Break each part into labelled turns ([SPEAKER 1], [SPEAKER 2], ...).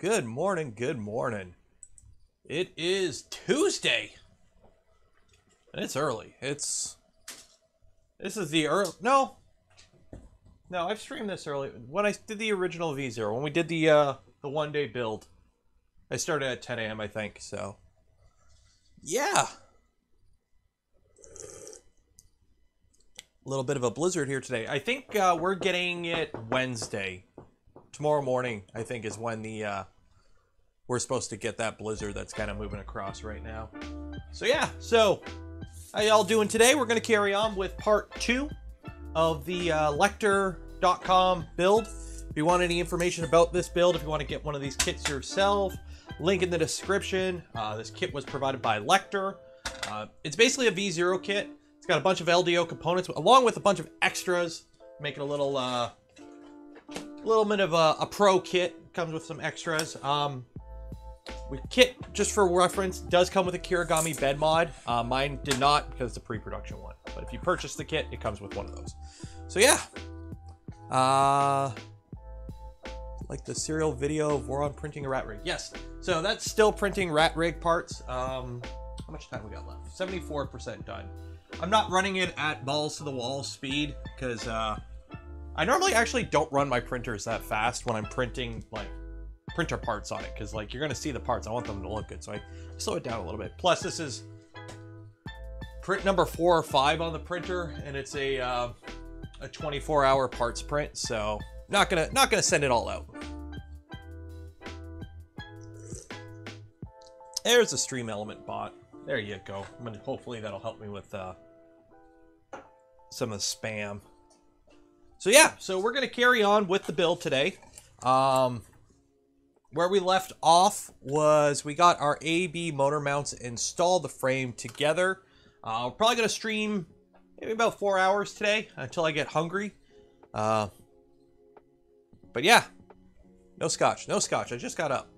[SPEAKER 1] Good morning, good morning. It is Tuesday. And it's early. It's. This is the early. No. No, I've streamed this early. When I did the original V0, when we did the uh, the one day build, I started at 10 a.m., I think, so. Yeah. A little bit of a blizzard here today. I think uh, we're getting it Wednesday tomorrow morning, I think, is when the uh, we're supposed to get that blizzard that's kind of moving across right now. So yeah, so how y'all doing today? We're gonna carry on with part two of the uh, Lecktor.com build. If you want any information about this build, if you want to get one of these kits yourself, link in the description. Uh, this kit was provided by Lecktor. Uh, it's basically a V0 kit. It's got a bunch of LDO components along with a bunch of extras, making a little uh, little bit of a, a pro kit. Comes with some extras. Um, we kit, just for reference, does come with a Kirigami bed mod. Uh, mine did not because it's a pre-production one. But if you purchase the kit, it comes with one of those. So yeah. Uh, like the serial video of Voron printing a rat rig. Yes. So that's still printing rat rig parts. Um, how much time we got left? 74% done. I'm not running it at balls to the wall speed because uh, I normally actually don't run my printers that fast when I'm printing like printer parts on it because like you're gonna see the parts. I want them to look good, so I slow it down a little bit. Plus, this is print number four or five on the printer, and it's a uh, a 24 hour parts print, so not gonna not gonna send it all out. There's a stream element bot. There you go. Gonna, hopefully that'll help me with uh, some of the spam. So yeah, so we're gonna carry on with the build today. Um, where we left off was we got our AB motor mounts installed, the frame together. Uh, we're probably gonna stream maybe about four hours today until I get hungry. Uh, but yeah, no scotch, no scotch. I just got up.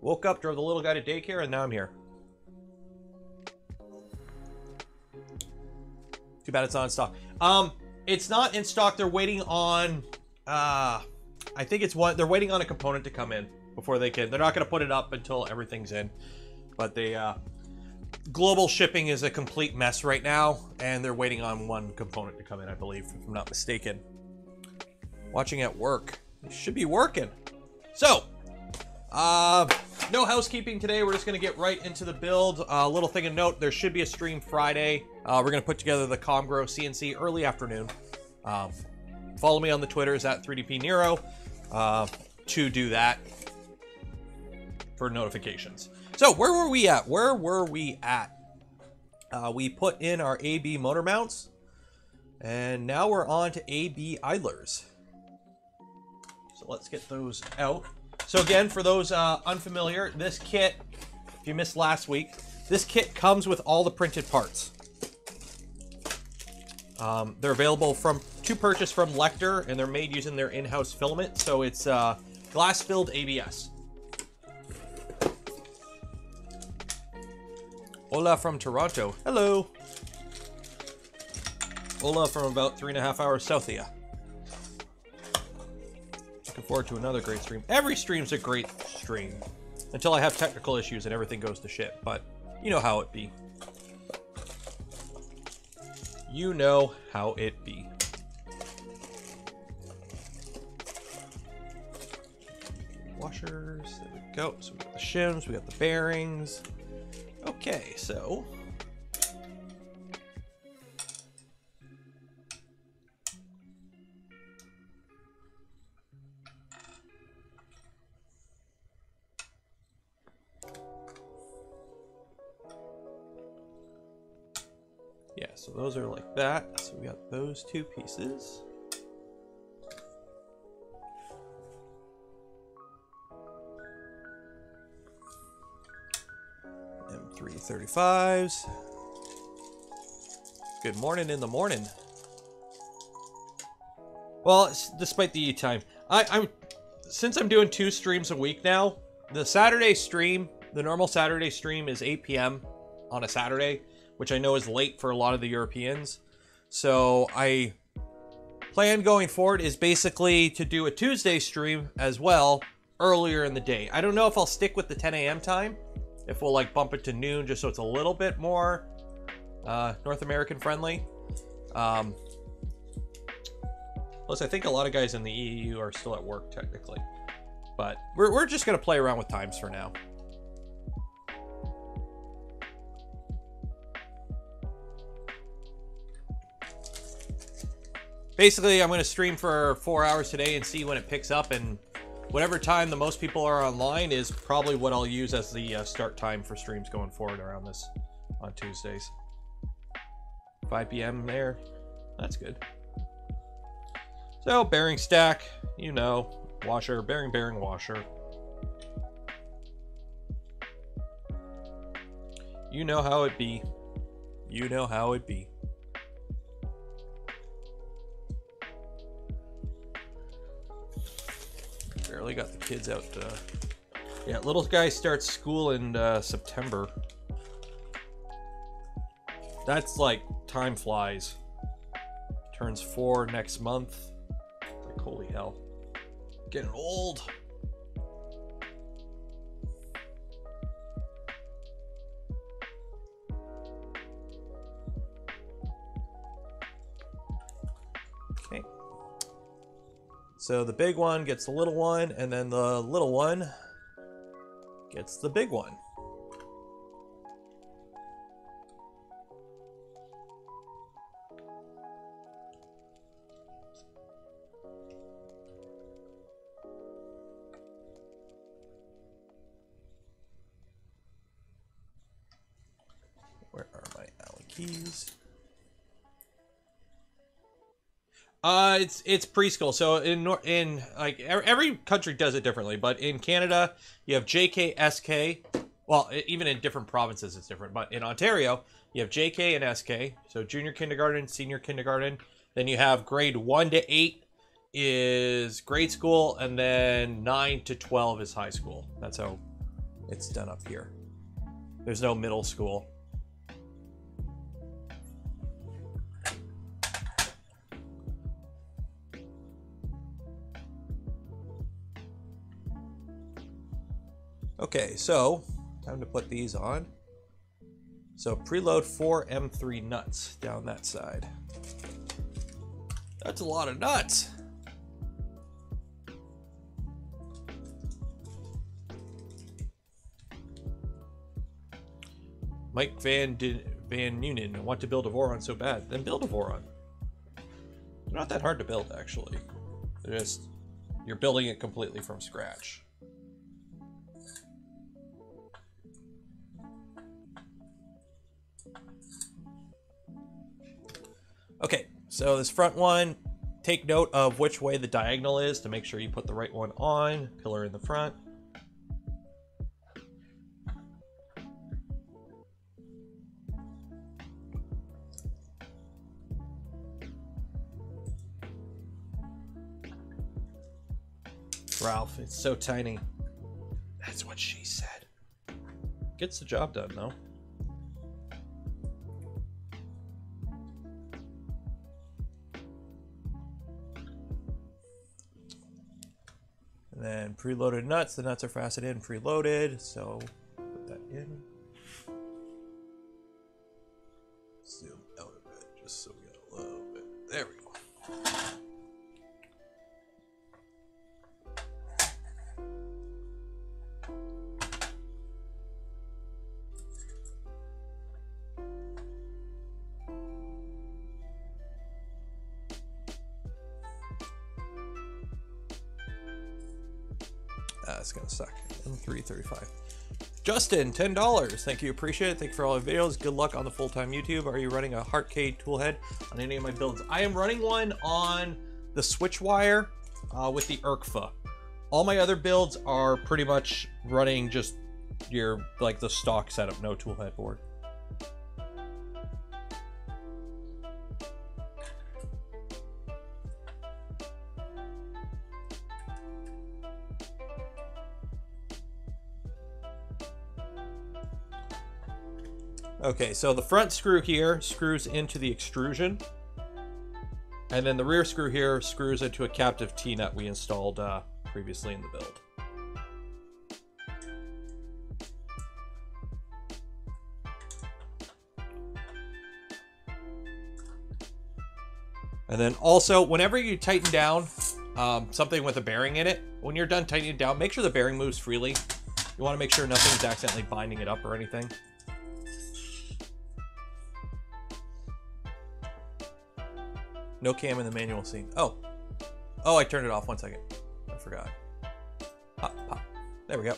[SPEAKER 1] Woke up, drove the little guy to daycare, and now I'm here. Too bad it's not in stock. Um, it's not in stock. They're waiting on, uh, I think it's one. They're waiting on a component to come in before they can. They're not going to put it up until everything's in. But they, uh, global shipping is a complete mess right now, and they're waiting on one component to come in, I believe, if I'm not mistaken. Watching at work. It should be working. So, uh, no housekeeping today. We're just going to get right into the build. A uh, little thing of note, there should be a stream Friday. Uh, we're going to put together the Comgrow CNC early afternoon. Um, follow me on the Twitters at 3DP Nero uh, to do that for notifications. So where were we at? Where were we at? Uh, we put in our AB motor mounts. And now we're on to AB idlers. So let's get those out. So again, for those uh, unfamiliar, this kit, if you missed last week, this kit comes with all the printed parts. Um, they're available from to purchase from Lecktor, and they're made using their in-house filament. So it's uh, glass-filled ABS. Hola from Toronto. Hello. Hola from about three and a half hours south of you. Looking forward to another great stream. Every stream's a great stream. Until I have technical issues and everything goes to shit. But you know how it be. You know how it be. Washers. There we go. So we got the shims, we got the bearings. Okay, so Yeah, so those are like that. So we got those two pieces. M335s. Good morning in the morning. Well, despite the time, I, I'm since I'm doing two streams a week now. The Saturday stream, the normal Saturday stream, is 8 p.m. on a Saturday which I know is late for a lot of the Europeans. So I plan going forward is basically to do a Tuesday stream as well earlier in the day. I don't know if I'll stick with the 10 a.m. time, if we'll like bump it to noon just so it's a little bit more uh, North American friendly. Um, plus, I think a lot of guys in the EU are still at work technically. But we're, we're just going to play around with times for now. Basically, I'm going to stream for four hours today and see when it picks up. And whatever time the most people are online is probably what I'll use as the uh, start time for streams going forward around this on Tuesdays. 5 p.m. there. That's good. So, bearing stack, you know, washer, bearing, bearing, washer. You know how it be. You know how it be. Barely got the kids out. Uh... Yeah, little guy starts school in uh, September. That's like time flies. Turns four next month. Like holy hell, getting old. So the big one gets the little one, and then the little one gets the big one. It's it's preschool. So in in like every country does it differently, but in Canada you have JK SK. Well, even in different provinces it's different. But in Ontario you have JK and SK. So junior kindergarten, senior kindergarten. Then you have grade one to eight is grade school, and then nine to twelve is high school. That's how it's done up here. There's no middle school. Okay, so time to put these on. So preload four M3 nuts down that side. That's a lot of nuts. Mike Van D Van Noonen want to build a Voron so bad, then build a Voron. They're not that hard to build, actually. They're just you're building it completely from scratch. Okay, so this front one, take note of which way the diagonal is to make sure you put the right one on. Pillar in the front. Ralph, it's so tiny. That's what she said. Gets the job done, though. Then preloaded nuts. The nuts are faceted and preloaded, so put that in. Justin, ten dollars. Thank you, appreciate it. Thank you for all the videos. Good luck on the full-time YouTube. Are you running a Heartcade toolhead on any of my builds? I am running one on the Switchwire uh, with the Urkfa. All my other builds are pretty much running just your like the stock setup, no toolhead board. Okay, so the front screw here screws into the extrusion. And then the rear screw here screws into a captive T-nut we installed uh, previously in the build. And then also, whenever you tighten down um, something with a bearing in it, when you're done tightening it down, make sure the bearing moves freely. You want to make sure nothing's accidentally binding it up or anything. No cam in the manual scene. Oh. Oh, I turned it off. One second. I forgot. Pop, pop. There we go.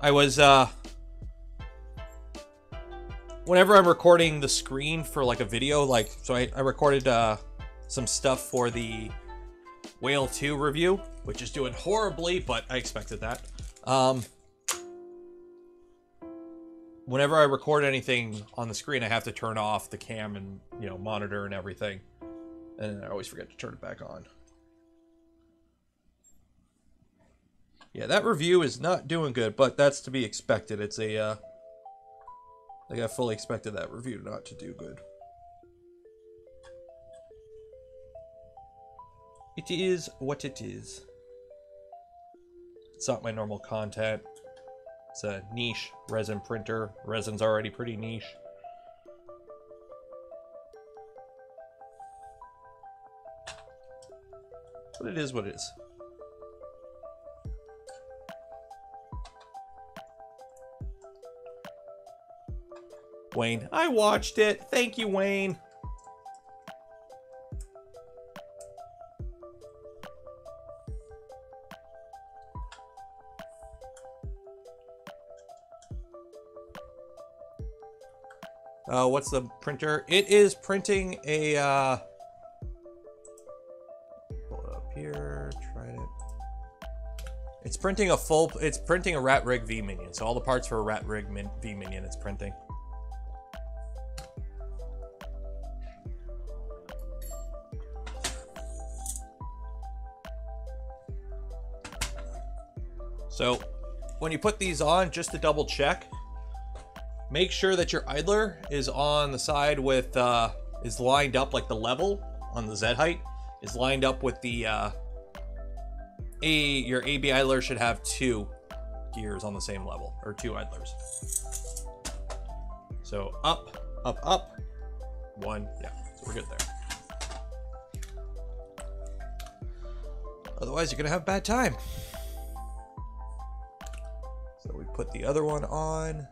[SPEAKER 1] I was, uh... Whenever I'm recording the screen for, like, a video, like... So I, I recorded, uh, some stuff for the Whale 2 review, which is doing horribly, but I expected that. Um whenever I record anything on the screen, I have to turn off the cam and, you know, monitor and everything. And I always forget to turn it back on. Yeah, that review is not doing good, but that's to be expected. It's a, uh, like I fully expected that review not to do good. It is what it is. It's not my normal content. It's a niche resin printer. Resin's already pretty niche. But it is what it is. Wayne, I watched it. Thank you, Wayne. Uh, what's the printer? It is printing a, uh, pull it up here, try it. It's printing a full, it's printing a Rat Rig V Minion. So all the parts for a Rat Rig min, V Minion it's printing. So when you put these on, just to double check, Make sure that your idler is on the side with, uh, is lined up like the level on the Z height is lined up with the, uh, A, your AB idler should have two gears on the same level, or two idlers. So up, up, up, one, yeah, so we're good there. Otherwise, you're gonna have a bad time. So we put the other one on.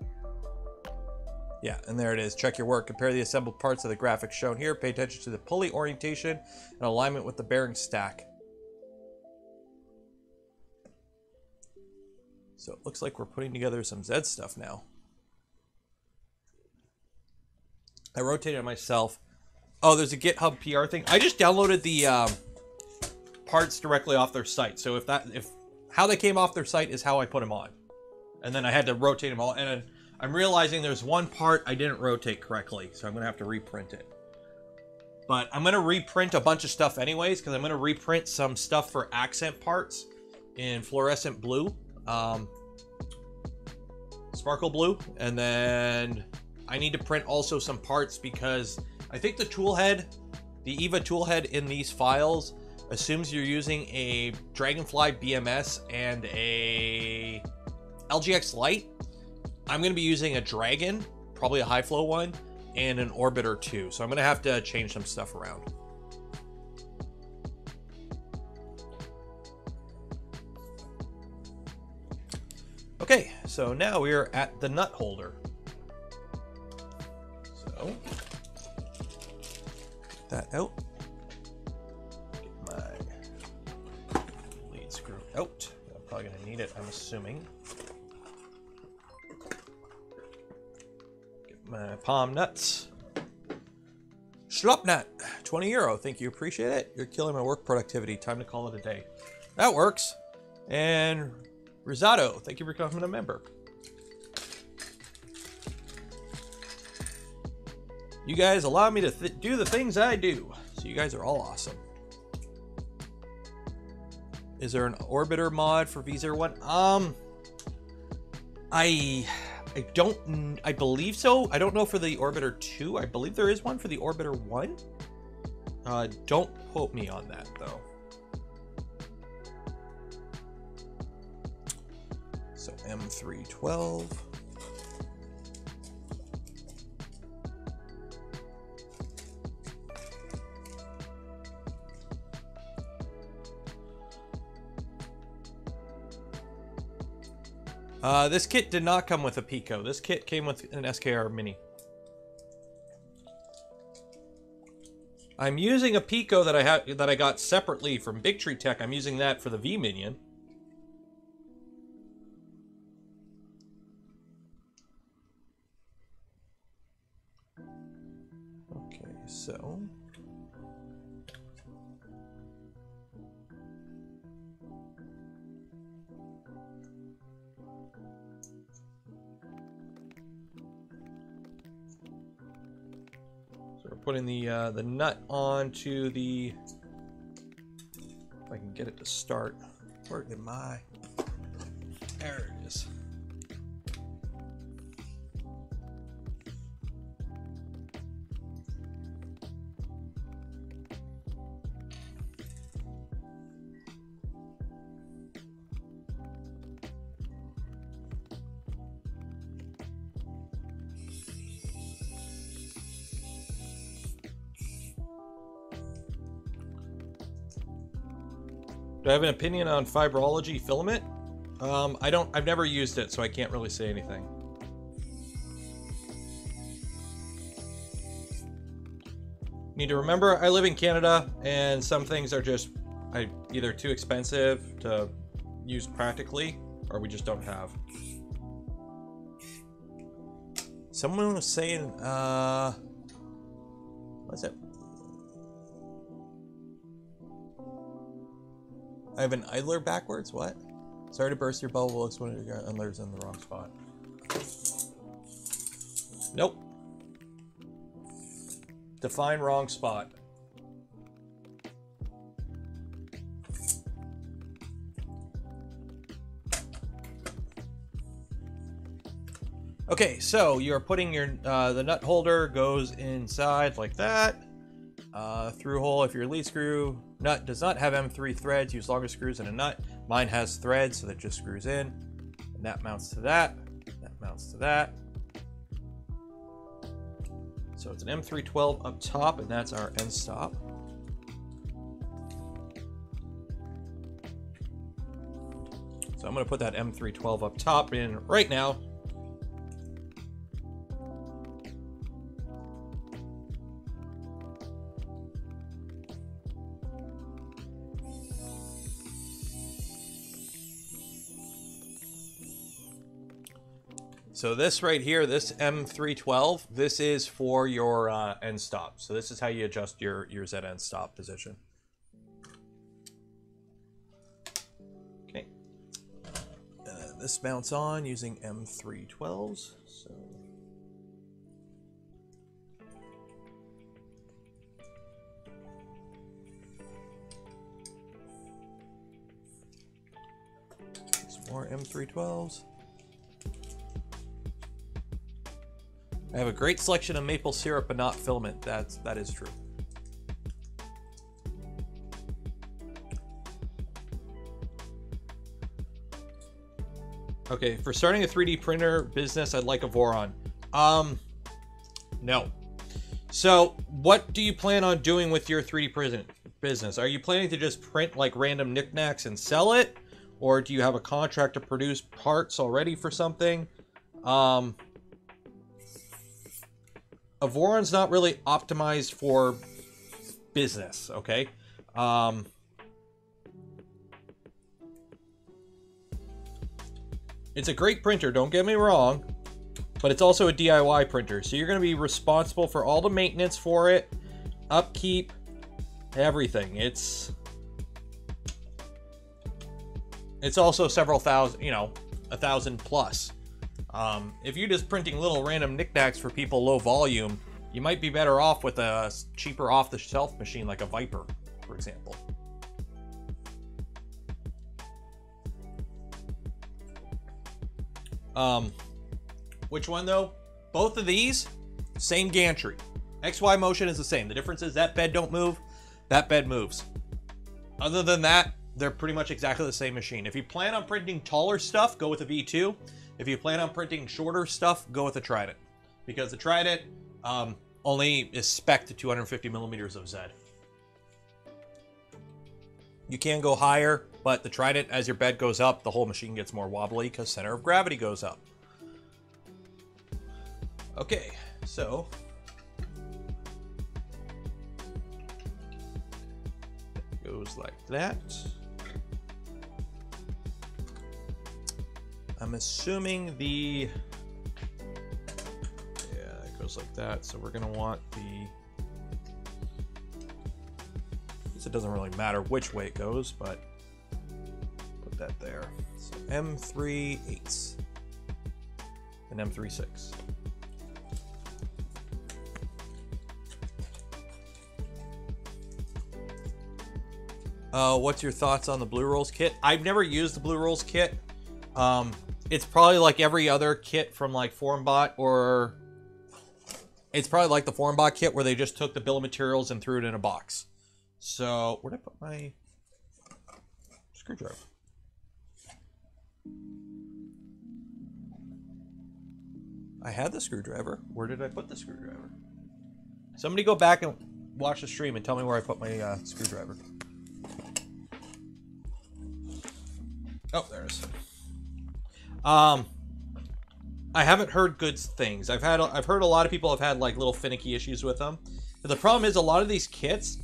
[SPEAKER 1] Yeah, and there it is. Check your work. Compare the assembled parts of the graphics shown here. Pay attention to the pulley orientation and alignment with the bearing stack. So it looks like we're putting together some Z stuff now. I rotated myself. Oh, there's a GitHub PR thing. I just downloaded the um, parts directly off their site. So if that, if how they came off their site is how I put them on, and then I had to rotate them all. And I'm realizing there's one part I didn't rotate correctly, so I'm going to have to reprint it. But I'm going to reprint a bunch of stuff anyways, because I'm going to reprint some stuff for accent parts in fluorescent blue, um, sparkle blue, and then I need to print also some parts because I think the tool head, the EVA tool head in these files assumes you're using a Dragonfly BMS and a LGX Lite, I'm going to be using a Dragon, probably a high flow one, and an Orbiter too. So I'm going to have to change some stuff around. Okay, so now we are at the nut holder. So, get that out. Get my lead screw out. I'm probably going to need it, I'm assuming. My palm nuts. Schlupnut, 20 euro. Thank you, appreciate it. You're killing my work productivity. Time to call it a day. That works. And Risotto, thank you for becoming a member. You guys allow me to th do the things I do. So you guys are all awesome. Is there an orbiter mod for V01? Um, I I don't, I believe so. I don't know for the Orbiter 2. I believe there is one for the Orbiter 1. Uh, don't quote me on that, though. So M312. Uh, this kit did not come with a Pico. This kit came with an SKR Mini. I'm using a Pico that I had that I got separately from Big Tree Tech. I'm using that for the V Minion. Putting the uh, the nut onto the. If I can get it to start. Where am I? There it is. I have an opinion on Fiberlogy filament? Um, I don't. I've never used it, so I can't really say anything. Need to remember, I live in Canada, and some things are just I, either too expensive to use practically, or we just don't have. Someone was saying, uh, what's it? I have an idler backwards? What? Sorry to burst your bubble. Looks when your idler's in the wrong spot. Nope. Define wrong spot. Okay, so you're putting your, uh, the nut holder goes inside like that. Uh, through hole if your lead screw nut does not have M3 threads, use longer screws in a nut. Mine has threads, so that just screws in. And that mounts to that. That mounts to that. So it's an M312 up top, and that's our end stop. So I'm going to put that M312 up top in right now. So this right here, this M312, this is for your uh, end stop. So this is how you adjust your, your Z end stop position. Okay. Uh, this mounts on using M312s. So some more M312s. I have a great selection of maple syrup but not filament. That's that is true. Okay, for starting a 3D printer business, I'd like a Voron. Um, no. So, what do you plan on doing with your 3D prison business? Are you planning to just print like random knickknacks and sell it, or do you have a contract to produce parts already for something? Um, a Voron's not really optimized for business, okay? Um, it's a great printer, don't get me wrong, but it's also a DIY printer. So you're going to be responsible for all the maintenance for it, upkeep, everything. It's it's also several thousand, you know, a thousand plus. Um, if you're just printing little random knickknacks for people low volume, you might be better off with a cheaper off-the-shelf machine like a Vyper, for example. Um, which one though? Both of these, same gantry. XY motion is the same. The difference is that bed don't move, that bed moves. Other than that, they're pretty much exactly the same machine. If you plan on printing taller stuff, go with a V2. If you plan on printing shorter stuff, go with a Trident. Because the Trident um, only is spec to 250 millimeters of Z. You can go higher, But the Trident, as your bed goes up, the whole machine gets more wobbly because center of gravity goes up. Okay, so it goes like that. I'm assuming the yeah, it goes like that. So we're gonna want the it doesn't really matter which way it goes, but put that there. So M3 eights and M3 six. Uh, what's your thoughts on the Blue Rolls kit? I've never used the Blue Rolls kit. Um, it's probably like every other kit from like Formbot or it's probably like the Formbot kit where they just took the bill of materials and threw it in a box. So, where'd I put my screwdriver? I had the screwdriver. Where did I put the screwdriver? Somebody go back and watch the stream and tell me where I put my uh, screwdriver. Oh, there it is. Um, I haven't heard good things. I've had I've heard a lot of people have had like little finicky issues with them. But the problem is a lot of these kits,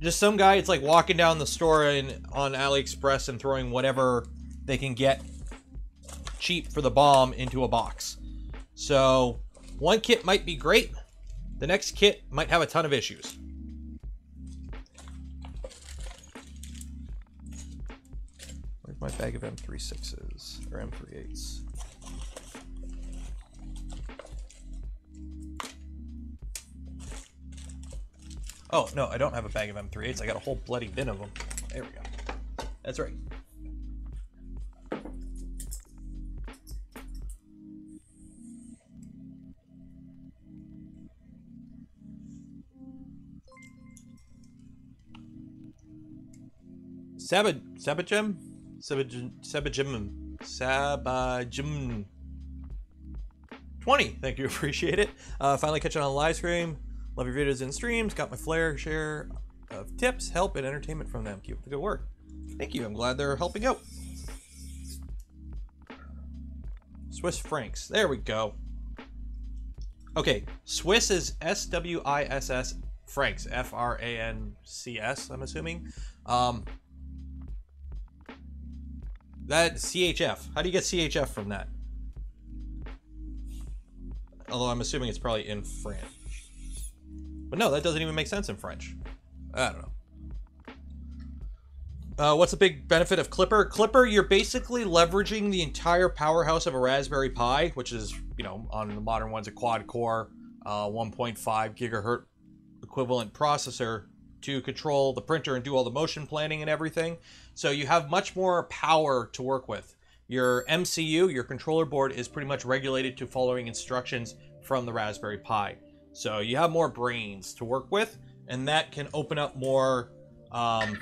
[SPEAKER 1] just some guy it's like walking down the store and on AliExpress and throwing whatever they can get cheap for the bomb into a box. So one kit might be great. The next kit might have a ton of issues. My bag of M36s or M38s? Oh, no, I don't have a bag of M38s. I got a whole bloody bin of them. There we go. That's right. Sabad Sabajim? Sabajim Sabajim Sabajim 20. Thank you, appreciate it. Uh, finally catching on live stream. Love your videos and streams. Got my flair share of tips, help, and entertainment from them. Keep up the good work. Thank you. I'm glad they're helping out. Swiss francs. There we go. Okay, Swiss is S W I S S francs. F R A N C S. I'm assuming. Um, that CHF. How do you get CHF from that? Although I'm assuming it's probably in French. But no, that doesn't even make sense in French. I don't know. Uh, what's the big benefit of Klipper? Klipper, you're basically leveraging the entire powerhouse of a Raspberry Pi, which is, you know, on the modern ones, a quad core, uh, 1.5 gigahertz equivalent processor to control the printer and do all the motion planning and everything. So you have much more power to work with. Your MCU, your controller board, is pretty much regulated to following instructions from the Raspberry Pi. So you have more brains to work with, and that can open up more. Um,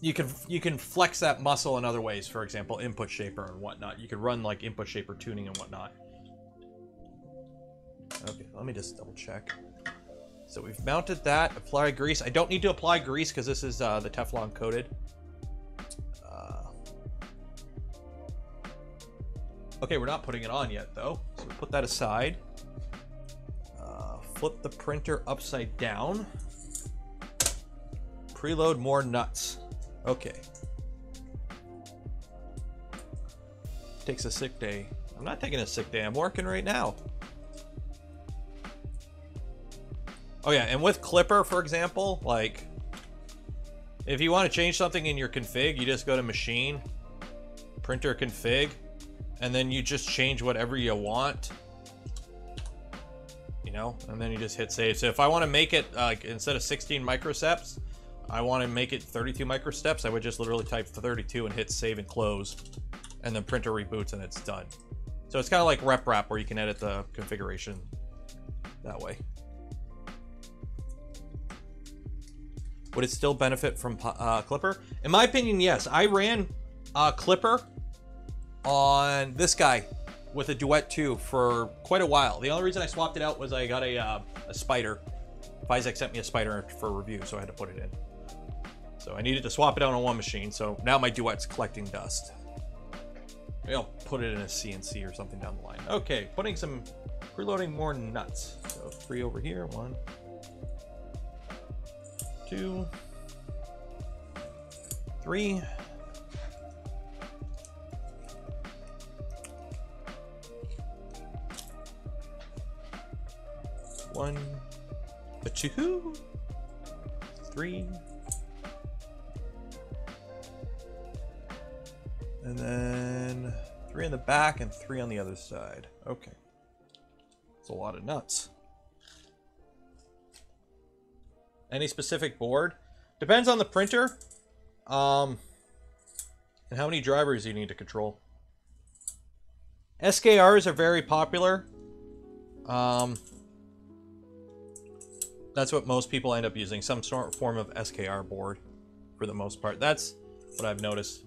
[SPEAKER 1] you can you can flex that muscle in other ways. For example, input shaper and whatnot. You can run like input shaper tuning and whatnot. Okay, let me just double check. So we've mounted that. Apply grease. I don't need to apply grease because this is uh, the Teflon coated. Uh, okay, we're not putting it on yet though. So we put that aside. Uh, flip the printer upside down. Preload more nuts. Okay. Takes a sick day. I'm not taking a sick day. I'm working right now. Oh yeah, and with Klipper, for example, like, if you want to change something in your config, you just go to Machine, Printer Config, and then you just change whatever you want. You know, and then you just hit save. So if I want to make it, like, instead of 16 microsteps, I want to make it 32 microsteps, I would just literally type 32 and hit save and close, and then printer reboots and it's done. So it's kind of like RepRap where you can edit the configuration that way. Would it still benefit from uh, Klipper? In my opinion, yes. I ran uh, Klipper on this guy with a Duet 2 for quite a while. The only reason I swapped it out was I got a, uh, a spider. Fysetc sent me a spider for review, so I had to put it in. So I needed to swap it out on one machine. So now my duet's collecting dust. Maybe I'll put it in a CNC or something down the line. Okay, putting some, preloading more nuts. So three over here, one, two, three. One, a two, three, and then three in the back and three on the other side. Okay. It's a lot of nuts. Any specific board? Depends on the printer. Um, and how many drivers you need to control. SKRs are very popular. Um, that's what most people end up using, some sort form of SKR board for the most part. That's what I've noticed.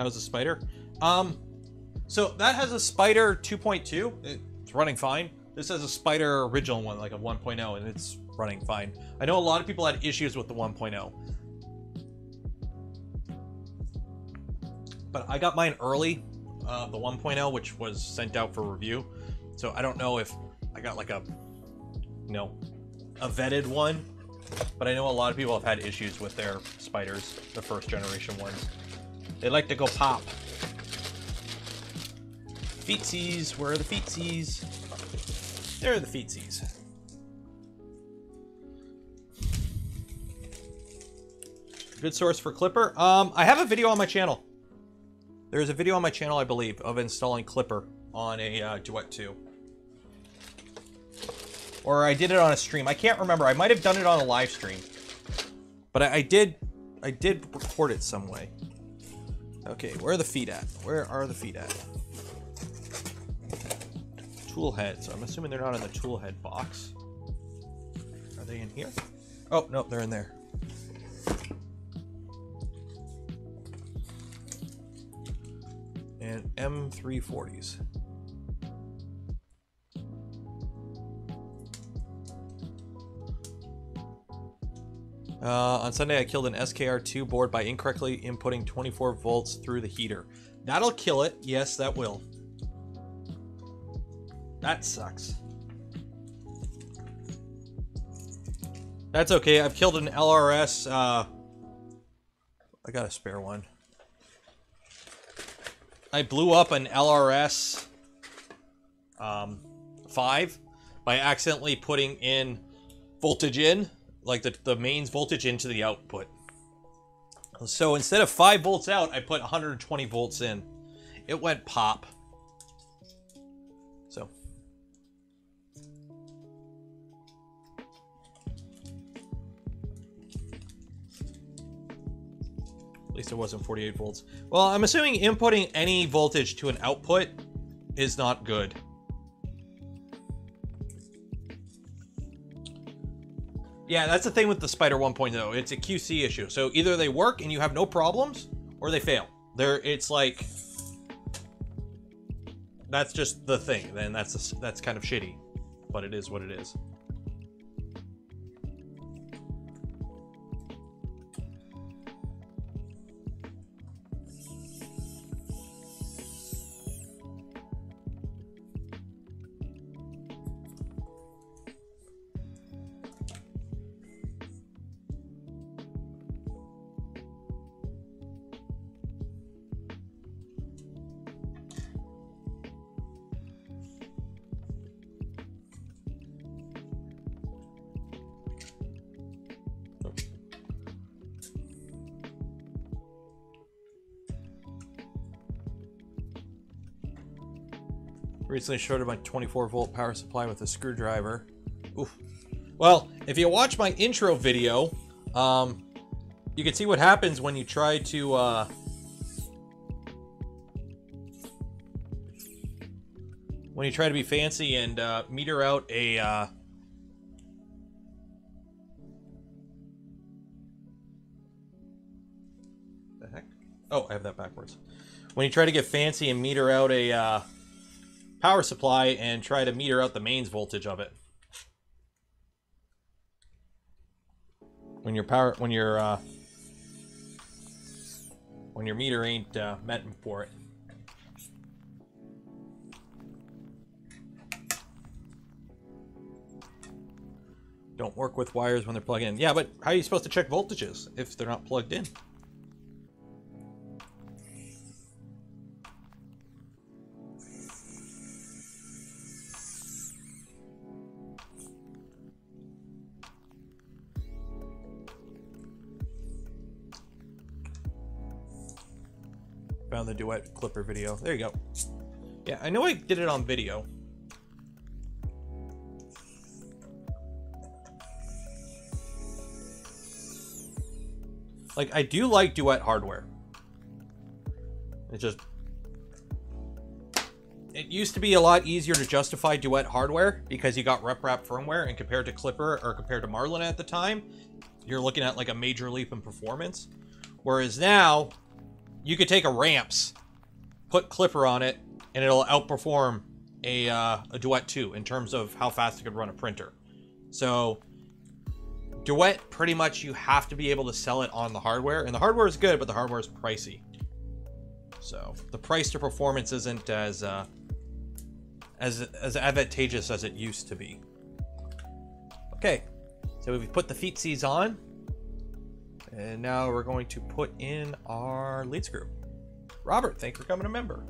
[SPEAKER 1] How's the spider? Um, so that has a spider 2.2. It's running fine. This has a Spider original one, like a 1.0, and it's running fine. I know a lot of people had issues with the 1.0. But I got mine early, uh, the 1.0, which was sent out for review. So I don't know if I got like a, you know, a vetted one. But I know a lot of people have had issues with their spiders, the first generation ones. They like to go pop. Feetsies, where are the feetsies? There are the feetsies. Good source for Klipper. Um, I have a video on my channel. There's a video on my channel, I believe, of installing Klipper on a uh, Duet 2. Or I did it on a stream. I can't remember. I might have done it on a live stream. But I, I did I did record it some way. Okay, where are the feet at? Where are the feet at? tool head, so I'm assuming they're not in the tool head box. Are they in here? Oh, no, they're in there. And M340s. Uh, on Sunday, I killed an SKR2 board by incorrectly inputting 24 volts through the heater. That'll kill it. Yes, that will. That sucks. That's okay. I've killed an LRS. Uh, I got a spare one. I blew up an LRS um, 5 by accidentally putting in voltage in, like the, the mains voltage into the output. So instead of 5 volts out, I put 120 volts in. It went pop. So At least it wasn't 48 volts. Well, I'm assuming inputting any voltage to an output is not good. Yeah, that's the thing with the Spider 1.0. It's a QC issue. So either they work and you have no problems, or they fail. There, it's like that's just the thing. Then that's that's kind of shitty, but it is what it is. Recently shorted my 24 volt power supply with a screwdriver. Oof. Well, if you watch my intro video, um, you can see what happens when you try to, uh, when you try to be fancy and uh, meter out a uh, the heck? Oh, I have that backwards. When you try to get fancy and meter out a uh, power supply and try to meter out the mains voltage of it. When your power, when your uh, when your meter ain't uh, meant for it. Don't work with wires when they're plugged in. Yeah, but how are you supposed to check voltages if they're not plugged in? Duet Klipper video. There you go. Yeah, I know I did it on video. Like, I do like duet hardware. It just... It used to be a lot easier to justify duet hardware because you got RepRap firmware and compared to Klipper or compared to Marlin at the time, you're looking at like a major leap in performance. Whereas now, you could take a ramps, put Klipper on it, and it'll outperform a, uh, a Duet 2 in terms of how fast it could run a printer. So, Duet, pretty much you have to be able to sell it on the hardware, and the hardware is good, but the hardware is pricey. So, the price to performance isn't as, uh, as, as advantageous as it used to be. Okay, so we've put the feet C's on, and now we're going to put in our lead screw. Robert, thanks for coming a member.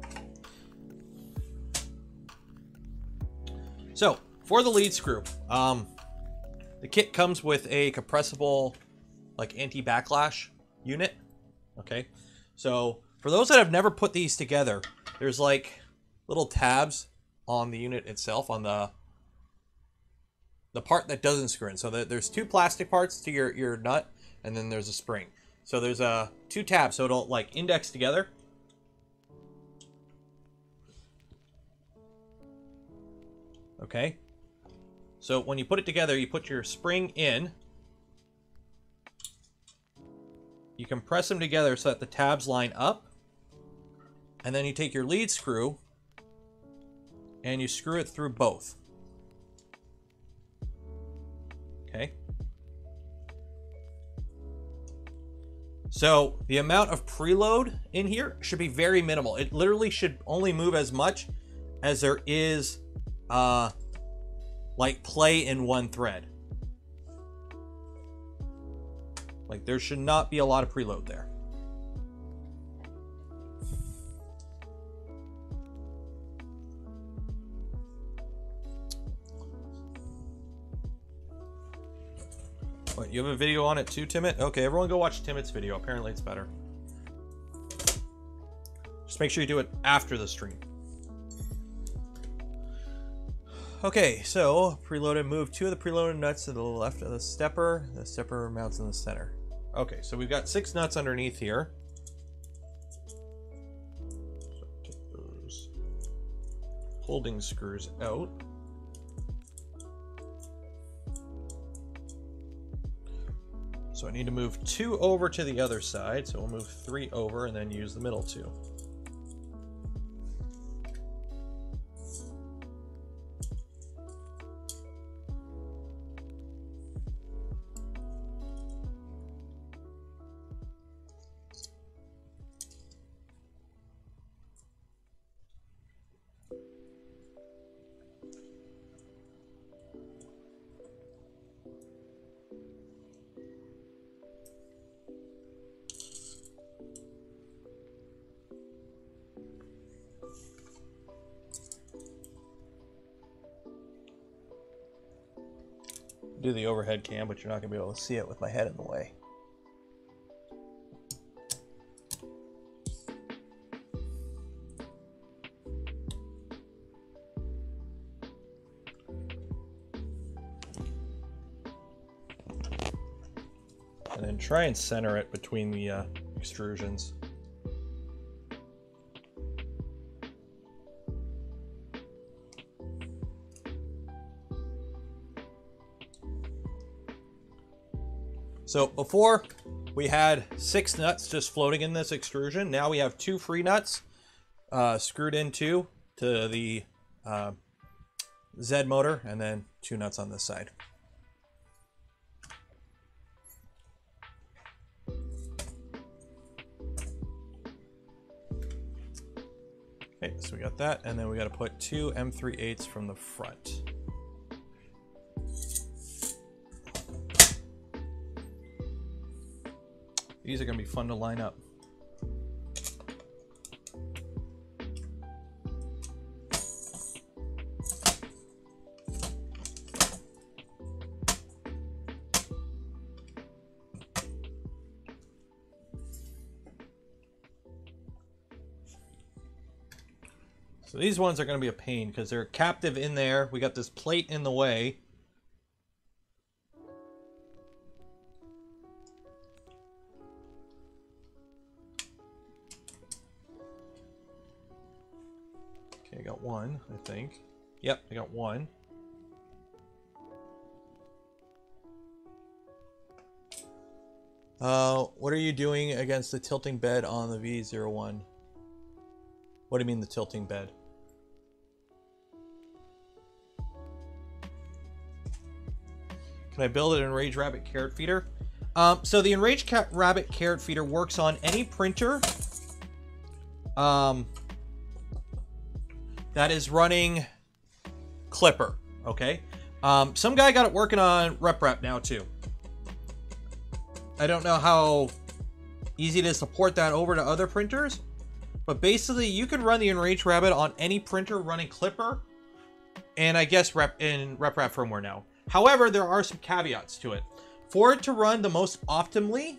[SPEAKER 1] So, for the lead screw, um, the kit comes with a compressible, like anti-backlash unit. Okay, so for those that have never put these together, there's like little tabs on the unit itself, on the the part that doesn't screw in. So there's two plastic parts to your, your nut, and then there's a spring. So there's a uh, two tabs, so it'll like index together. Okay. So when you put it together, you put your spring in. You compress them together so that the tabs line up. And then you take your lead screw and you screw it through both. Okay. So the amount of preload in here should be very minimal. It literally should only move as much as there is uh, like play in one thread. Like there should not be a lot of preload there. What, you have a video on it too, Timit? Okay, everyone go watch Timit's video. Apparently it's better. Just make sure you do it after the stream. Okay, so preloaded, move two of the preloaded nuts to the left of the stepper. The stepper mounts in the center. Okay, so we've got six nuts underneath here. So take those holding screws out. So I need to move two over to the other side. So we'll move three over and then use the middle two. Overhead cam, but you're not going to be able to see it with my head in the way. And then try and center it between the uh, extrusions. So before we had six nuts just floating in this extrusion. Now we have two free nuts uh, screwed into to the uh, Z motor, and then two nuts on this side. Okay, so we got that, and then we got to put two M38s from the front. These are going to be fun to line up. So these ones are going to be a pain because they're captive in there. We got this plate in the way. I think. Yep, I got one. Uh, what are you doing against the tilting bed on the V01? What do you mean the tilting bed? Can I build an Enraged Rabbit carrot feeder? Um, so the Enraged Rabbit carrot feeder works on any printer um, that is running Klipper, okay? Um, some guy got it working on RepRap now too. I don't know how easy to support that over to other printers, but basically you can run the Enraged Rabbit on any printer running Klipper, and I guess rep in RepRap firmware now. However, there are some caveats to it. For it to run the most optimally,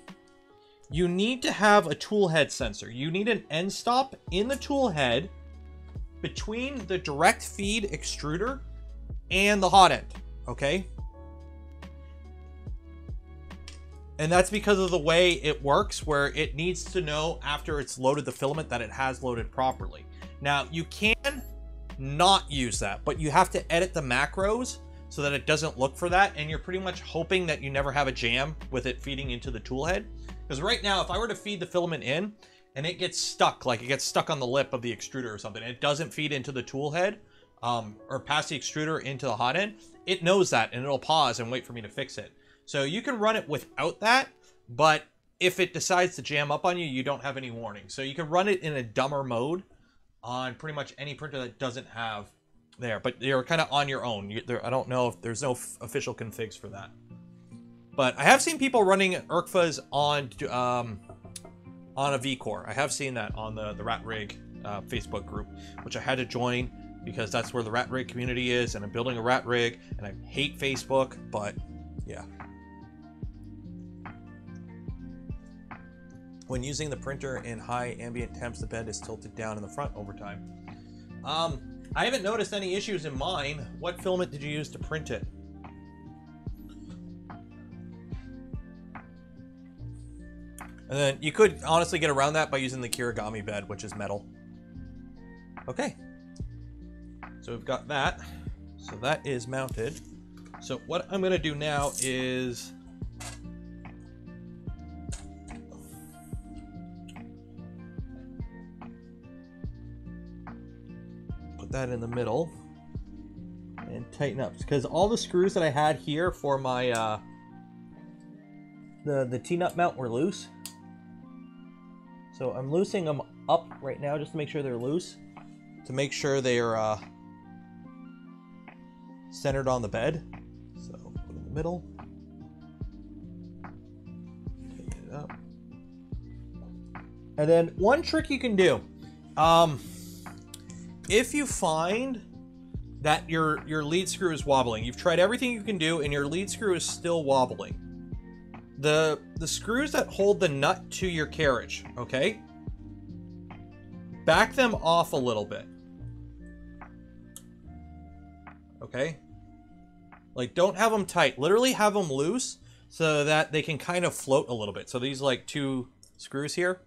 [SPEAKER 1] you need to have a tool head sensor. You need an end stop in the tool head between the direct feed extruder and the hot end, okay? And that's because of the way it works, where it needs to know after it's loaded the filament that it has loaded properly. Now, you can not use that, but you have to edit the macros so that it doesn't look for that, and you're pretty much hoping that you never have a jam with it feeding into the tool head. Because right now, if I were to feed the filament in, and it gets stuck, like it gets stuck on the lip of the extruder or something, it doesn't feed into the tool head, um, or past the extruder into the hot end, it knows that, and it'll pause and wait for me to fix it. So you can run it without that, but if it decides to jam up on you, you don't have any warning. So you can run it in a dumber mode on pretty much any printer that doesn't have there, but you're kind of on your own. You, there, I don't know if there's no official configs for that. But I have seen people running ERCFAs on um, on a V-Core. I have seen that on the, the Rat Rig uh, Facebook group, which I had to join because that's where the Rat Rig community is, and I'm building a Rat Rig, and I hate Facebook, but yeah. When using the printer in high ambient temps, the bed is tilted down in the front over time. Um, I haven't noticed any issues in mine. What filament did you use to print it? And then you could honestly get around that by using the Kirigami bed, which is metal. Okay. So we've got that. So that is mounted. So what I'm going to do now is... Put that in the middle. And tighten up. Because all the screws that I had here for my... Uh, the, the T-nut mount were loose. So I'm loosening them up right now just to make sure they're loose. To make sure they're uh, centered on the bed. So put in the middle. And then one trick you can do. Um, if you find that your your lead screw is wobbling, you've tried everything you can do and your lead screw is still wobbling the the screws that hold the nut to your carriage, okay? Back them off a little bit. Okay? Like don't have them tight. Literally have them loose so that they can kind of float a little bit. So these like two screws here,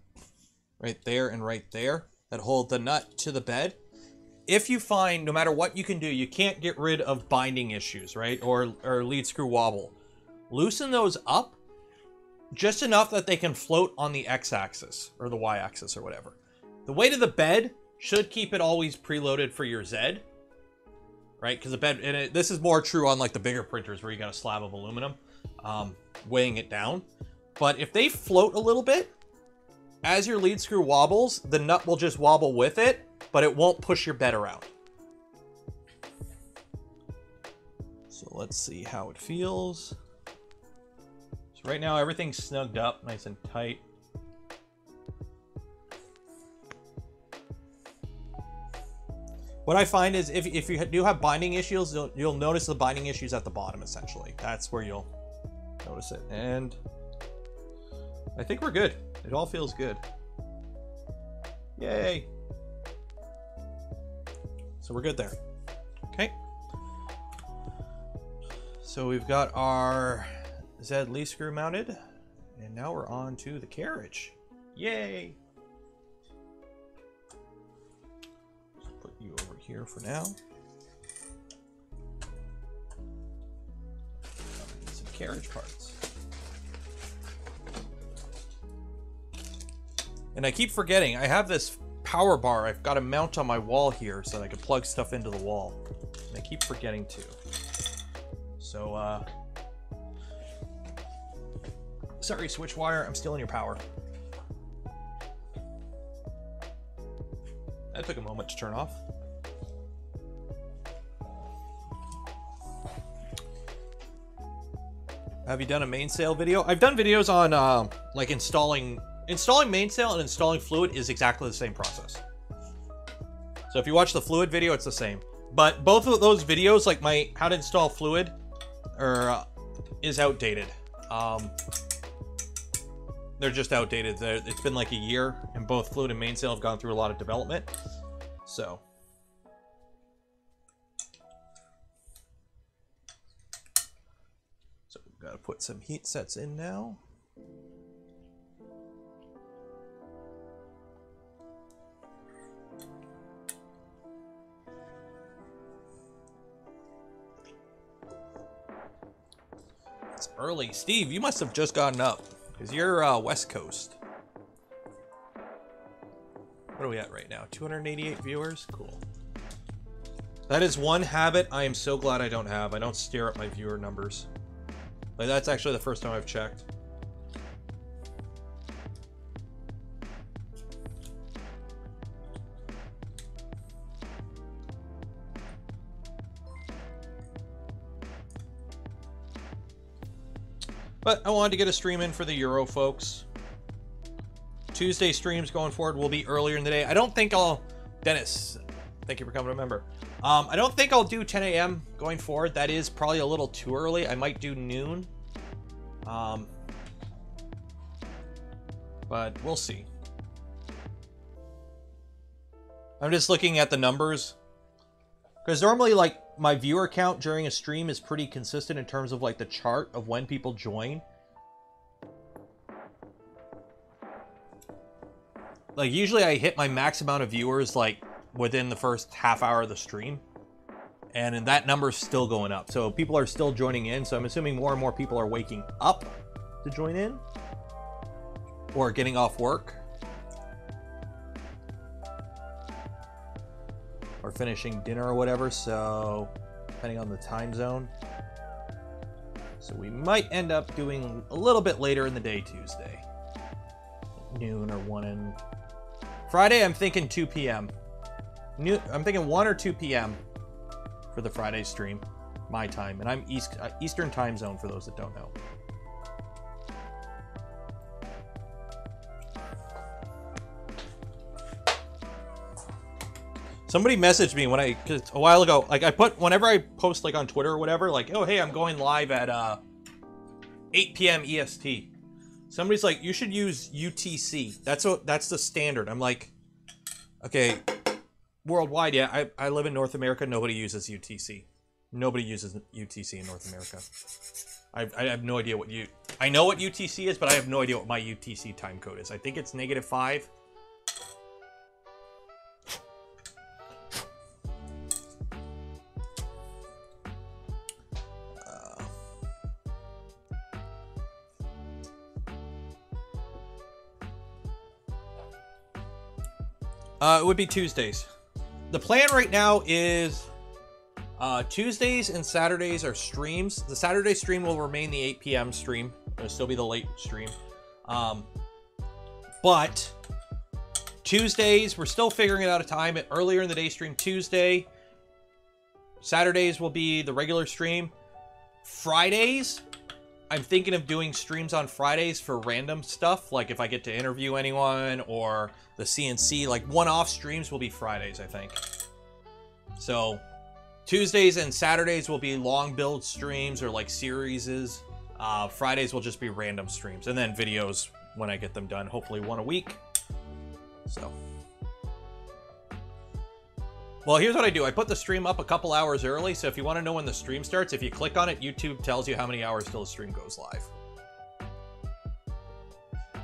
[SPEAKER 1] right there and right there that hold the nut to the bed. If you find no matter what you can do, you can't get rid of binding issues, right? Or or lead screw wobble. Loosen those up just enough that they can float on the x-axis or the y-axis or whatever. The weight of the bed should keep it always preloaded for your Z, right? Because the bed, and it, this is more true on like the bigger printers where you got a slab of aluminum um, weighing it down. But if they float a little bit, as your lead screw wobbles, the nut will just wobble with it, but it won't push your bed around. So let's see how it feels. Right now everything's snugged up, nice and tight. What I find is if, if you do have binding issues, you'll, you'll notice the binding issues at the bottom, essentially. That's where you'll notice it. And I think we're good. It all feels good. Yay. So we're good there. Okay. So we've got our Z leaf screw mounted. And now we're on to the carriage. Yay. put you over here for now. Some carriage parts. And I keep forgetting, I have this power bar I've got to mount on my wall here so that I can plug stuff into the wall. And I keep forgetting to. So, uh... Sorry, switch wire, I'm stealing your power. That took a moment to turn off. Have you done a mainsail video? I've done videos on uh, like installing Installing mainsail and installing Fluidd is exactly the same process. So if you watch the Fluidd video, it's the same. But both of those videos, like my how to install Fluidd, or uh, is outdated. Um, they're just outdated. They're, it's been like a year, and both Fluidd and mainsail have gone through a lot of development. So. So we've got to put some heat sets in now. It's early. Steve, you must have just gotten up because you're uh, West Coast. What are we at right now? 288 viewers? Cool. That is one habit I am so glad I don't have. I don't stare at my viewer numbers. Like, that's actually the first time I've checked. But I wanted to get a stream in for the Euro folks. Tuesday streams going forward will be earlier in the day. I don't think I'll... Dennis, thank you for coming a member. Um, I don't think I'll do 10 a.m. going forward. That is probably a little too early. I might do noon. Um, but we'll see. I'm just looking at the numbers. Because normally, like, my viewer count during a stream is pretty consistent in terms of like the chart of when people join. Like usually I hit my max amount of viewers like within the first half hour of the stream. And that number is still going up. So people are still joining in. So I'm assuming more and more people are waking up to join in. Or getting off work. Finishing dinner or whatever, so depending on the time zone. So we might end up doing a little bit later in the day Tuesday. Noon or 1 in. Friday, I'm thinking 2 p.m. New, I'm thinking 1 or 2 p.m. for the Friday stream, my time. And I'm East uh, Eastern time zone for those that don't know. Somebody messaged me when I, a while ago, like I put, whenever I post like on Twitter or whatever, like, oh, hey, I'm going live at uh, 8 p.m. EST. Somebody's like, you should use UTC. That's what, that's the standard. I'm like, okay, worldwide, yeah, I, I live in North America. Nobody uses UTC. Nobody uses UTC in North America. I, I have no idea what you, I know what UTC is, but I have no idea what my UTC time code is. I think it's negative five. Uh, it would be Tuesdays. The plan right now is uh, Tuesdays and Saturdays are streams. The Saturday stream will remain the 8 p.m. stream. It'll still be the late stream. Um, but Tuesdays, we're still figuring it out a time. Earlier in the day stream Tuesday. Saturdays will be the regular stream. Fridays, I'm thinking of doing streams on Fridays for random stuff, like if I get to interview anyone or the CNC, like one-off streams will be Fridays, I think. So Tuesdays and Saturdays will be long build streams or like series. Uh, Fridays will just be random streams and then videos when I get them done, hopefully one a week. So. Well, here's what I do. I put the stream up a couple hours early, so if you want to know when the stream starts, if you click on it, YouTube tells you how many hours till the stream goes live.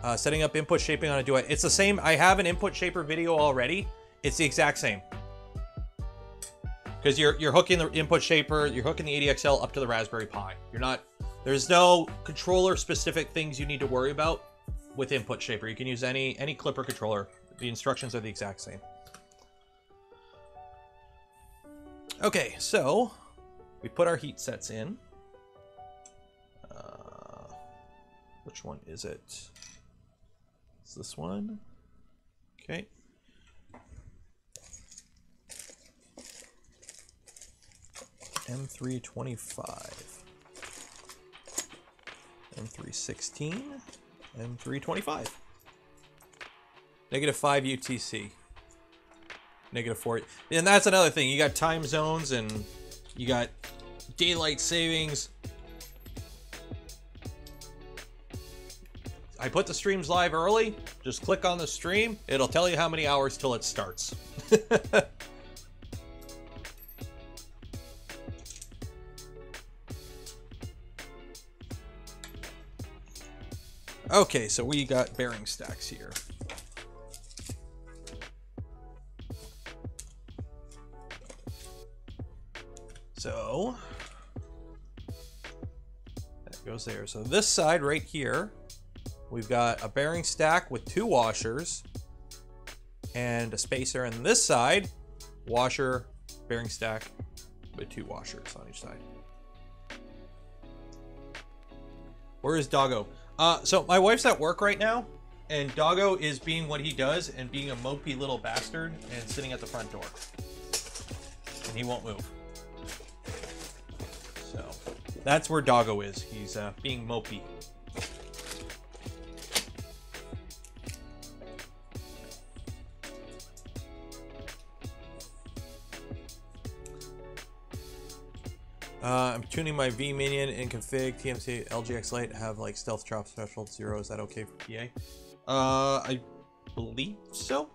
[SPEAKER 1] Uh, setting up input shaping on a Duet. It's the same. I have an input shaper video already. It's the exact same. Because you're, you're hooking the input shaper, you're hooking the ADXL up to the Raspberry Pi. You're not, there's no controller specific things you need to worry about with input shaper. You can use any, any Klipper controller. The instructions are the exact same. Okay, so we put our heat sets in. Uh, which one is it? Is this one? Okay. M325. M316. M325. Negative 5 UTC. Negative 4. And that's another thing. You got time zones and you got daylight savings. I put the streams live early. Just click on the stream. It'll tell you how many hours till it starts. okay, so we got bearing stacks here. So that goes there. So this side right here, we've got a bearing stack with two washers and a spacer. And this side, washer, bearing stack with two washers on each side. Where is Doggo? Uh, so my wife's at work right now, and Doggo is being what he does and being a mopey little bastard and sitting at the front door. And he won't move. That's where Doggo is. He's uh, being mopey. Uh, I'm tuning my V-Minion in config TMC LGX Lite have like stealthChop special zero. Is that okay for PA? Uh, I believe so.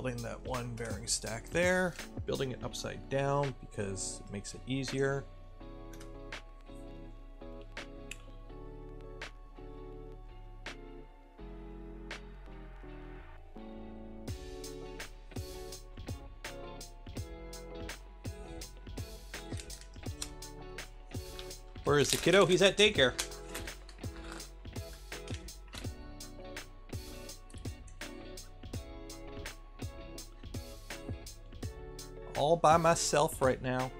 [SPEAKER 1] Building that one bearing stack there, building it upside down because it makes it easier. Where is the kiddo? He's at daycare. By myself right now.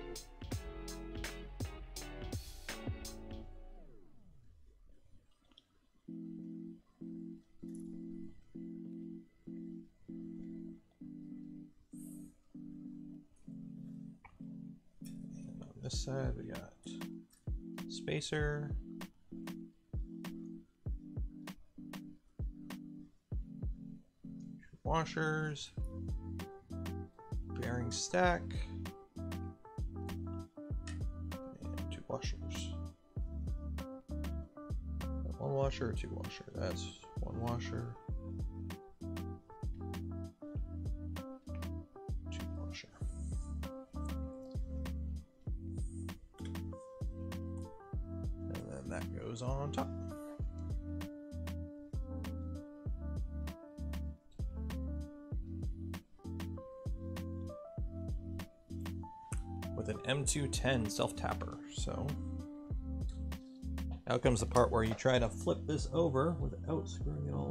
[SPEAKER 1] And on this side we got spacer. Washers. Stack. And two washers. One washer two washer? That's one washer. 1, 10 self tapper. So now comes the part where you try to flip this over without screwing it all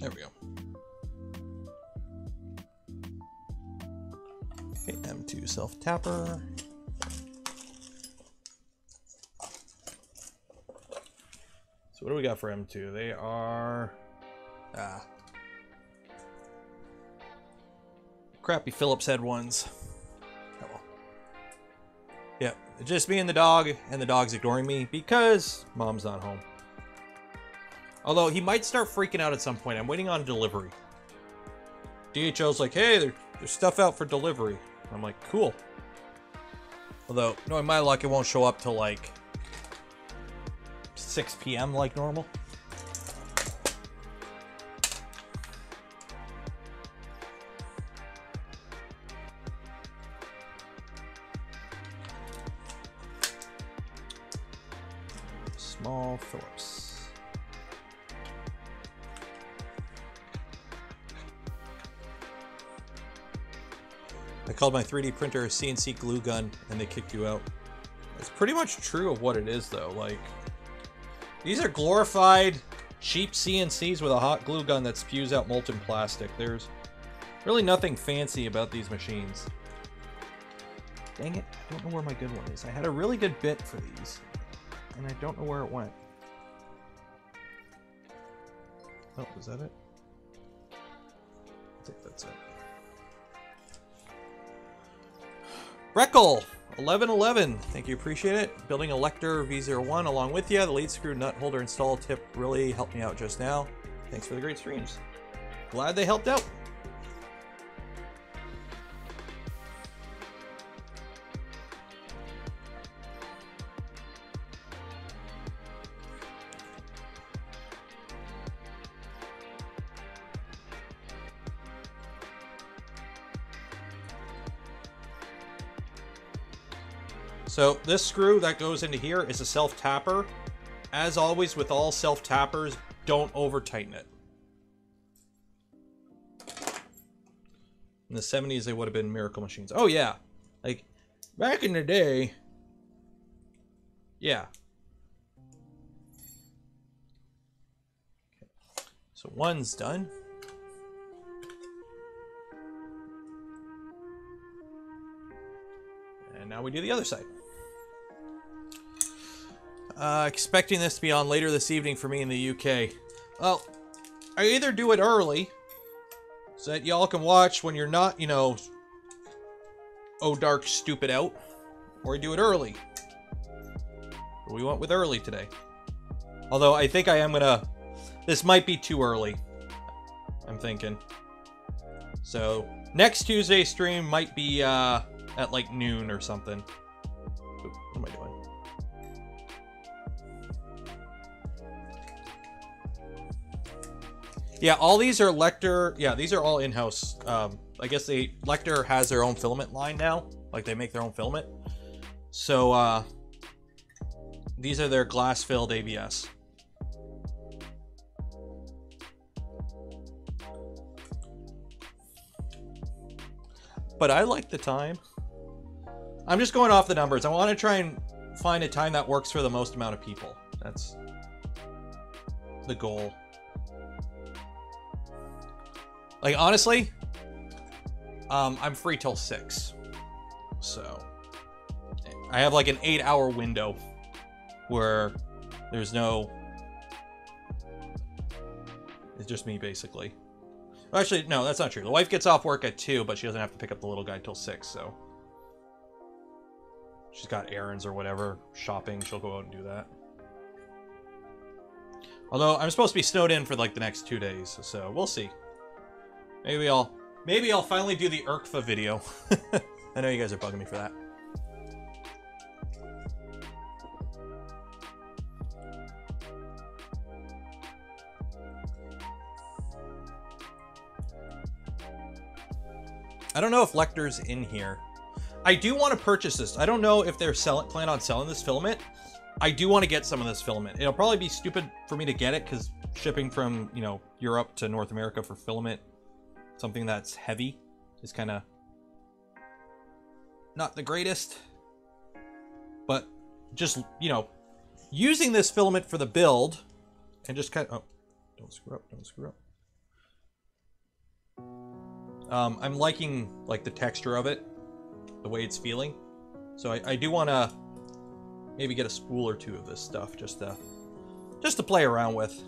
[SPEAKER 1] There we go. Okay, M2 self tapper. So what do we got for M2? They are ah crappy Phillips head ones. Oh well. Yeah, just me and the dog, and the dog's ignoring me because mom's not home. Although he might start freaking out at some point. I'm waiting on delivery. DHL's like, hey, there, there's stuff out for delivery. I'm like, cool. Although, knowing my luck, it won't show up till like 6 p.m. like normal. I called my 3D printer CNC glue gun and they kicked you out. It's pretty much true of what it is though. Like, these are glorified, cheap CNCs with a hot glue gun that spews out molten plastic. There's really nothing fancy about these machines. Dang it, I don't know where my good one is. I had a really good bit for these, and I don't know where it went. Oh, is that it? I think that's it. Reckle, 1111. Thank you, appreciate it. Building a Lecktor V01 along with you. The lead screw nut holder install tip really helped me out just now. Thanks for the great streams. Glad they helped out. So this screw that goes into here is a self-tapper. As always with all self-tappers, don't over-tighten it. In the 70s, they would have been miracle machines. Oh, yeah. Like, back in the day... Yeah. So one's done. And now we do the other side. Uh, expecting this to be on later this evening for me in the UK. Well, I either do it early, so that y'all can watch when you're not, you know, oh dark stupid out, or I do it early. We went with early today. Although I think I am gonna, this might be too early. I'm thinking. So next Tuesday stream might be uh, at like noon or something. Yeah, all these are Lecktor. Yeah, these are all in-house. Um, I guess they Lecktor has their own filament line now. Like they make their own filament. So uh, these are their glass-filled ABS. But I like the time. I'm just going off the numbers. I want to try and find a time that works for the most amount of people. That's the goal. Like, honestly, um, I'm free till 6. So, I have like an 8 hour window where there's no. It's just me, basically. Actually, no, that's not true. The wife gets off work at 2, but she doesn't have to pick up the little guy till 6, so... She's got errands or whatever, shopping, she'll go out and do that. Although, I'm supposed to be snowed in for, like, the next two days, so we'll see. Maybe I'll... Maybe I'll finally do the ERCFA video. I know you guys are bugging me for that. I don't know if Lecktor's in here. I do want to purchase this. I don't know if they're selling, plan on selling this filament. I do want to get some of this filament. It'll probably be stupid for me to get it because shipping from, you know, Europe to North America for filament, something that's heavy, is kind of not the greatest. But just, you know, using this filament for the build and just kind of, oh, don't screw up, don't screw up. Um, I'm liking like the texture of it, the way it's feeling. So I, I do want to maybe get a spool or two of this stuff just to just to play around with.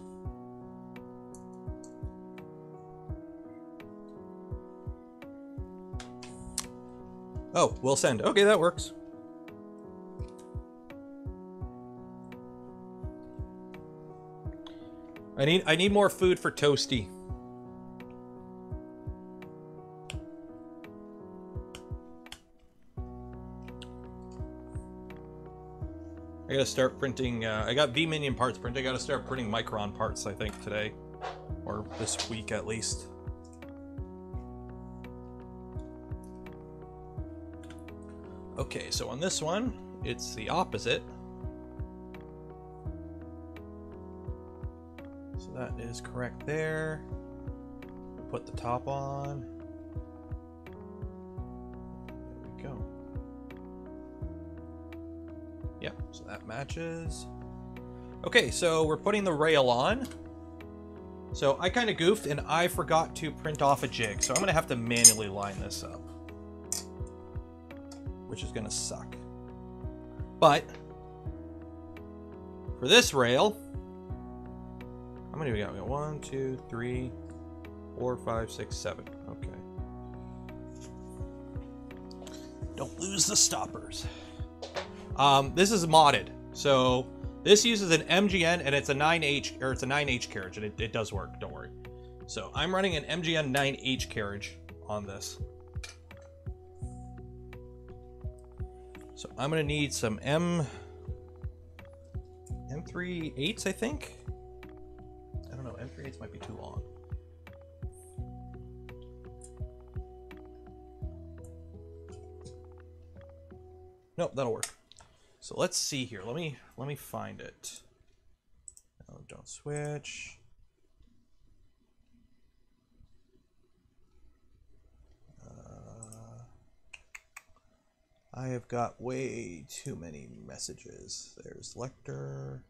[SPEAKER 1] Oh, we'll send. Okay, that works. I need I need more food for Toasty. I gotta start printing, uh, I got V-Minion parts print. I gotta start printing Micron parts, I think, today. Or this week, at least. Okay, so on this one, it's the opposite. So that is correct there. Put the top on. There we go. Yep, so that matches. Okay, so we're putting the rail on. So I kind of goofed and I forgot to print off a jig. So I'm going to have to manually line this up. Which is going to suck. But for this rail, how many we got? We got one, two, three, four, five, six, seven. Okay. Don't lose the stoppers. Um, this is modded. So this uses an MGN and it's a 9H or it's a 9H carriage and it, it does work, don't worry. So I'm running an MGN 9H carriage on this. So I'm gonna need some M M3 8s, I think. I don't know, M3 8s might be too long. Nope, that'll work. So let's see here. Let me let me find it. Don't switch. I have got way too many messages. There's Lecktor.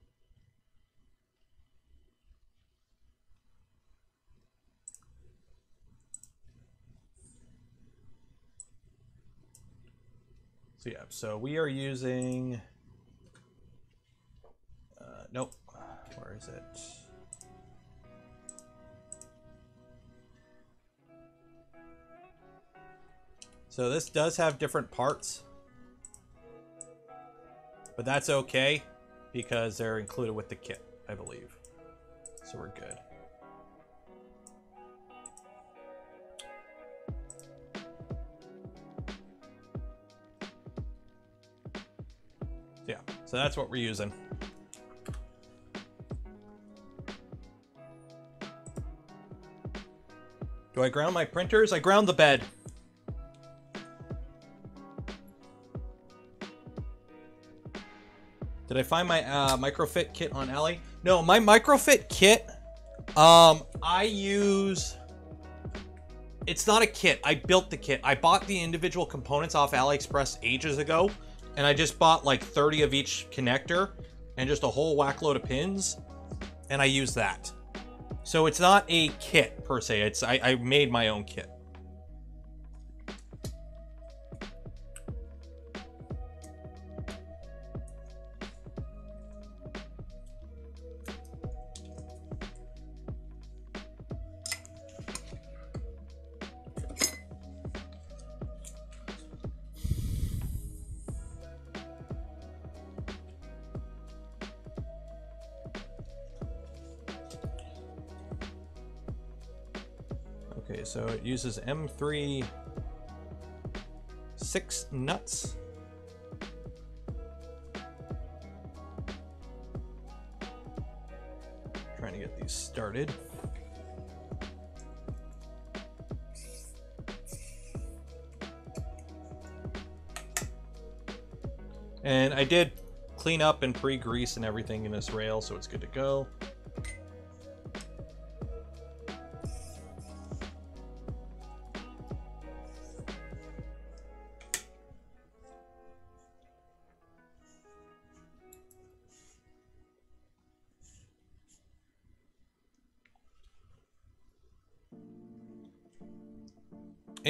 [SPEAKER 1] So yeah, so we are using, uh, nope, where is it? So this does have different parts, but that's okay because they're included with the kit, I believe. So we're good. Yeah, so that's what we're using. Do I ground my printers? I ground the bed. Did I find my uh, microfit kit on Ali? No, my microfit kit, um, I use... It's not a kit. I built the kit. I bought the individual components off AliExpress ages ago and I just bought like 30 of each connector and just a whole whack load of pins and I use that. So it's not a kit per se. It's I, I made my own kit. Uses M3 six nuts. Trying to get these started. And I did clean up and pre-grease and everything in this rail, so it's good to go.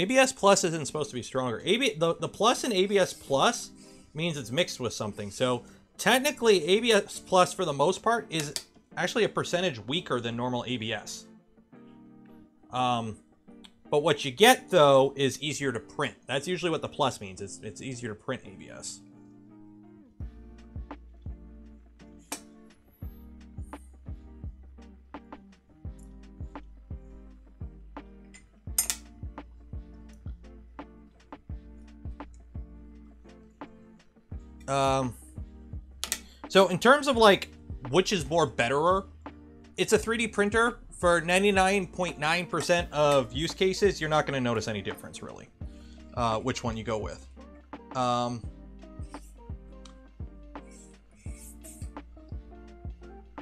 [SPEAKER 1] ABS Plus isn't supposed to be stronger. AB, the, the plus in ABS Plus means it's mixed with something. So technically, ABS Plus, for the most part, is actually a percentage weaker than normal ABS. Um, but what you get, though, is easier to print. That's usually what the plus means. It's, it's easier to print ABS. Um, so in terms of like which is more betterer, it's a 3D printer for 99.9% of use cases. You're not going to notice any difference really. Uh, which one you go with. Um,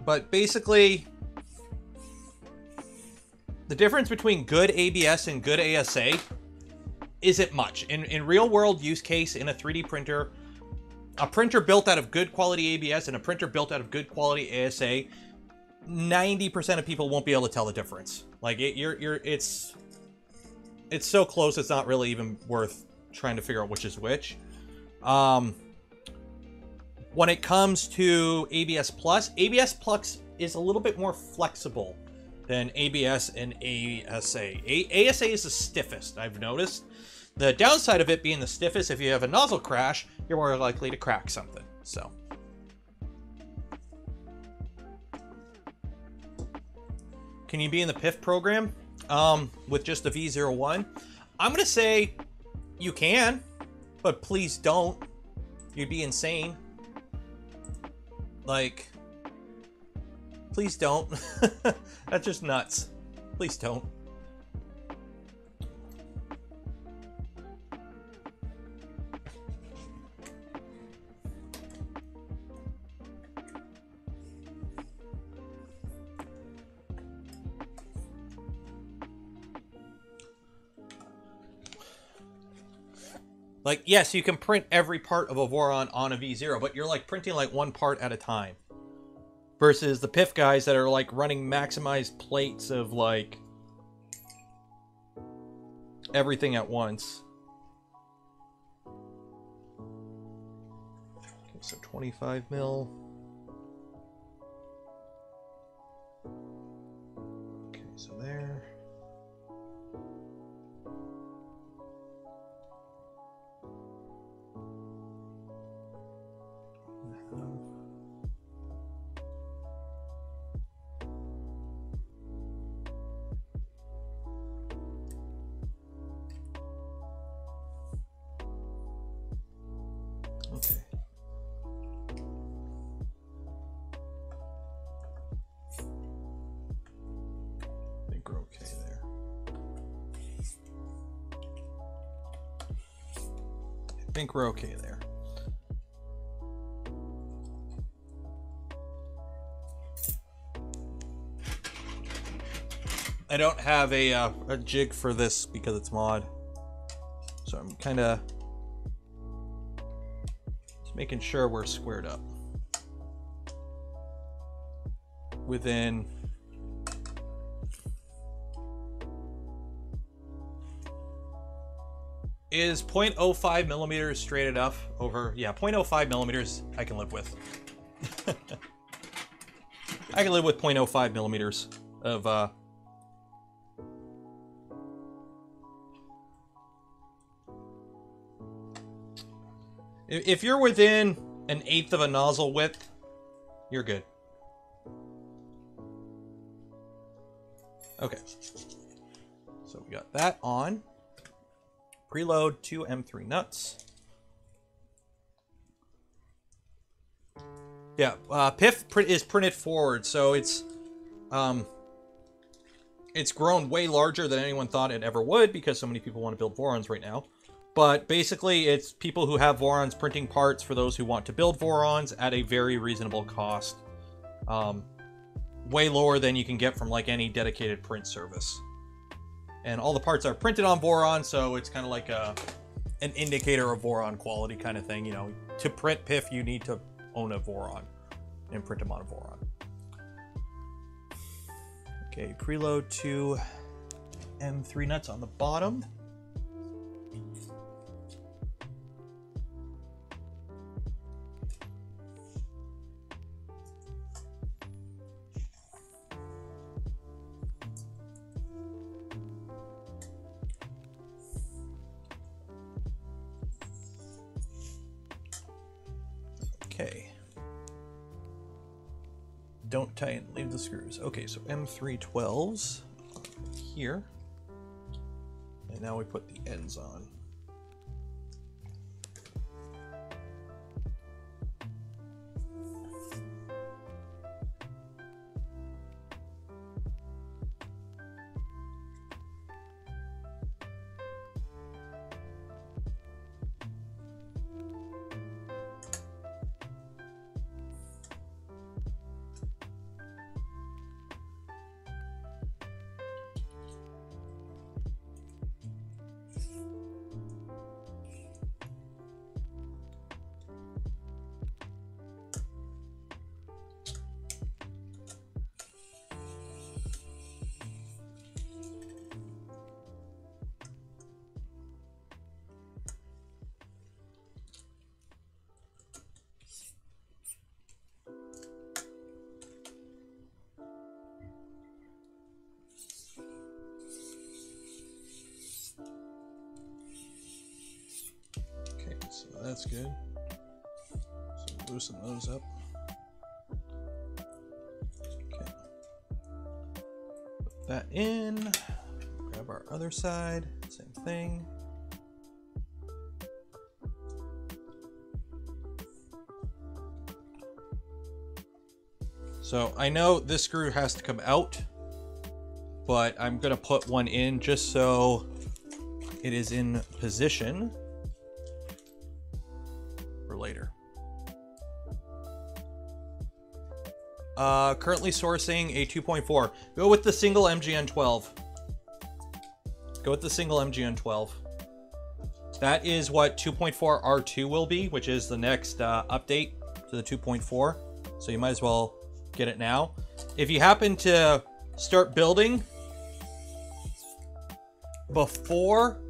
[SPEAKER 1] but basically, the difference between good ABS and good ASA isn't much. In, in real world use case in a 3D printer, a printer built out of good quality ABS and a printer built out of good quality ASA, 90% of people won't be able to tell the difference. Like it, you're, you're, it's, it's so close. It's not really even worth trying to figure out which is which. Um, when it comes to ABS Plus, ABS Plus is a little bit more flexible than ABS and ASA. A ASA is the stiffest, I've noticed. The downside of it being the stiffest, if you have a nozzle crash, you're more likely to crack something. So. Can you be in the PIF program um, with just the V01? I'm going to say you can, but please don't. You'd be insane. Like, please don't. That's just nuts. Please don't. Like, yes, you can print every part of a Voron on a V0, but you're like printing like one part at a time. Versus the PIF guys that are like running maximized plates of like everything at once. Okay, so 25 mil. Think we're okay there. I don't have a, uh, a jig for this because it's mod. So I'm kind of just making sure we're squared up. Within Is 0.05 millimeters straight enough over? Yeah, 0.05 millimeters I can live with. I can live with 0.05 millimeters of uh, If you're within an eighth of a nozzle width, you're good. Okay. So we got that on. Preload two M3 nuts. Yeah, uh, PIF is printed forward, so it's um, it's grown way larger than anyone thought it ever would because so many people want to build Vorons right now. But basically, it's people who have Vorons printing parts for those who want to build Vorons at a very reasonable cost. Um, way lower than you can get from like any dedicated print service. And all the parts are printed on Voron, so it's kind of like a an indicator of Voron quality kind of thing. You know, to print PIF, you need to own a Voron and print them on a Voron. Okay, preload two M3 nuts on the bottom. So M312s here. And now we put the ends on. Up. Okay. Put that in. Grab our other side. Same thing. So I know this screw has to come out, but I'm gonna put one in just so it is in position Uh, currently sourcing a 2.4. Go with the single MGN 12. Go with the single MGN 12. That is what 2.4 R2 will be, which is the next uh, update to the 2.4. So you might as well get it now. If you happen to start building before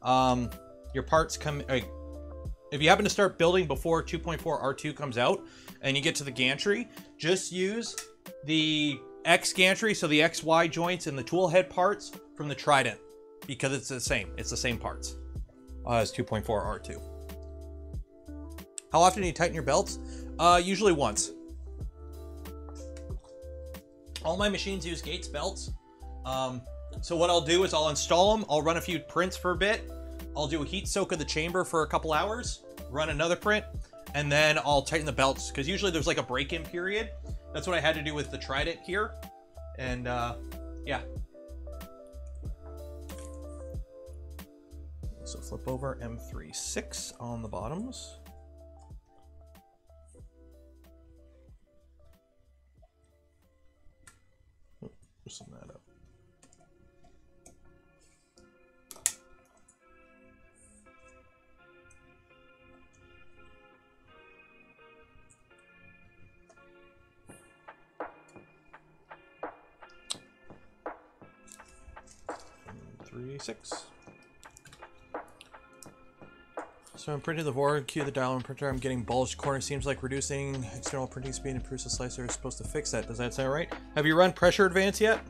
[SPEAKER 1] um, your parts come, like, if you happen to start building before 2.4 R2 comes out and you get to the gantry, just use the X gantry, so the XY joints and the tool head parts from the Trident because it's the same. It's the same parts uh, as 2.4 R2. How often do you tighten your belts? Uh, usually once. All my machines use Gates belts. Um, so what I'll do is I'll install them. I'll run a few prints for a bit. I'll do a heat soak of the chamber for a couple hours, run another print, and then I'll tighten the belts because usually there's like a break-in period. That's what I had to do with the Trident here. And uh, yeah. So flip over M36 on the bottoms. Loosen that Three, six. So I'm printing the Vorag, cue the dial on printer. I'm getting bulged corner. Seems like reducing external printing speed improves the slicer. Is supposed to fix that. Does that sound right? Have you run Pressure Advance yet?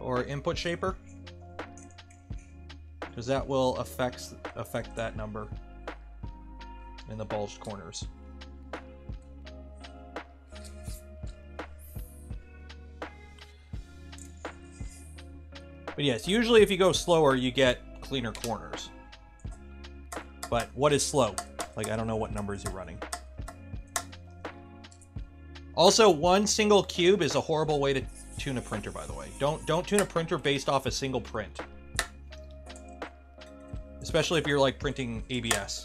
[SPEAKER 1] Or Input Shaper? Because that will affect affect that number in the bulged corners. But yes, usually if you go slower, you get cleaner corners. But what is slow? Like, I don't know what numbers you're running. Also, one single cube is a horrible way to tune a printer, by the way. Don't don't tune a printer based off a single print. Especially if you're like printing ABS.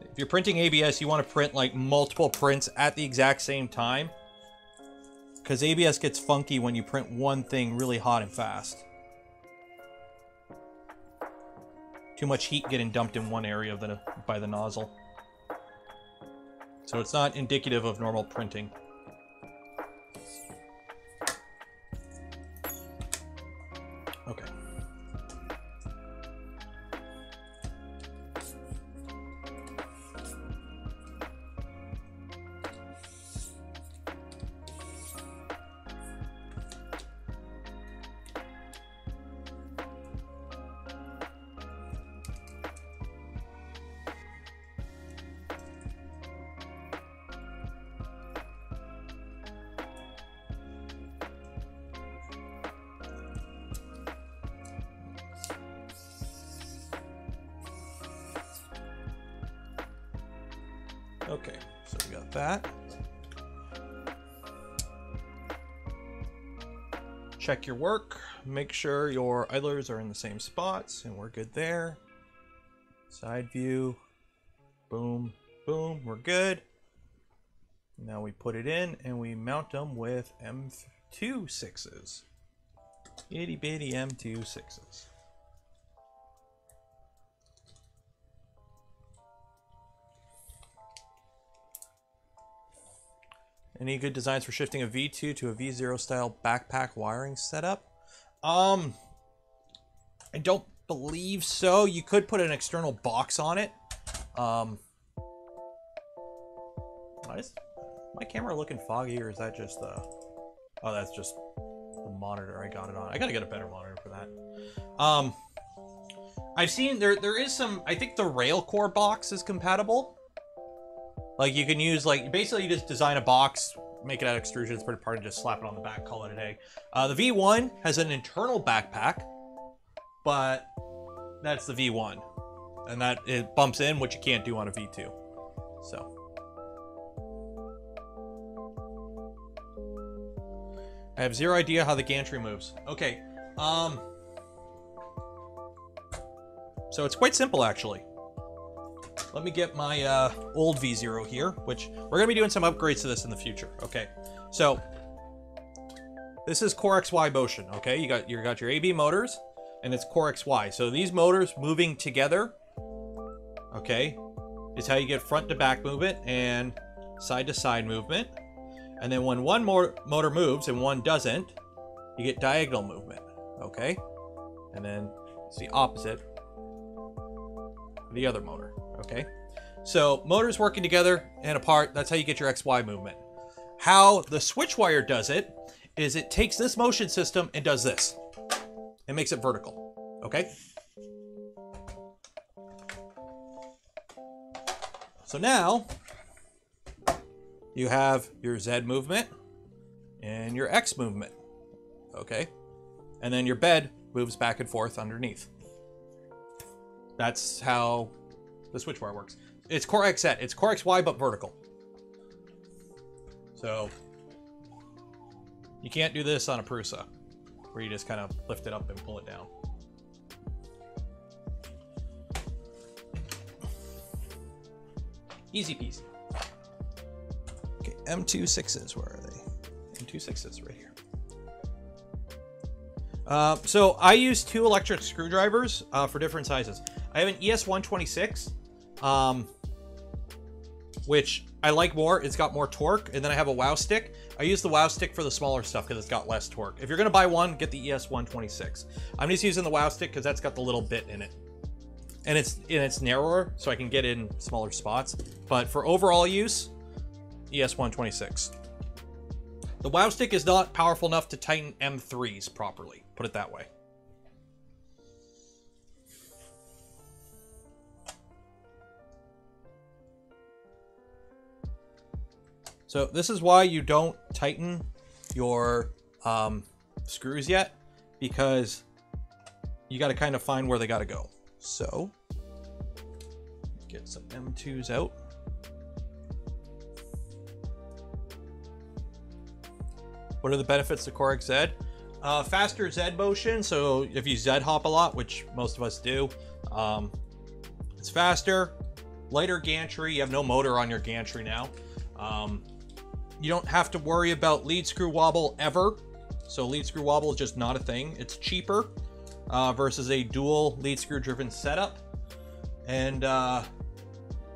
[SPEAKER 1] If you're printing ABS, you want to print like multiple prints at the exact same time. Because ABS gets funky when you print one thing really hot and fast. Too much heat getting dumped in one area of the, by the nozzle. So it's not indicative of normal printing. Make sure your idlers are in the same spots, and we're good there. Side view. Boom, boom, we're good. Now we put it in, and we mount them with M2 sixes. Itty bitty M2 sixes. Any good designs for shifting a V2 to a V0 style backpack wiring setup? Um, I don't believe so. You could put an external box on it. Um, why is my camera looking foggy or is that just the, oh, that's just the monitor I got it on. I gotta get a better monitor for that. Um, I've seen there, there is some, I think the Railcore box is compatible. Like you can use like basically you just design a box, make it out of extrusions, put it apart, and just slap it on the back, call it a day. Uh, the V1 has an internal backpack, but that's the V1, and that it bumps in, which you can't do on a V2. So. I have zero idea how the gantry moves. Okay, um, so it's quite simple actually. Let me get my uh, old V0 here, which we're going to be doing some upgrades to this in the future. Okay, so this is Core XY motion. Okay, you got you got your AB motors, and it's Core XY. So these motors moving together, okay, is how you get front to back movement and side to side movement. And then when one motor moves and one doesn't, you get diagonal movement. Okay, and then it's the opposite the other motor. Okay, so motors working together and apart, that's how you get your XY movement. How the switch wire does it is it takes this motion system and does this. It makes it vertical, okay? So now you have your Z movement and your X movement, okay? And then your bed moves back and forth underneath. That's how the switch wire works. It's Core XZ. It's Core XY, but vertical. So, you can't do this on a Prusa, where you just kind of lift it up and pull it down. Easy peasy. Okay, M26s, where are they? M26s right here. Uh, so I use two electric screwdrivers uh, for different sizes. I have an ES126, um, which I like more. It's got more torque. And then I have a WOW stick. I use the WOW stick for the smaller stuff because it's got less torque. If you're going to buy one, get the ES126. I'm just using the WOW stick because that's got the little bit in it. And it's, and it's narrower, so I can get in smaller spots. But for overall use, ES126. The WOW stick is not powerful enough to tighten M3s properly. Put it that way. So this is why you don't tighten your um, screws yet, because you got to kind of find where they got to go. So, get some M2s out. What are the benefits to Core Z? Uh, faster Z motion, so if you Z hop a lot, which most of us do, um, it's faster. Lighter gantry, you have no motor on your gantry now. Um, you don't have to worry about lead screw wobble ever. So lead screw wobble is just not a thing. It's cheaper uh, versus a dual lead screw driven setup. And uh,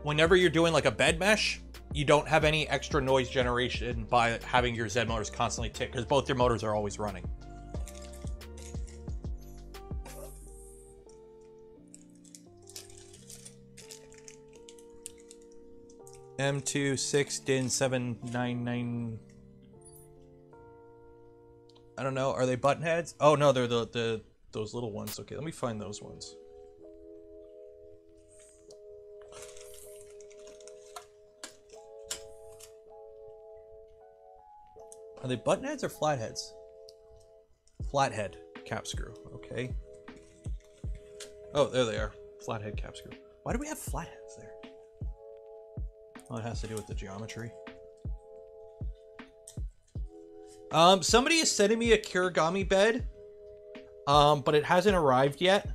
[SPEAKER 1] whenever you're doing like a bed mesh, you don't have any extra noise generation by having your Z motors constantly tick because both your motors are always running. M2 DIN 799. I don't know. Are they button heads? Oh no, they're the the those little ones. Okay, let me find those ones. Are they button heads or flatheads? Flathead cap screw. Okay. Oh, there they are. Flathead cap screw. Why do we have flatheads there? Well, it has to do with the geometry. Um, somebody is sending me a Kirigami bed, um, but it hasn't arrived yet.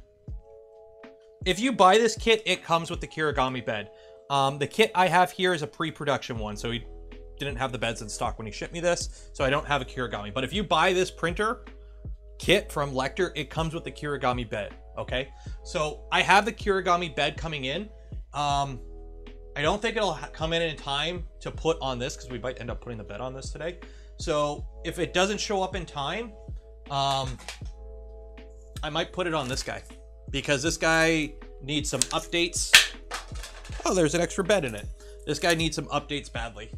[SPEAKER 1] If you buy this kit, it comes with the Kirigami bed. Um, the kit I have here is a pre-production one, so he didn't have the beds in stock when he shipped me this, so I don't have a Kirigami. But if you buy this printer kit from Lecktor, it comes with the Kirigami bed, okay? So I have the Kirigami bed coming in. Um, I don't think it'll come in in time to put on this because we might end up putting the bed on this today. So if it doesn't show up in time, um, I might put it on this guy because this guy needs some updates. Oh, there's an extra bed in it. This guy needs some updates badly.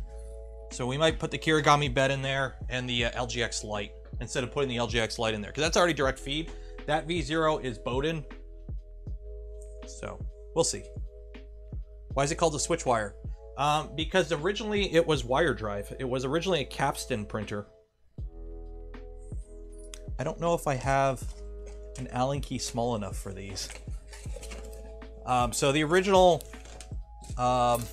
[SPEAKER 1] So we might put the Kirigami bed in there and the uh, LGX Lite instead of putting the LGX Lite in there because that's already direct feed. That V0 is Bowden. So we'll see. Why is it called a switch wire? Um, because originally it was wire drive. It was originally a capstan printer. I don't know if I have an Allen key small enough for these. Um, so the original um,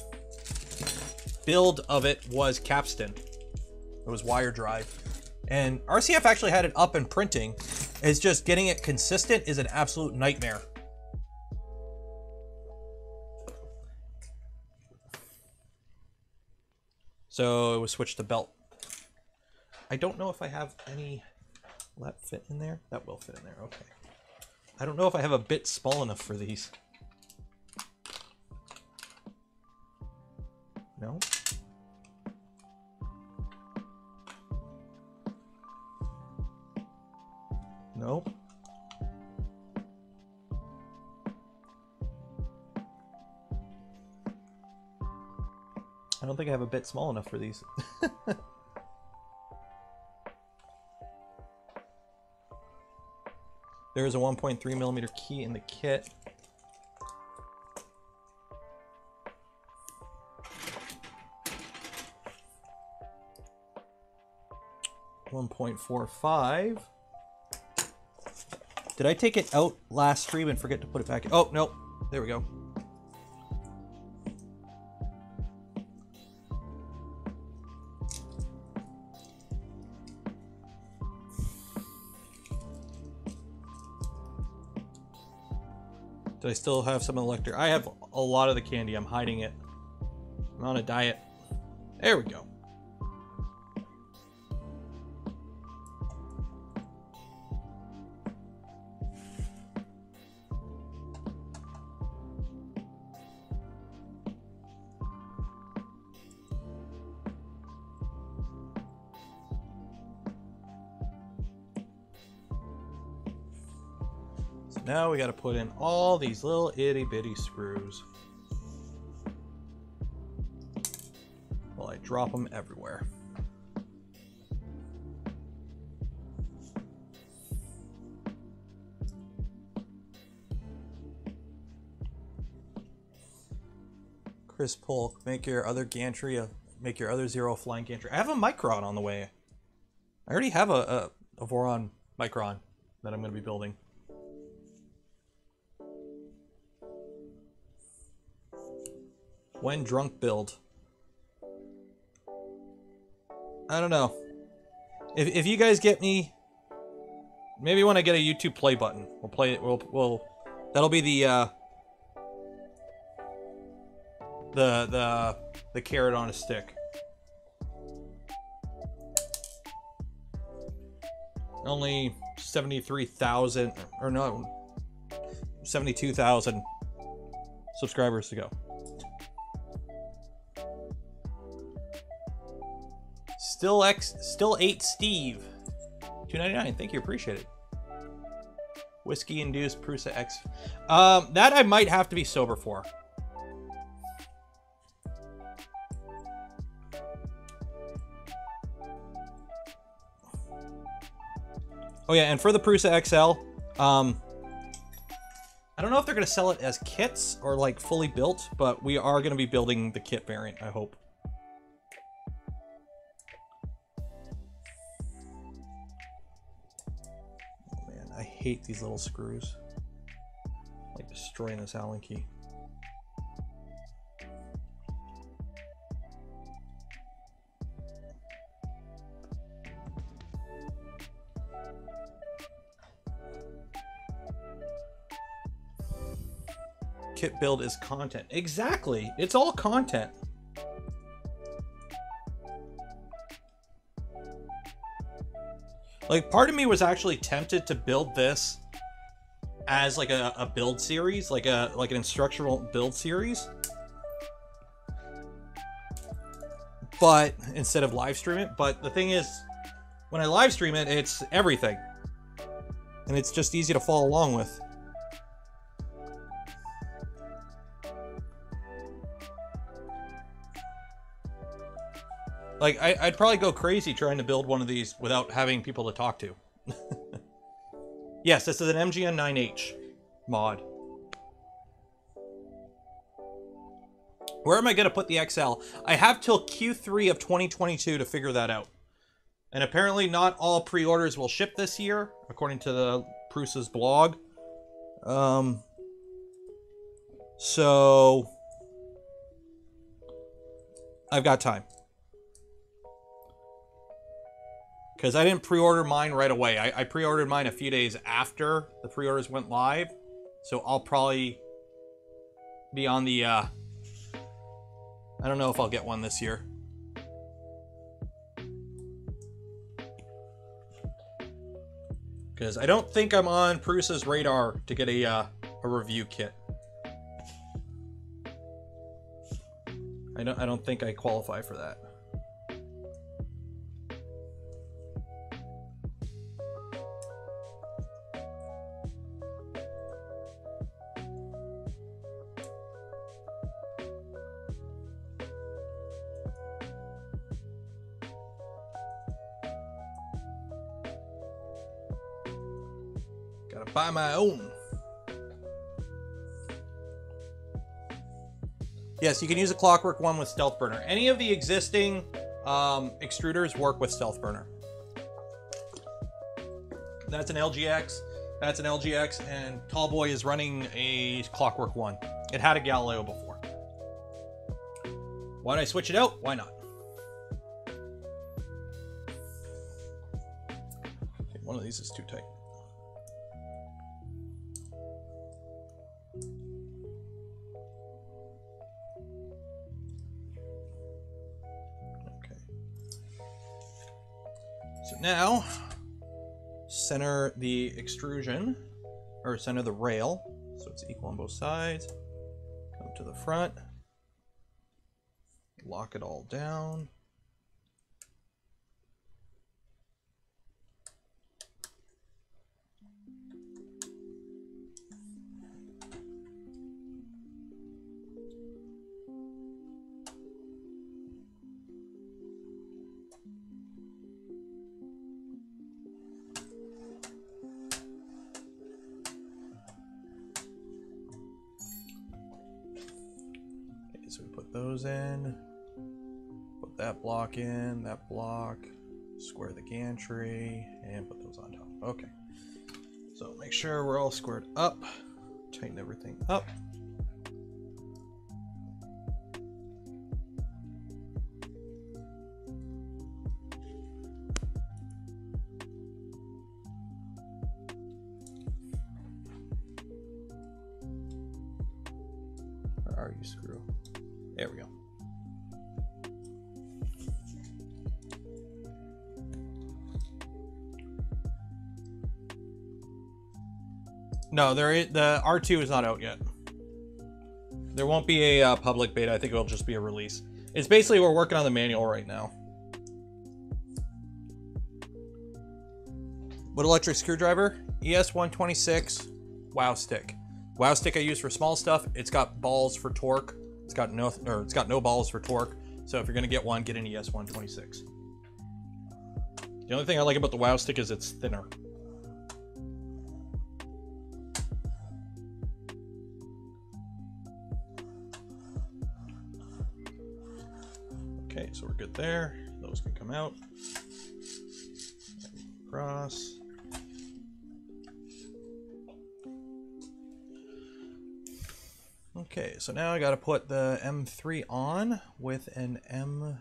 [SPEAKER 1] build of it was capstan. It was wire drive. And RCF actually had it up and printing. It's just getting it consistent is an absolute nightmare. So it was switched to belt. I don't know if I have any. That fit in there? That will fit in there. Okay. I don't know if I have a bit small enough for these. No. Nope. I don't think I have a bit small enough for these. there is a 1.3 millimeter key in the kit. One point four five. Did I take it out last stream and forget to put it back? In? Oh no, there we go. I still have some of the? I have a lot of the candy. I'm hiding it. I'm on a diet. There we go. We got to put in all these little itty bitty screws. While I drop them everywhere. Chris Polk, make your other gantry a make your other zero flying gantry. I have a Micron on the way. I already have a, a, a Voron Micron that I'm going to be building. When drunk build. I don't know. If, if you guys get me, maybe when I get a YouTube play button, we'll play it. We'll we'll that'll be the uh, the the the carrot on a stick. Only seventy three thousand or no, seventy two thousand subscribers to go. Still X, still eight Steve. 299. Thank you. Appreciate it. Whiskey induced Prusa X. Um, that I might have to be sober for. Oh yeah, and for the Prusa XL, um, I don't know if they're going to sell it as kits or like fully built, but we are going to be building the kit variant, I hope. Hate these little screws. like destroying this Allen key. Kit build is content. Exactly. It's all content. Like, part of me was actually tempted to build this as like a, a build series, like a like an instructional build series. But instead of live stream it, but the thing is, when I live stream it, it's everything. And it's just easy to follow along with. Like, I, would probably go crazy trying to build one of these without having people to talk to. yes, this is an MGN 9H mod. Where am I going to put the XL? I have till Q3 of 2022 to figure that out. And apparently not all pre-orders will ship this year, according to the Prusa's blog. Um, so... I've got time. Because I didn't pre-order mine right away. I, I pre-ordered mine a few days after the pre-orders went live, so I'll probably be on the. Uh, I don't know if I'll get one this year. Because I don't think I'm on Prusa's radar to get a, uh, a review kit. I don't, I don't think I qualify for that. Buy my own. Yes, you can use a Clockwork one with Stealthburner. Any of the existing um, extruders work with Stealthburner. That's an LGX. That's an LGX, and Tallboy is running a Clockwork one. It had a Galileo before. Why did I switch it out? Why not? Okay, one of these is too tight. Now, center the extrusion, or center the rail, so it's equal on both sides. Come to the front, lock it all down. Block in, that block, square the gantry, and put those on top. Okay. So make sure we're all squared up. Tighten everything up. No, there is, the R2 is not out yet. There won't be a uh, public beta. I think it'll just be a release. It's basically we're working on the manual right now. What electric screwdriver? ES126 Wow Stick. Wow Stick I use for small stuff. It's got balls for torque. It's got no or it's got no balls for torque. So if you're gonna get one, get an ES126. The only thing I like about the Wow Stick is it's thinner. There. Those can come out. Cross. Okay, so now I got to put the M3 on with an M3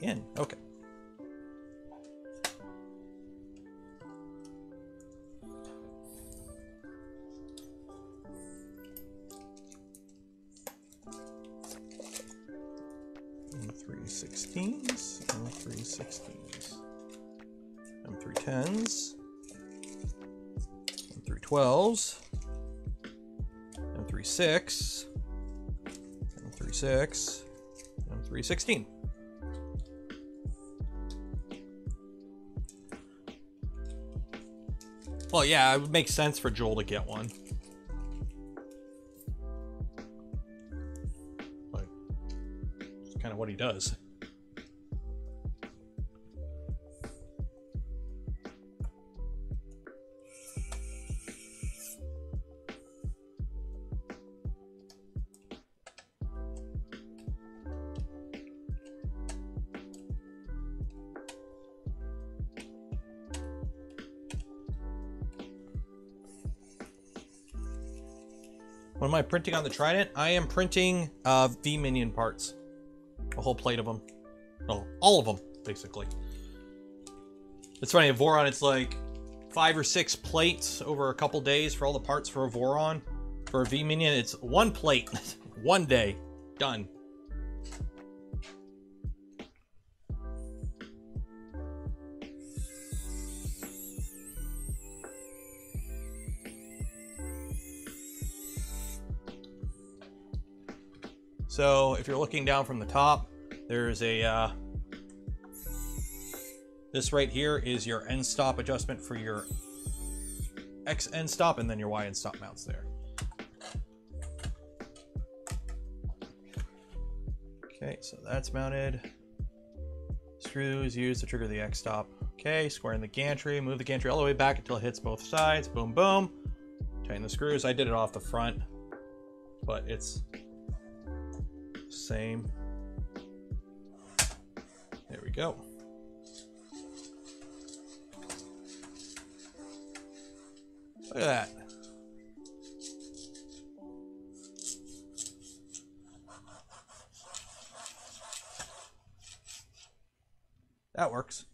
[SPEAKER 1] in. Okay. M312s, M36, M36, M316. Well, yeah, it would make sense for Joel to get one. But it's kind of what he does. Am I printing on the Trident? I am printing uh, V-Minion parts. A whole plate of them. Oh, all of them, basically. It's funny, a Voron, it's like five or six plates over a couple days for all the parts for a Voron. For a V-Minion, it's one plate, one day, done. If you're looking down from the top, there's a, uh, this right here is your end stop adjustment for your X end stop and then your Y end stop mounts there. Okay, so that's mounted. Screws used to trigger the X stop. Okay, square in the gantry, move the gantry all the way back until it hits both sides. Boom, boom. Tighten the screws. I did it off the front, but it's same. There we go. Look at that. That works.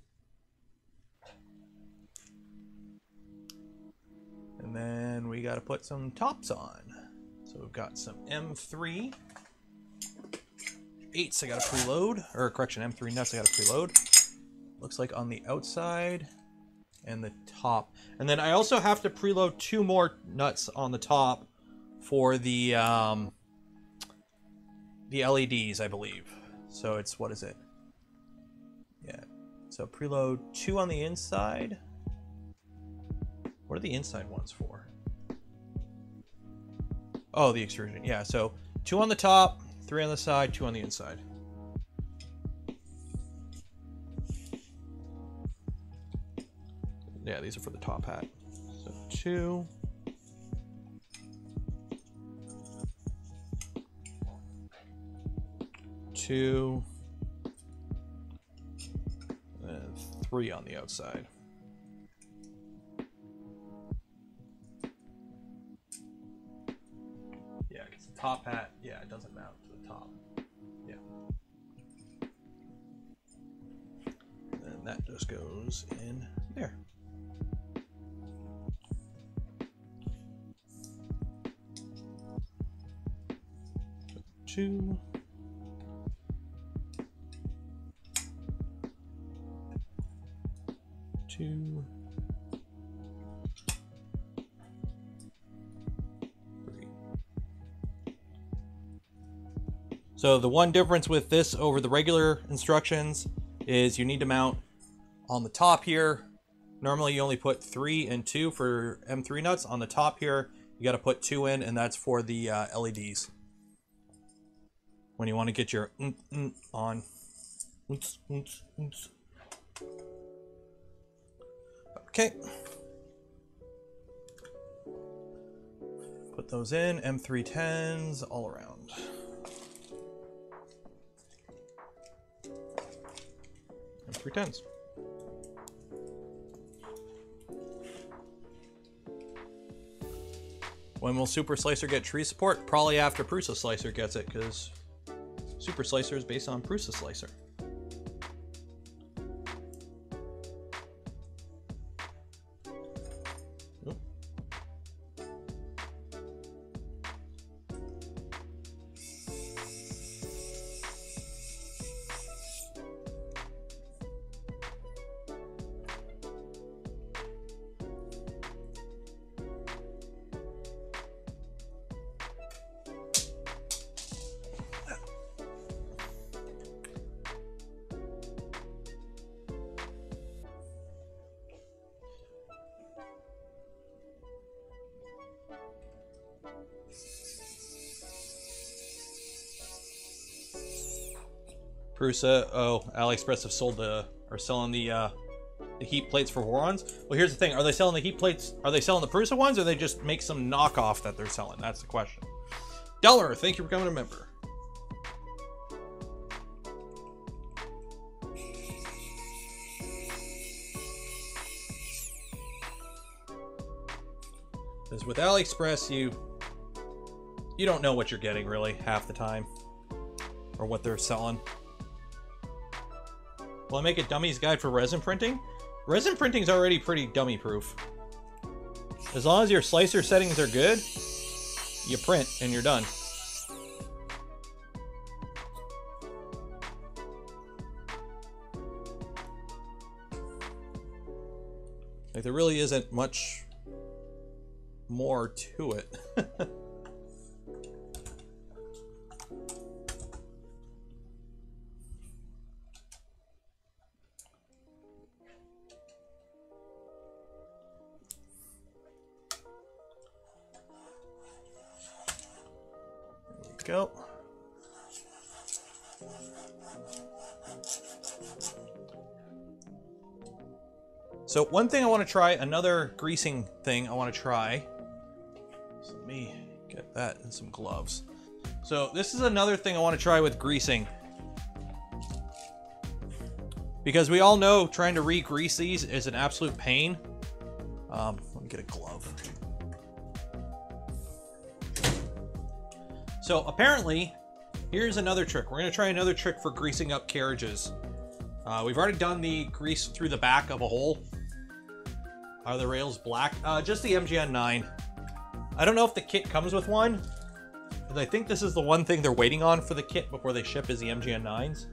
[SPEAKER 1] And then we got to put some tops on. So we've got some M3 eights I got to preload, or correction, M3 nuts I got to preload. Looks like on the outside and the top. And then I also have to preload two more nuts on the top for the um, the LEDs, I believe. So it's, what is it? Yeah. So preload two on the inside. What are the inside ones for? Oh, the extrusion. Yeah, so two on the top, Three on the side, two on the inside. Yeah, these are for the top hat. So two. Two. And three on the outside. top hat, yeah, it doesn't mount. That just goes in there. Two. Two. So the one difference with this over the regular instructions is you need to mount on the top here. Normally you only put three and two for M3 nuts. On the top here, you got to put two in, and that's for the uh, LEDs. When you want to get your mm, mm on. Okay. Put those in, M310s all around. M310s. When will Super Slicer get tree support? Probably after Prusa Slicer gets it, because Super Slicer is based on Prusa Slicer. Prusa, oh, AliExpress have sold the, are selling the, uh, the heat plates for Vorons. Well, here's the thing: are they selling the heat plates? Are they selling the Prusa ones, or they just make some knockoff that they're selling? That's the question. Deller, thank you for becoming a member. Because with AliExpress, you you don't know what you're getting really half the time, or what they're selling. Will I make a dummy's guide for resin printing? Resin printing's already pretty dummy proof. As long as your slicer settings are good, you print and you're done. Like there really isn't much more to it. one thing I want to try, another greasing thing I want to try. So let me get that and some gloves. So this is another thing I want to try with greasing. Because we all know trying to re-grease these is an absolute pain. Um, let me get a glove. So apparently, here's another trick. We're going to try another trick for greasing up carriages. Uh, we've already done the grease through the back of a hole. Are the rails black? Uh, just the MGN9. I don't know if the kit comes with one. I think this is the one thing they're waiting on for the kit before they ship is the MGN9s.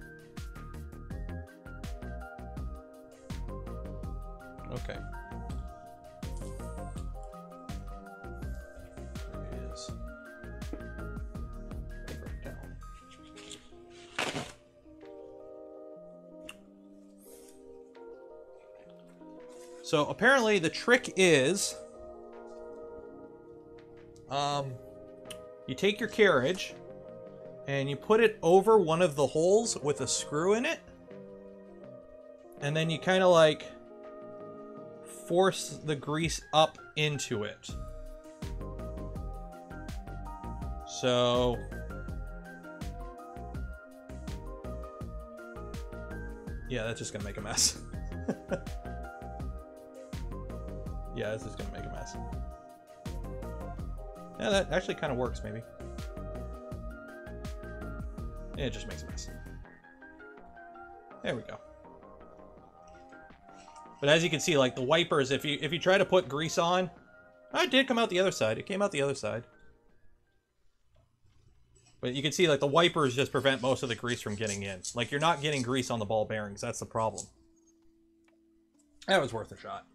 [SPEAKER 1] So apparently the trick is, um, you take your carriage and you put it over one of the holes with a screw in it. And then you kind of like force the grease up into it. So yeah, that's just gonna make a mess. Yeah, this is gonna make a mess. Yeah, that actually kind of works, maybe. It just makes a mess. There we go. But as you can see, like the wipers, if you if you try to put grease on, oh, it did come out the other side. It came out the other side. But you can see like the wipers just prevent most of the grease from getting in. Like you're not getting grease on the ball bearings. That's the problem. That was worth a shot.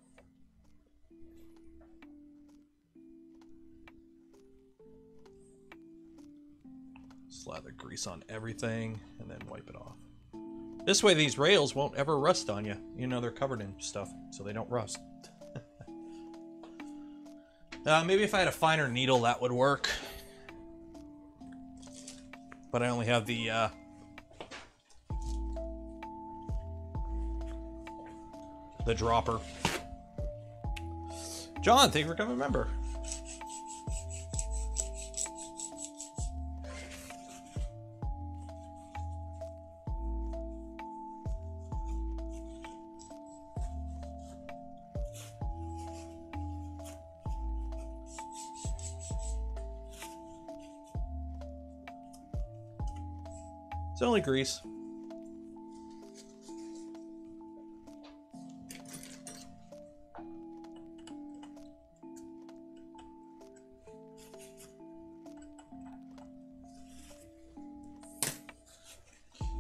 [SPEAKER 1] Slather grease on everything and then wipe it off. This way these rails won't ever rust on you. You know they're covered in stuff, so they don't rust. uh, maybe if I had a finer needle that would work. But I only have the, uh... The dropper. John, thank you for coming member. Only grease.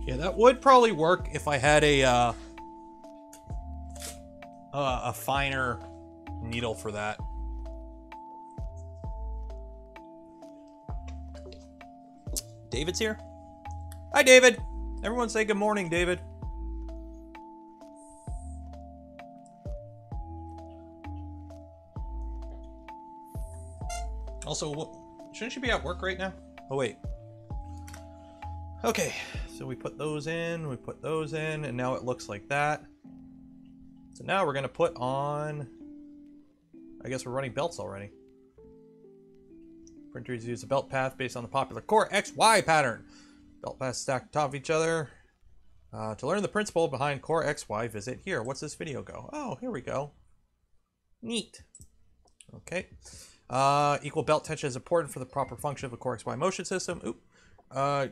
[SPEAKER 1] Yeah, that would probably work if I had a uh, uh, a finer needle for that. David's here. Hi, David. Everyone say good morning, David. Also, shouldn't you be at work right now? Oh, wait. Okay, so we put those in, we put those in, and now it looks like that. So now we're going to put on... I guess we're running belts already. Printers use a belt path based on the popular Core XY pattern. Belt paths stacked top of each other. Uh, to learn the principle behind Core XY, visit here. What's this video go? Oh, here we go. Neat. Okay. Uh, equal belt tension is important for the proper function of a Core XY motion system. Oop. Uh,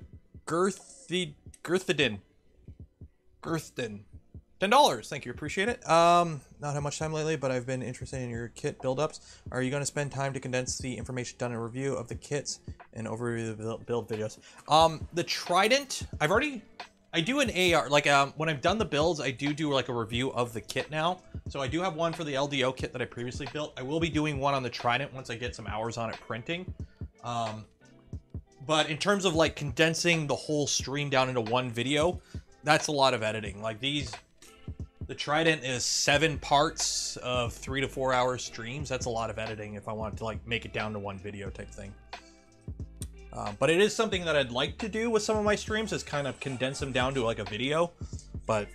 [SPEAKER 1] Girthy, Girthidin. Girthden. Ten dollars. Thank you. Appreciate it. Um, not had much time lately, but I've been interested in your kit buildups. Are you going to spend time to condense the information done in review of the kits and overview the build videos? Um, the Trident. I've already. I do an AR. Like um, when I've done the builds, I do do like a review of the kit now. So I do have one for the LDO kit that I previously built. I will be doing one on the Trident once I get some hours on it printing. Um, but in terms of like condensing the whole stream down into one video, that's a lot of editing. Like these the Trident is seven parts of three to four hour streams. That's a lot of editing if I wanted to like make it down to one video type thing. Um, but it is something that I'd like to do with some of my streams is kind of condense them down to like a video. But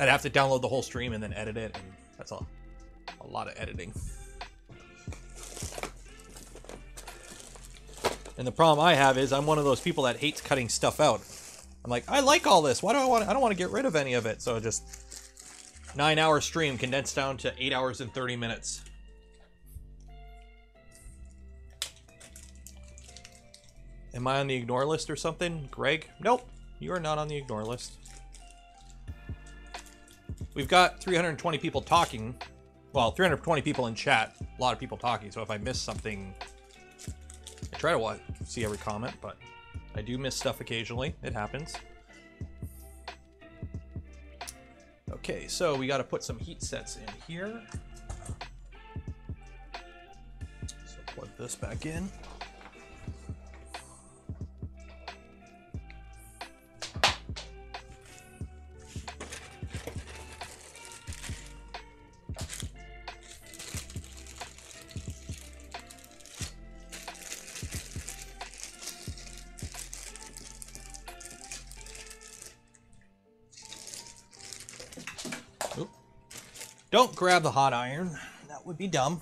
[SPEAKER 1] I'd have to download the whole stream and then edit it. And that's a, a lot of editing. And the problem I have is I'm one of those people that hates cutting stuff out. I'm like, I like all this. Why do I want? I don't want to get rid of any of it. So just nine hour stream condensed down to eight hours and 30 minutes. Am I on the ignore list or something? Greg? Nope, you are not on the ignore list. We've got 320 people talking. Well, 320 people in chat. A lot of people talking, so if I miss something, I try to watch, see every comment, but I do miss stuff occasionally. It happens. Okay, so we got to put some heat sets in here. So plug this back in. Don't grab the hot iron. That would be dumb.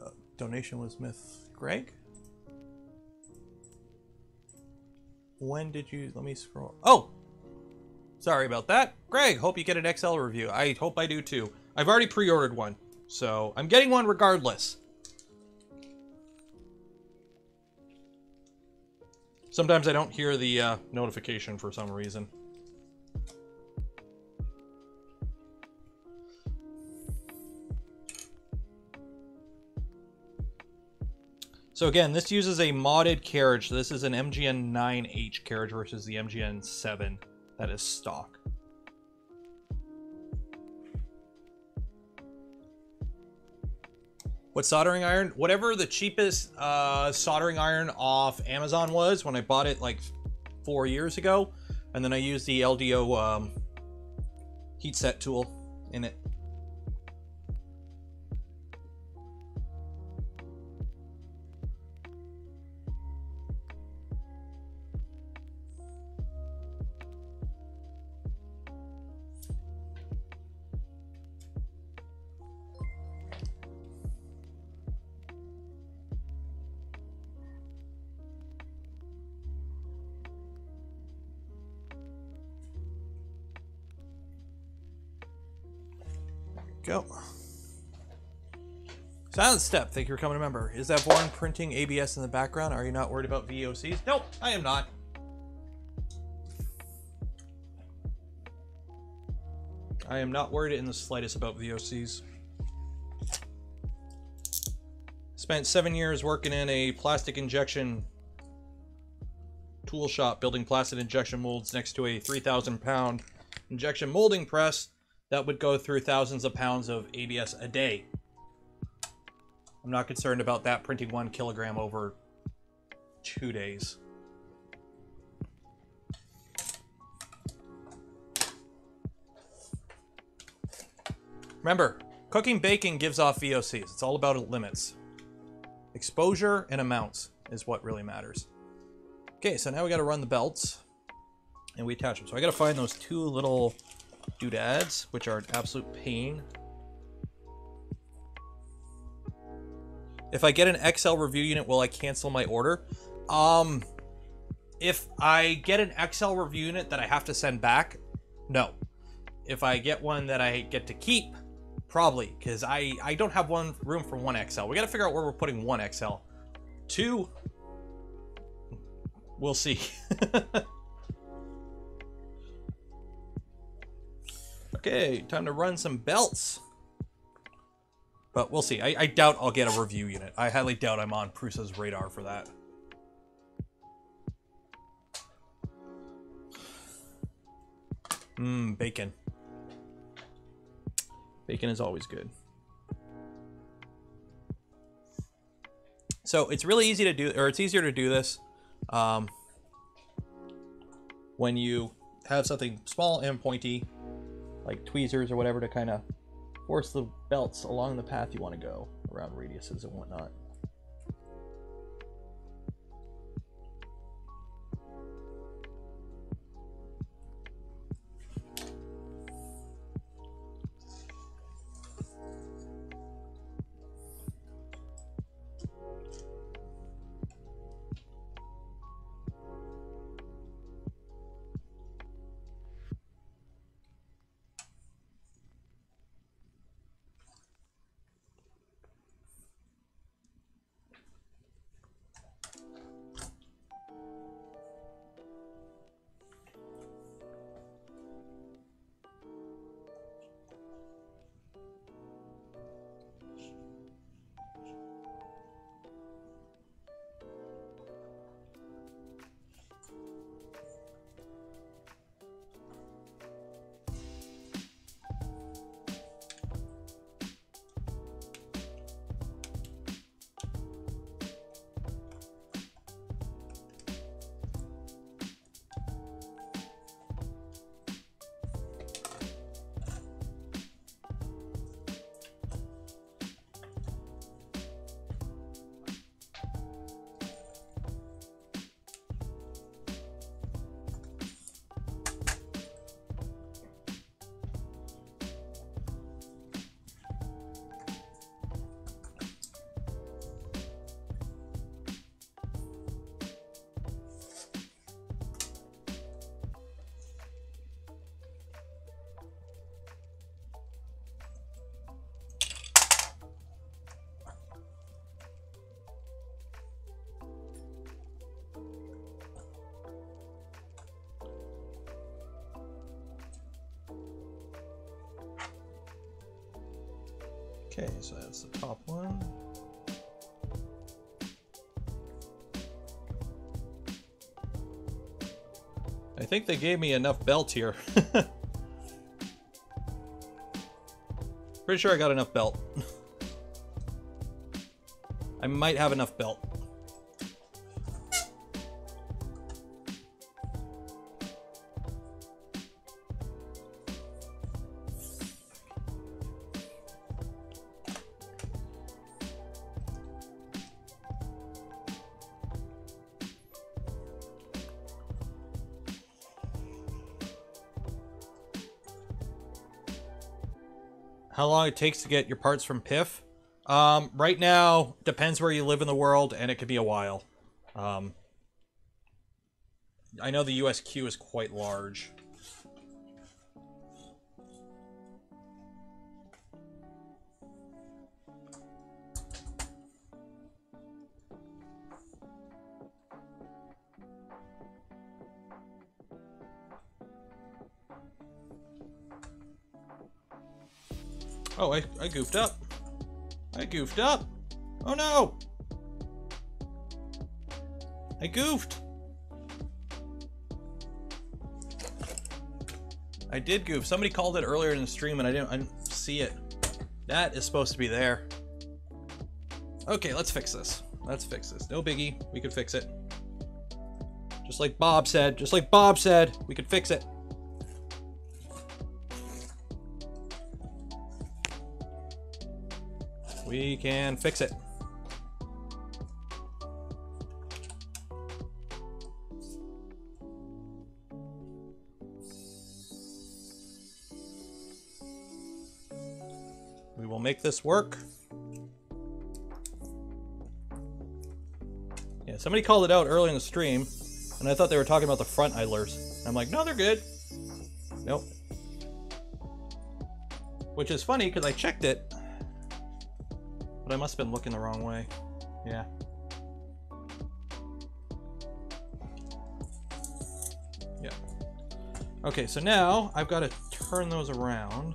[SPEAKER 1] Uh, donation was Smith Greg. When did you... Let me scroll. Oh! Sorry about that. Greg, hope you get an XL review. I hope I do too. I've already pre-ordered one. So I'm getting one regardless. Sometimes I don't hear the uh, notification for some reason. So again, this uses a modded carriage. This is an MGN 9H carriage versus the MGN 7 that is stock. What soldering iron? Whatever the cheapest uh, soldering iron off Amazon was when I bought it like four years ago. And then I used the LDO um, heat set tool in it. Go. Silent Step, thank you for coming, member. Is that Voron printing ABS in the background? Are you not worried about VOCs? Nope, I am not. I am not worried in the slightest about VOCs. Spent seven years working in a plastic injection tool shop building plastic injection molds next to a 3,000 pound injection molding press that would go through thousands of pounds of ABS a day. I'm not concerned about that printing one kilogram over two days. Remember, cooking bacon gives off VOCs. It's all about limits. Exposure and amounts is what really matters. Okay, so now we got to run the belts and we attach them. So I got to find those two little doodads, which are an absolute pain. If I get an XL review unit, will I cancel my order? Um, if I get an XL review unit that I have to send back, no. If I get one that I get to keep, probably, because I, I don't have one room for one XL. We got to figure out where we're putting one XL. Two, we'll see. Okay, time to run some belts. But we'll see. I, I, doubt I'll get a review unit. I highly doubt I'm on Prusa's radar for that. Mmm, bacon. Bacon is always good. So it's really easy to do, or it's easier to do this um, when you have something small and pointy like tweezers or whatever to kind of force the belts along the path you want to go around radiuses and whatnot. Okay, so that's the top one. I think they gave me enough belt here. Pretty sure I got enough belt. I might have enough belt. It takes to get your parts from PIF? Um, right now, depends where you live in the world, and it could be a while. Um, I know the US queue is quite large. Oh, I, I goofed up. I goofed up. Oh no! I goofed. I did goof. Somebody called it earlier in the stream and I didn't, I didn't see it. That is supposed to be there. Okay, let's fix this. Let's fix this. No biggie. We could fix it. Just like Bob said. Just like Bob said. We could fix it. We can fix it. We will make this work. Yeah, somebody called it out early in the stream, and I thought they were talking about the front idlers. I'm like, no, they're good. Nope. Which is funny, because I checked it, but I must have been looking the wrong way. Yeah. Yeah. Okay, so now I've got to turn those around.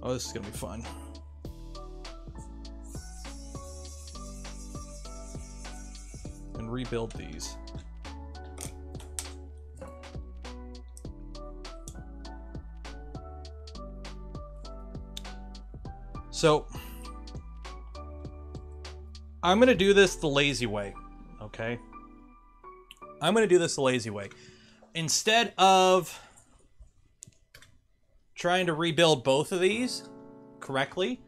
[SPEAKER 1] Oh, this is going to be fun. And rebuild these. So, I'm going to do this the lazy way, okay? I'm going to do this the lazy way. Instead of trying to rebuild both of these correctly,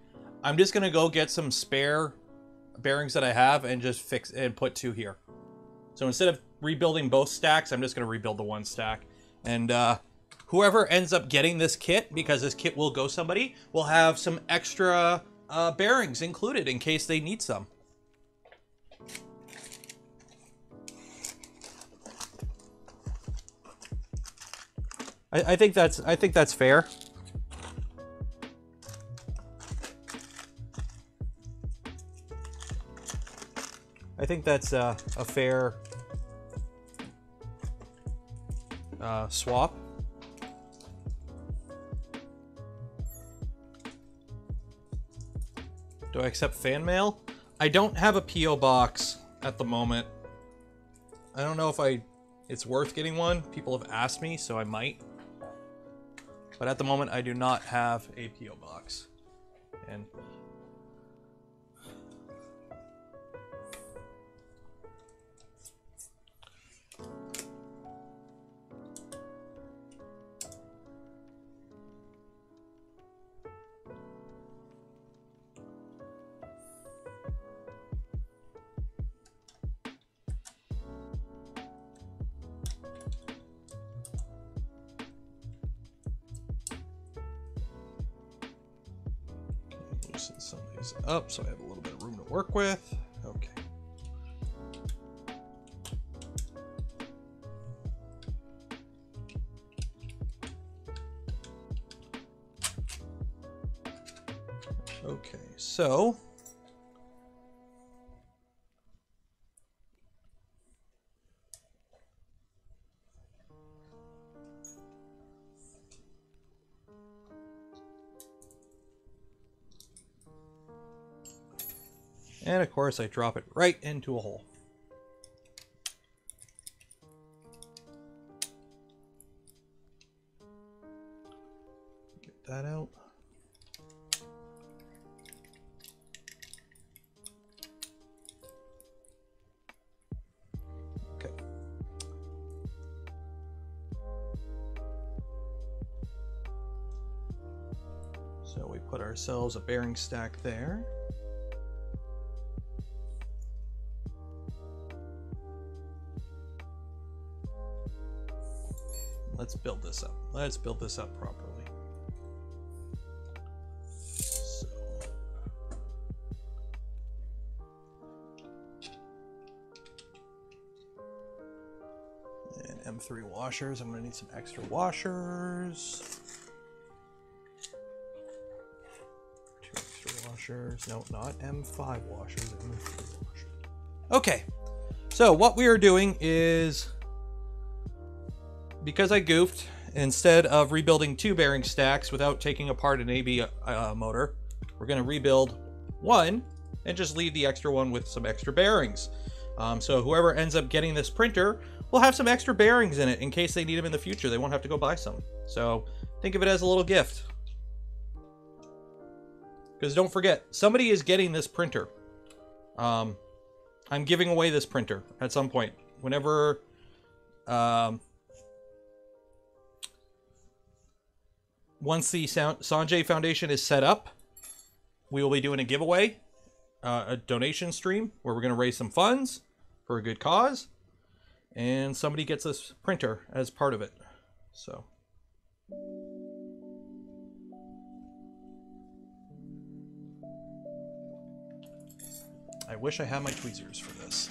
[SPEAKER 1] I'm just going to go get some spare bearings that I have and just fix and put two here. So instead of rebuilding both stacks, I'm just going to rebuild the one stack. And uh, whoever ends up getting this kit, because this kit will go somebody, will have some extra uh, bearings included in case they need some. I, I think that's I think that's fair. I think that's uh, a fair uh, swap. Do I accept fan mail? I don't have a PO box at the moment. I don't know if I it's worth getting one. People have asked me, so I might. But at the moment, I do not have a PO box. And up so I have a little bit of room to work with. Okay. Okay, so And of course, I drop it right into a hole. Get that out. So we put ourselves a bearing stack there. Let's build this up properly. So. And M3 washers. I'm going to need some extra washers. Two extra washers. No, not M5 washers. M3 washers. Okay. So what we are doing is because I goofed, instead of rebuilding two bearing stacks without taking apart an AB uh, motor, we're going to rebuild one and just leave the extra one with some extra bearings. Um, so whoever ends up getting this printer will have some extra bearings in it in case they need them in the future. They won't have to go buy some. So think of it as a little gift. Because don't forget, somebody is getting this printer. Um, I'm giving away this printer at some point. Whenever um, once the Sanjay Foundation is set up, we will be doing a giveaway, uh, a donation stream where we're going to raise some funds for a good cause, and somebody gets this printer as part of it. So. I wish I had my tweezers for this.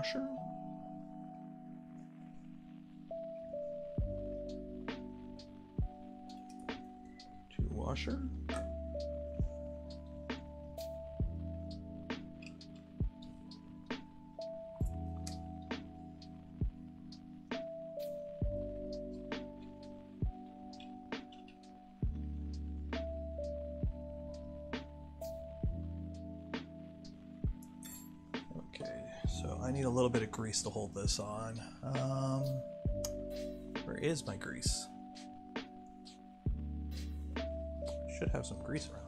[SPEAKER 1] Washer. Two washer. Grease to hold this on. Um, where is my grease? Should have some grease around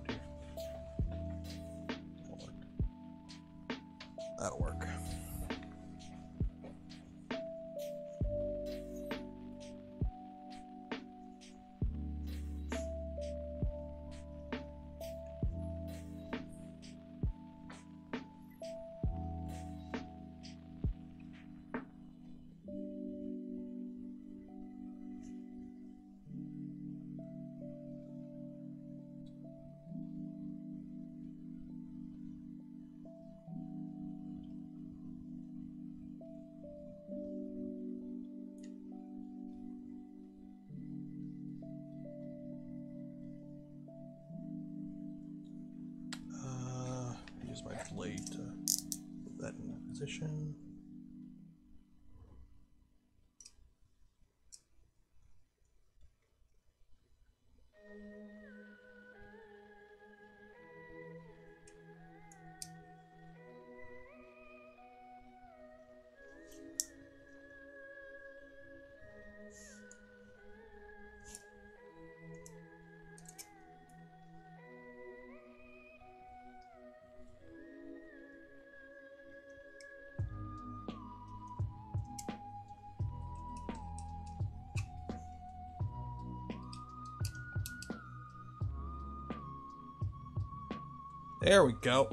[SPEAKER 1] There we go.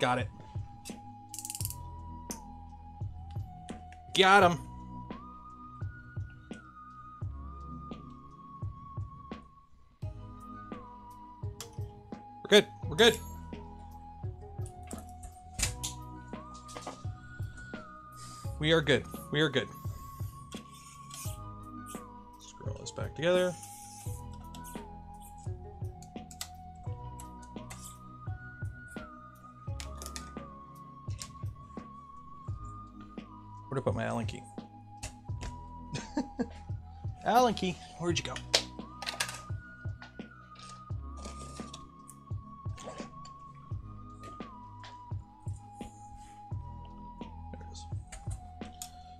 [SPEAKER 1] Got it. Got him. We're good. We're good. We are good. We are good. Scroll this back together. Where'd put my Allen key? Allen key, where'd you go?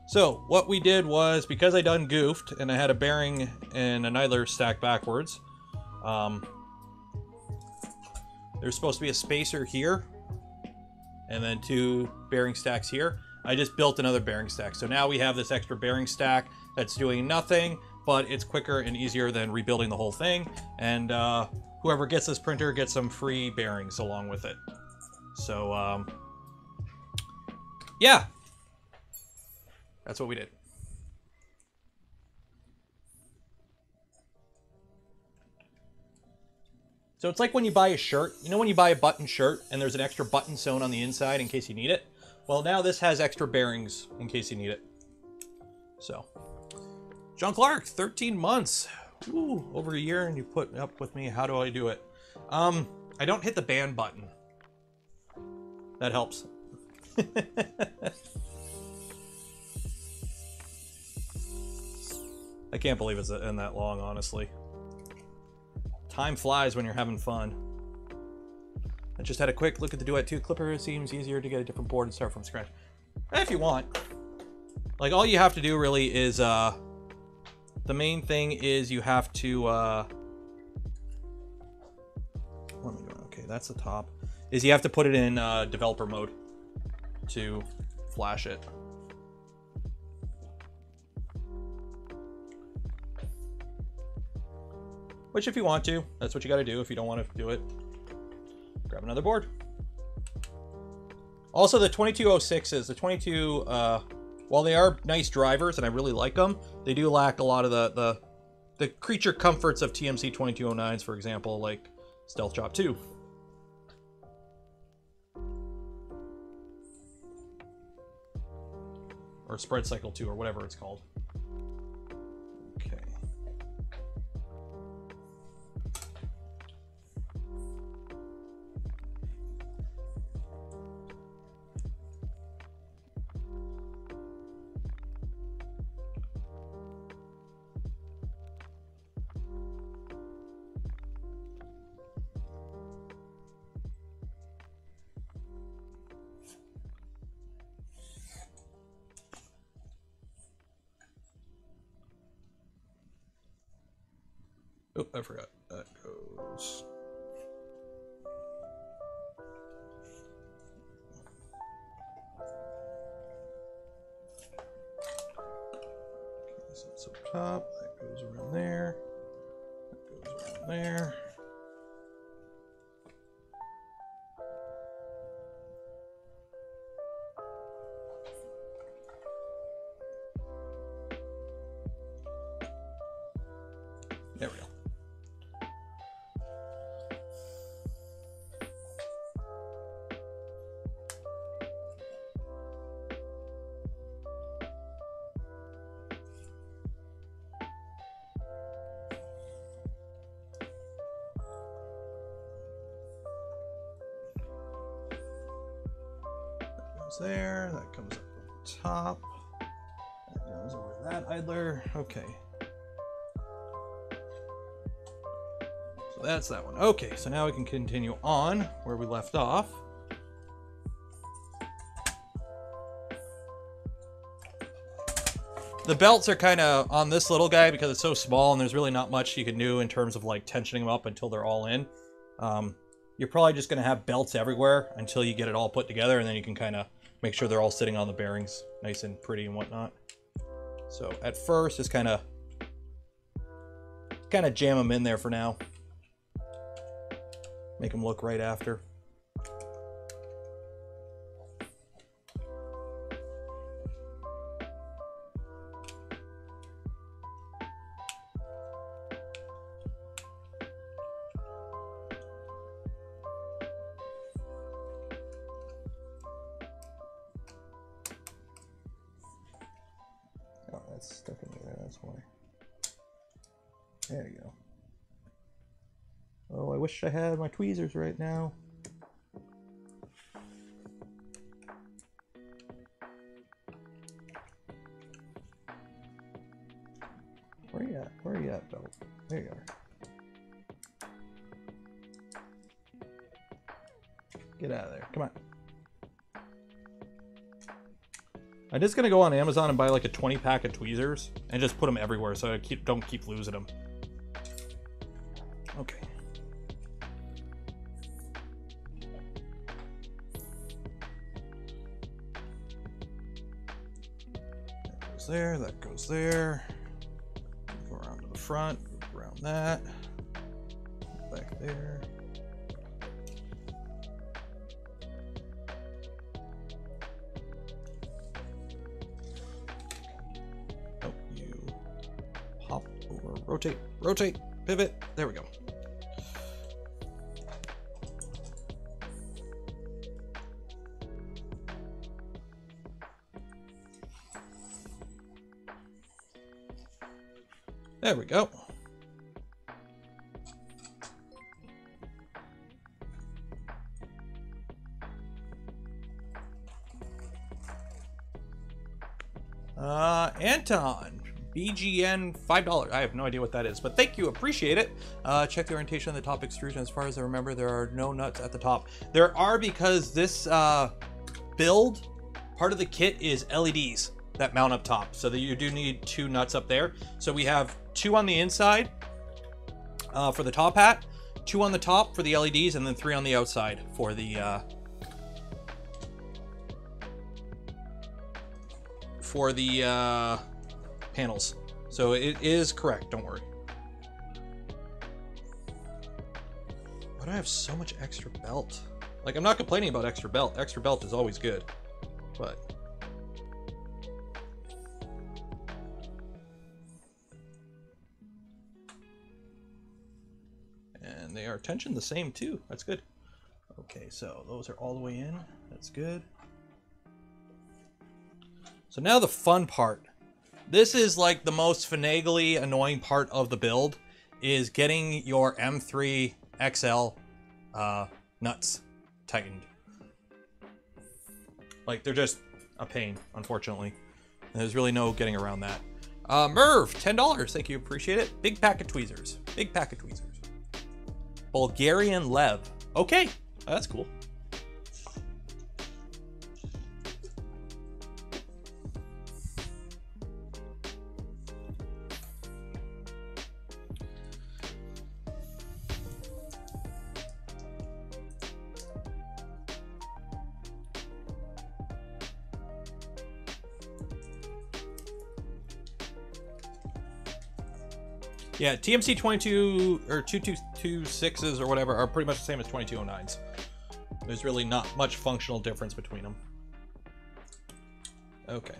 [SPEAKER 1] So what we did was because I done goofed and I had a bearing and an idler stacked backwards, um, there's supposed to be a spacer here and then two bearing stacks here. I just built another bearing stack. So now we have this extra bearing stack that's doing nothing, but it's quicker and easier than rebuilding the whole thing. And uh, whoever gets this printer gets some free bearings along with it. So, um, yeah, that's what we did. So it's like when you buy a shirt. You know when you buy a button shirt and there's an extra button sewn on the inside in case you need it? Well, now this has extra bearings in case you need it. So, John Clark, 13 months. Ooh, over a year and you put up with me. How do I do it? Um, I don't hit the band button. That helps. I can't believe it's in that long, honestly. Time flies when you're having fun. I just had a quick look at the Duet 2 Klipper. It seems easier to get a different board and start from scratch. If you want. Like, all you have to do really is, uh... The main thing is you have to, uh... What am I doing? Okay, that's the top. Is you have to put it in, uh, developer mode to flash it. Which if you want to, that's what you gotta do. If you don't want to do it, grab another board. Also, the 2206s, the 22, uh, while they are nice drivers and I really like them, they do lack a lot of the, the, the creature comforts of TMC 2209s, for example, like stealthChop 2. Or Spread Cycle 2, or whatever it's called. There. That comes up the top. That goes over that idler. Okay. So that's that one. Okay, so now we can continue on where we left off. The belts are kind of on this little guy because it's so small and there's really not much you can do in terms of like tensioning them up until they're all in. Um, you're probably just going to have belts everywhere until you get it all put together and then you can kind of make sure they're all sitting on the bearings nice and pretty and whatnot. So at first, just kind of kind of jam them in there for now. Make them look right after. I had my tweezers right now. Where are you at? Where are you at, though? There you are. Get out of there. Come on. I'm just gonna go on Amazon and buy like a 20 pack of tweezers and just put them everywhere so I keep don't keep losing them. There, that goes there. Go around to the front, around that. Back there. You hop over, rotate, rotate, pivot. There we go. There we go. Uh, Anton, BGN $5. I have no idea what that is, but thank you. Appreciate it. Uh, check the orientation of the top extrusion. As far as I remember, there are no nuts at the top. There are because this uh, build, part of the kit is LEDs that mount up top. So that you do need two nuts up there. So we have two on the inside uh, for the top hat, two on the top for the LEDs, and then three on the outside for the uh, for the uh, panels. So it is correct. Don't worry. Why do I have so much extra belt? Like I'm not complaining about extra belt. Extra belt is always good, but. Tensioned the same too. That's good. Okay, so those are all the way in. That's good. So now the fun part. This is like the most finagly annoying part of the build is getting your M3 XL uh, nuts tightened. Like they're just a pain, unfortunately. There's really no getting around that. Uh, Merv, $10. Thank you. Appreciate it. Big pack of tweezers. Big pack of tweezers. Bulgarian Lev. Okay. Oh, that's cool. Yeah, TMC 22 or 2226s or whatever are pretty much the same as 2209s. There's really not much functional difference between them. Okay.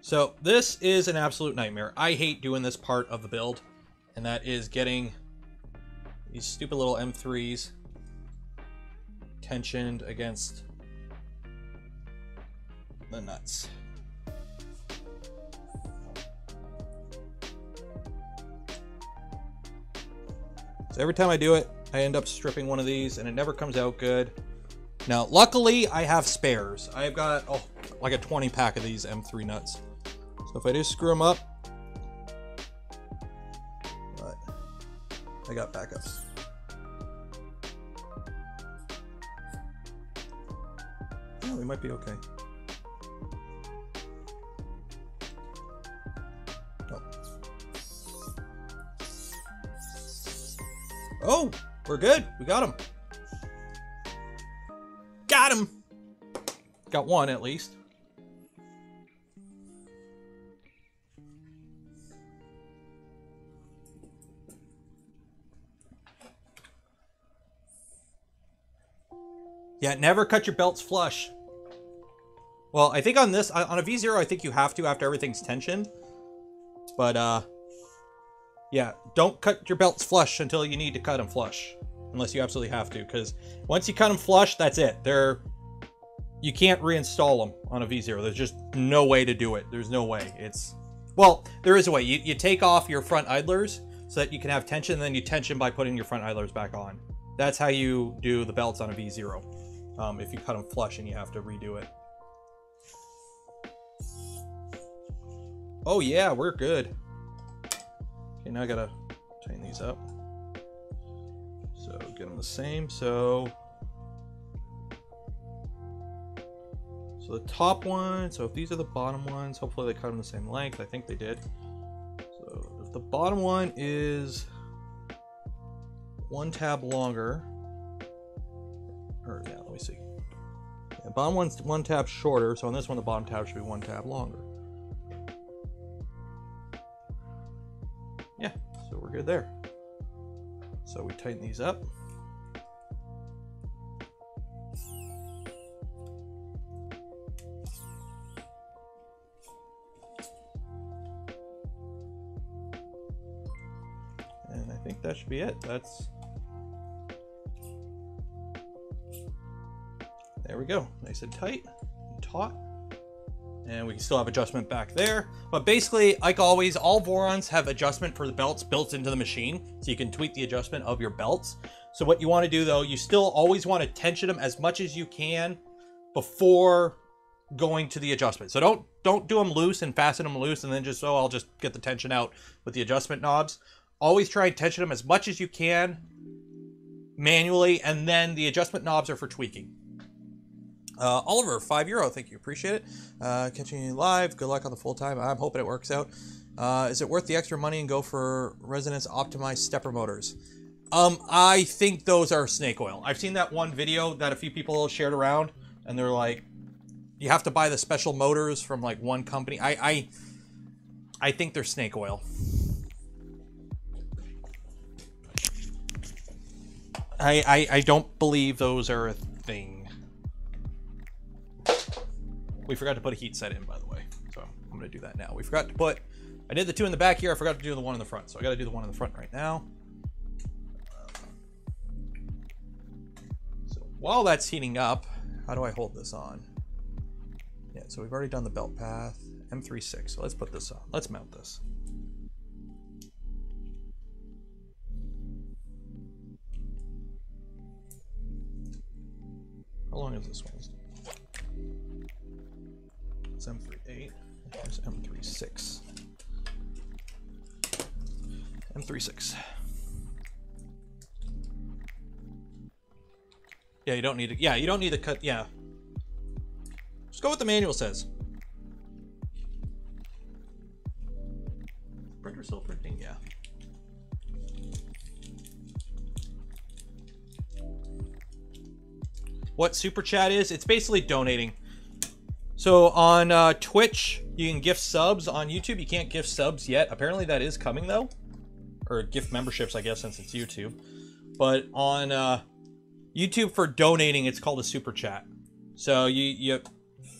[SPEAKER 1] So this is an absolute nightmare. I hate doing this part of the build, and that is getting these stupid little M3s tensioned against the nuts. Every time I do it, I end up stripping one of these and it never comes out good. Now, luckily I have spares. I've got oh, like a 20 pack of these M3 nuts. So if I do screw them up, I got backups. Oh, we might be okay. Oh, we're good. We got him. Got him. Got one at least. Yeah, never cut your belts flush. Well, I think on this, on a V0, I think you have to after everything's tensioned. But, uh, yeah, don't cut your belts flush until you need to cut them flush. Unless you absolutely have to, because once you cut them flush, that's it. They're... You can't reinstall them on a V0. There's just no way to do it. There's no way. It's... Well, there is a way. You, you take off your front idlers so that you can have tension, and then you tension by putting your front idlers back on. That's how you do the belts on a V0. Um, if you cut them flush and you have to redo it. Oh yeah, we're good. Okay, now I gotta tighten these up. So get them the same. So so the top one. So if these are the bottom ones, hopefully they cut them the same length. I think they did. So if the bottom one is one tab longer, or yeah, let me see. Yeah, bottom one's one tab shorter, so on this one the bottom tab should be one tab longer. We're good there. So we tighten these up. And I think that should be it. That's There we go. Nice and tight and taut. And we can still have adjustment back there. But basically, like always, all Vorons have adjustment for the belts built into the machine. So you can tweak the adjustment of your belts. So what you want to do though, you still always want to tension them as much as you can before going to the adjustment. So don't don't do them loose and fasten them loose and then just, oh, I'll just get the tension out with the adjustment knobs. Always try and tension them as much as you can manually, and then the adjustment knobs are for tweaking. Uh, Oliver, five euro. Thank you. Appreciate it. Uh, catching you live. Good luck on the full time. I'm hoping it works out. Uh, is it worth the extra money and go for resonance optimized stepper motors? Um, I think those are snake oil. I've seen that one video that a few people shared around, and they're like, you have to buy the special motors from like one company. I, I, I think they're snake oil. I, I, I don't believe those are We forgot to put a heat set in, by the way. So I'm going to do that now. We forgot to put... I did the two in the back here. I forgot to do the one in the front. So I got to do the one in the front right now. So while that's heating up, how do I hold this on? Yeah, so we've already done the belt path. M36. So let's put this on. Let's mount this. How long is this one? It's M38. Here's M36. M36. Yeah, you don't need to. Yeah, you don't need to cut. Yeah. Just go with the manual says. Printer still printing? Yeah. What Super Chat is? It's basically donating. So on uh, Twitch, you can gift subs. On YouTube, you can't gift subs yet. Apparently that is coming though. Or gift memberships, I guess, since it's YouTube. But on uh, YouTube for donating, it's called a super chat. So you you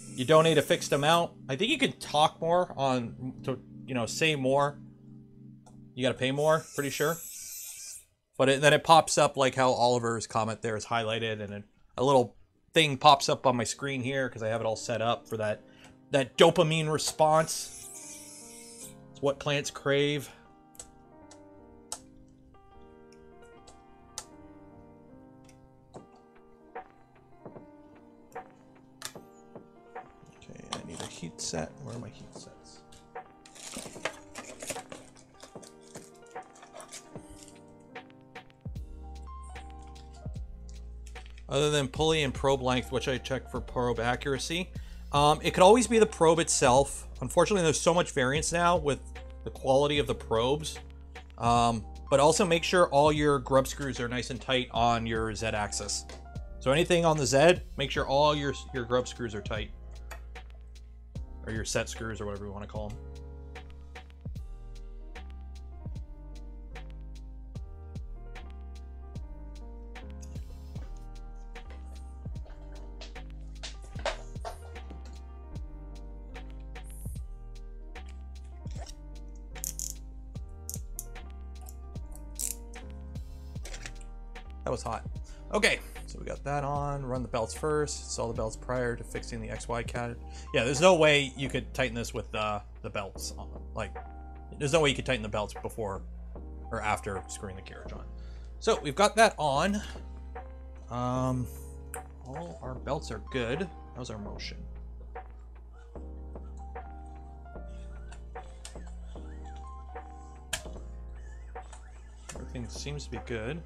[SPEAKER 1] you donate a fixed amount. I think you can talk more on to you know say more. You got to pay more, pretty sure. But it, then it pops up like how Oliver's comment there is highlighted, and a little thing pops up on my screen here because I have it all set up for that that dopamine response. It's what plants crave. Okay, I need a heat set. Where are my heat other than pulley and probe length, which I check for probe accuracy. Um, it could always be the probe itself. Unfortunately, there's so much variance now with the quality of the probes. Um, but also make sure all your grub screws are nice and tight on your Z axis. So anything on the Z, make sure all your, your grub screws are tight. Or your set screws or whatever you want to call them. Okay, so we got that on. Run the belts first. Install the belts prior to fixing the XY cat. Yeah, there's no way you could tighten this with the the belts. On. Like, there's no way you could tighten the belts before or after screwing the carriage on. So we've got that on. Um, all our belts are good. How's our motion?
[SPEAKER 2] Everything seems to be good.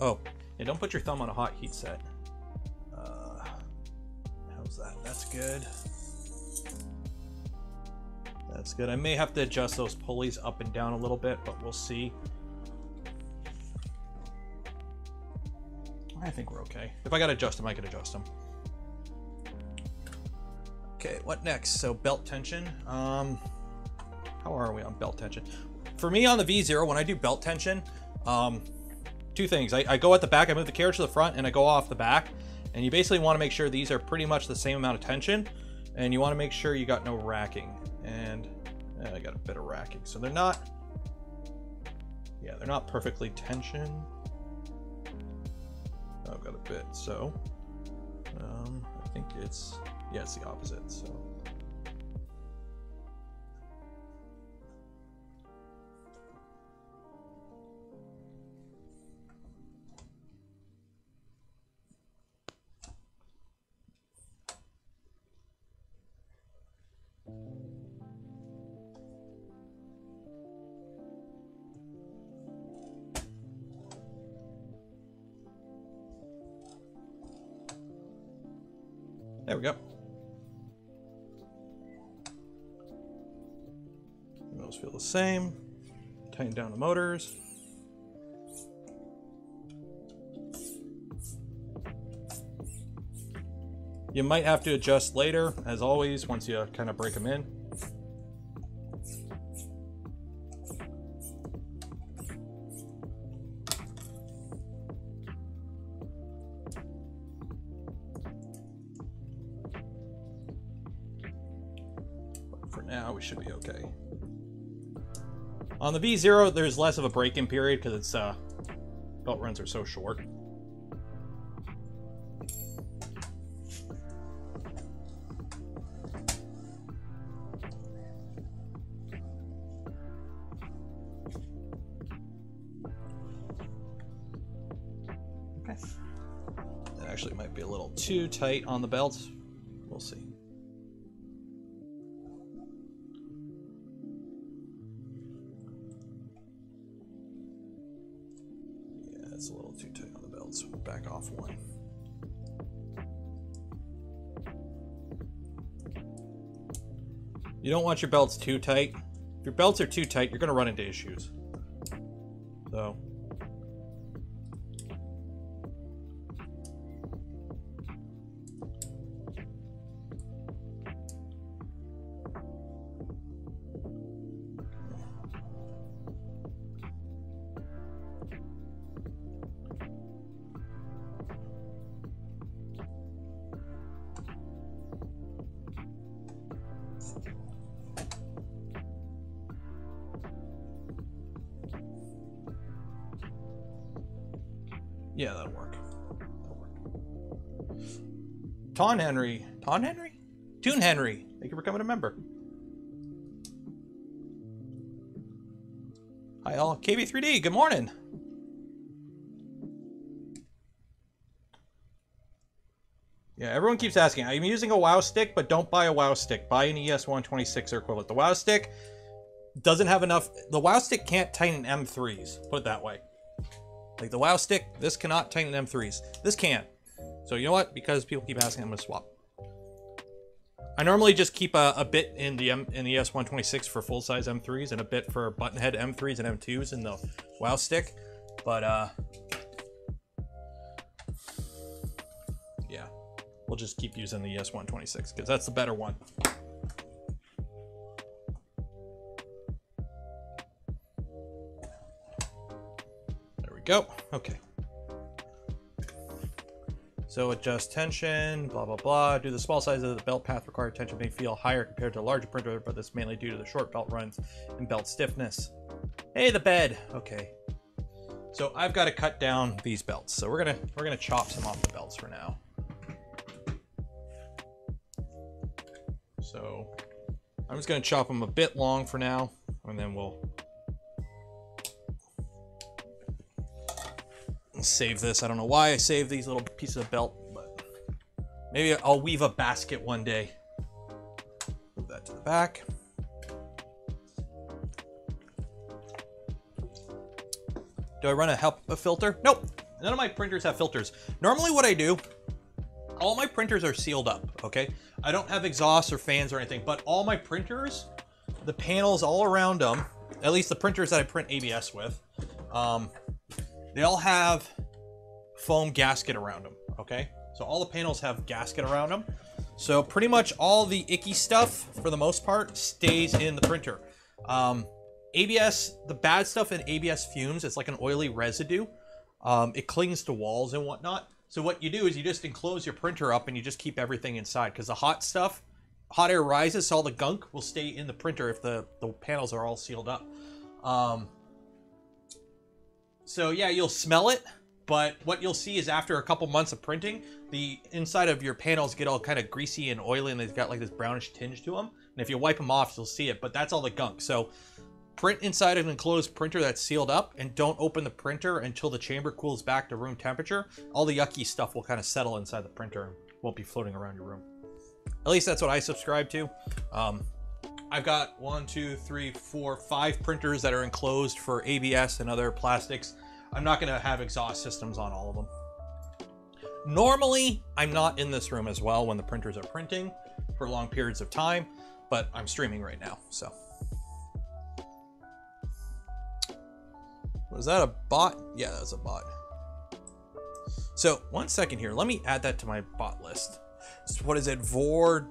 [SPEAKER 2] Oh, yeah, don't put your thumb on a hot heat set. Uh, how's that? That's good. That's good. I may have to adjust those pulleys up and down a little bit, but we'll see. I think we're okay. If I gotta adjust them, I can adjust them. Okay, what next? So belt tension. Um, how are we on belt tension? For me on the V0, when I do belt tension, um, two things. I, I go at the back, I move the carriage to the front, and I go off the back. And you basically want to make sure these are pretty much the same amount of tension. And you want to make sure you got no racking. And eh, I got a bit of racking. So they're not, yeah, they're not perfectly tensioned. I've got a bit, so um, I think it's yeah, it's the opposite. So There we go. Those feel the same. Tighten down the motors. You might have to adjust later, as always, once you kind of break them in. Now, we should be okay. On the V0, there's less of a break-in period because its uh, belt runs are so short. Okay. That actually might be a little too tight on the belt. Want your belts too tight. If your belts are too tight, you're going to run into issues. Ton Henry. Ton Henry? Toon Henry. Thank you for becoming a member. Hi all. KB3D, good morning. Yeah, everyone keeps asking. I'm using a WoW stick, but don't buy a WoW stick. Buy an ES126 or equivalent. The WoW stick doesn't have enough. The WoW stick can't tighten M3s. Put it that way. Like the WoW stick, this cannot tighten M3s. This can. So you know what? Because people keep asking, I'm gonna swap. I normally just keep a, a bit in the M in the ES126 for full size M3s and a bit for buttonhead M3s and M2s in the WoW stick. But uh yeah, we'll just keep using the S126 because that's the better one. There we go. Okay. So adjust tension, blah, blah, blah. Do the small size of the belt path required tension may feel higher compared to a larger printer, but that's mainly due to the short belt runs and belt stiffness. Hey, the bed. Okay. So I've got to cut down these belts. So we're gonna we're gonna chop some off the belts for now. So I'm just gonna chop them a bit long for now, and then we'll save this. I don't know why I saved these little pieces of belt, but maybe I'll weave a basket one day. Move that to the back. Do I run a HEPA filter? Nope. None of my printers have filters. Normally what I do, all my printers are sealed up, okay? I don't have exhausts or fans or anything, but all my printers, the panels all around them, at least the printers that I print ABS with, um, they all have foam gasket around them, okay? So all the panels have gasket around them. So pretty much all the icky stuff, for the most part, stays in the printer. Um, ABS, the bad stuff in ABS fumes, it's like an oily residue. Um, it clings to walls and whatnot. So what you do is you just enclose your printer up and you just keep everything inside because the hot stuff, hot air rises, so all the gunk will stay in the printer if the, the panels are all sealed up. Um, so yeah, you'll smell it, but what you'll see is after a couple months of printing, the inside of your panels get all kind of greasy and oily and they've got like this brownish tinge to them. And if you wipe them off, you'll see it, but that's all the gunk. So print inside an enclosed printer that's sealed up and don't open the printer until the chamber cools back to room temperature. All the yucky stuff will kind of settle inside the printer and won't be floating around your room. At least that's what I subscribe to. Um, I've got one, two, three, four, five printers that are enclosed for ABS and other plastics. I'm not going to have exhaust systems on all of them. Normally, I'm not in this room as well when the printers are printing for long periods of time, but I'm streaming right now, so. Was that a bot? Yeah, that was a bot. So one second here. Let me add that to my bot list. What is it? vor.ngo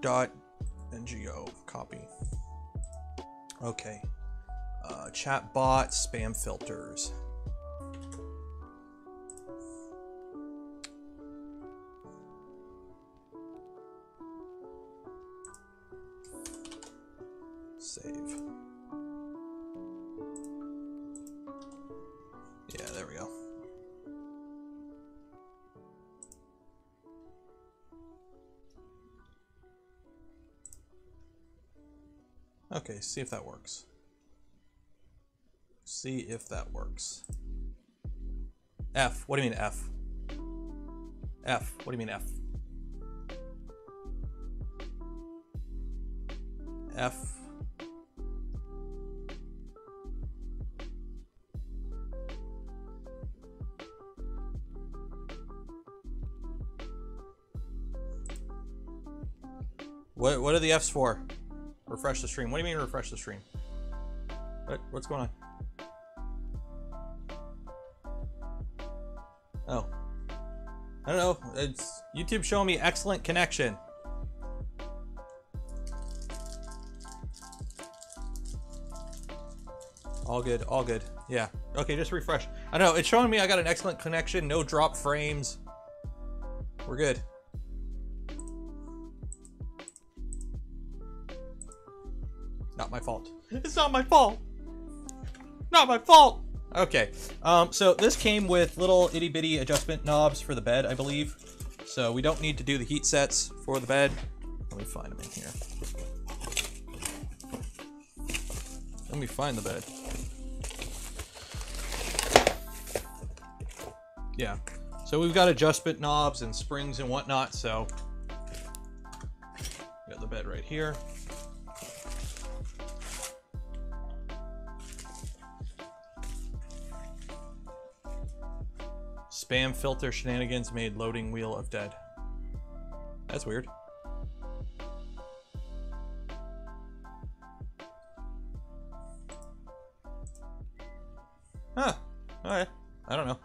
[SPEAKER 2] copy. Okay. Uh, chat bot, spam filters. Save. Okay, see if that works. See if that works. F, what do you mean F? F, what do you mean F? F. What, what are the F's for? Refresh the stream. What do you mean refresh the stream? What, what's going on? Oh. I don't know. It's YouTube showing me excellent connection. All good, all good. Yeah. Okay, just refresh. I know, it's showing me I got an excellent connection, no drop frames. We're good. Not my fault. Not my fault. Okay. Um, so this came with little itty bitty adjustment knobs for the bed, I believe. So we don't need to do the heat sets for the bed. Let me find them in here. Let me find the bed. Yeah. So we've got adjustment knobs and springs and whatnot, so got the bed right here. Spam filter shenanigans made loading wheel of dead. That's weird. Huh. Alright. I don't know.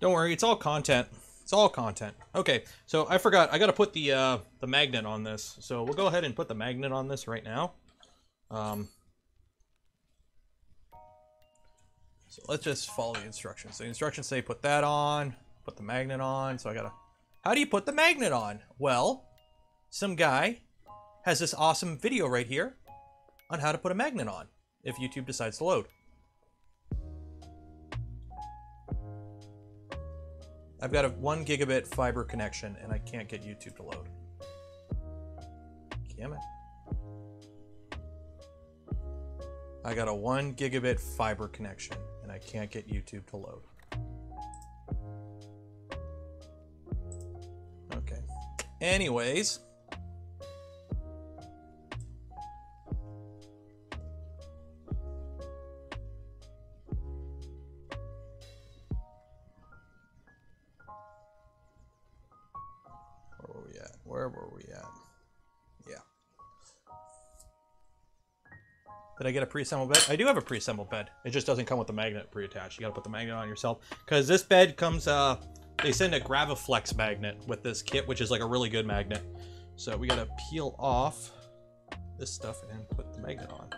[SPEAKER 2] Don't worry, it's all content. It's all content. Okay, so I forgot. I got to put the uh, the magnet on this. So we'll go ahead and put the magnet on this right now. Um, so let's just follow the instructions. So the instructions say put that on, put the magnet on. So I gotta. How do you put the magnet on? Well, some guy has this awesome video right here on how to put a magnet on if YouTube decides to load. I've got a one gigabit fiber connection and I can't get YouTube to load. Damn it. I got a one gigabit fiber connection and I can't get YouTube to load. Okay. Anyways. Did I get a pre-assembled bed? I do have a pre-assembled bed. It just doesn't come with the magnet pre-attached. You gotta put the magnet on yourself. Because this bed comes, uh, they send a Graviflex magnet with this kit, which is like a really good magnet. So we gotta peel off this stuff and put the magnet on.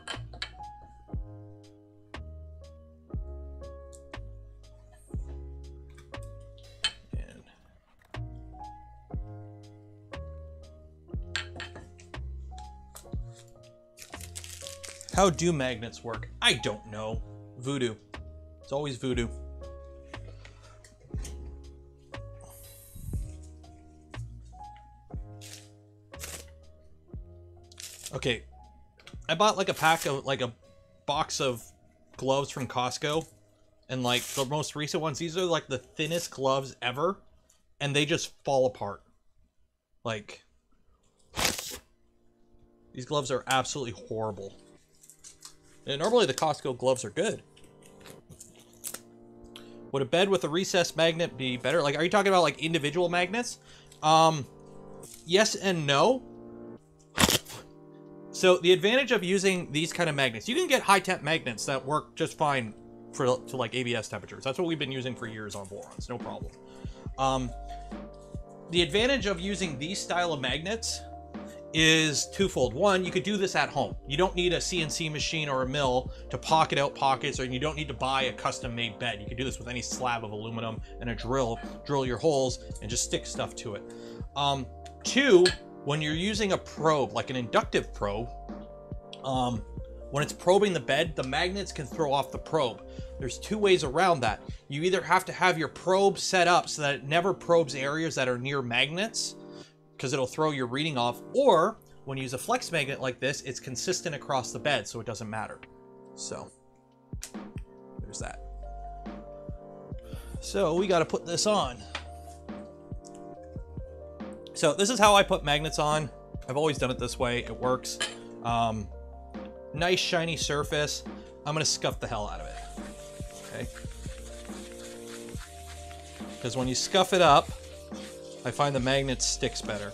[SPEAKER 2] How do magnets work? I don't know. Voodoo. It's always voodoo. Okay. I bought like a pack of like a box of gloves from Costco. And like the most recent ones, these are like the thinnest gloves ever. And they just fall apart. Like these gloves are absolutely horrible. And normally the Costco gloves are good. Would a bed with a recessed magnet be better? Like, are you talking about like individual magnets? Um, yes and no. So the advantage of using these kind of magnets, you can get high temp magnets that work just fine for to like ABS temperatures. That's what we've been using for years on Vorons, no problem. Um, the advantage of using these style of magnets is twofold. One, you could do this at home. You don't need a CNC machine or a mill to pocket out pockets, or you don't need to buy a custom made bed. You can do this with any slab of aluminum and a drill, drill your holes, and just stick stuff to it. Um, two, when you're using a probe, like an inductive probe, um, when it's probing the bed, the magnets can throw off the probe. There's two ways around that. You either have to have your probe set up so that it never probes areas that are near magnets, because it'll throw your reading off, or when you use a flex magnet like this, it's consistent across the bed, so it doesn't matter. So, there's that. So, we got to put this on. So, this is how I put magnets on. I've always done it this way. It works. Um, nice shiny surface. I'm going to scuff the hell out of it. Okay? Because when you scuff it up, I find the magnet sticks better.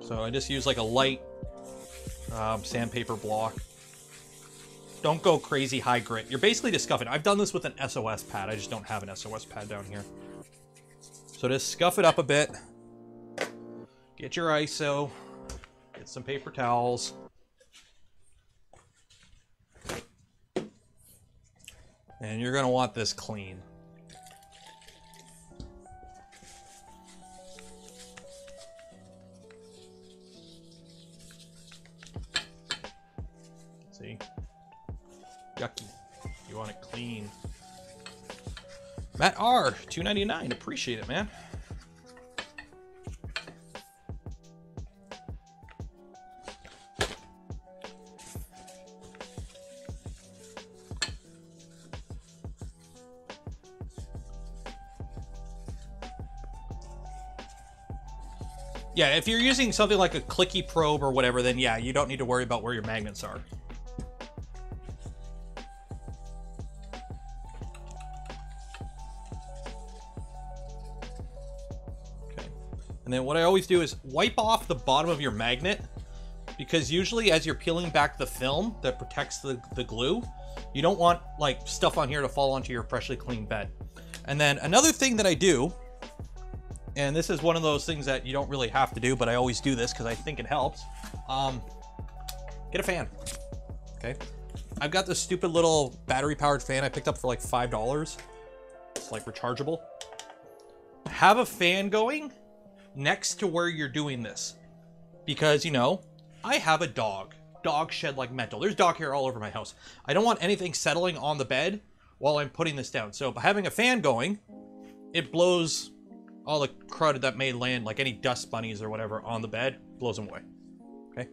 [SPEAKER 2] So I just use like a light um, sandpaper block. Don't go crazy high grit. You're basically just scuffing. I've done this with an SOS pad. I just don't have an SOS pad down here. So just scuff it up a bit. Get your ISO. Get some paper towels. And you're going to want this clean. Yucky. You want it clean. Matt R, 299. Appreciate it, man. Yeah, if you're using something like a Klicky probe or whatever, then yeah, you don't need to worry about where your magnets are. And then what I always do is wipe off the bottom of your magnet because usually as you're peeling back the film that protects the, the glue, you don't want like stuff on here to fall onto your freshly cleaned bed. And then another thing that I do and this is one of those things that you don't really have to do, but I always do this because I think it helps. Um, get a fan. Okay. I've got this stupid little battery powered fan I picked up for like $5. It's like rechargeable. Have a fan going next to where you're doing this. Because, you know, I have a dog. Dog shed like mental. There's dog hair all over my house. I don't want anything settling on the bed while I'm putting this down. So by having a fan going, it blows all the crud that may land, like any dust bunnies or whatever, on the bed, blows them away. Okay.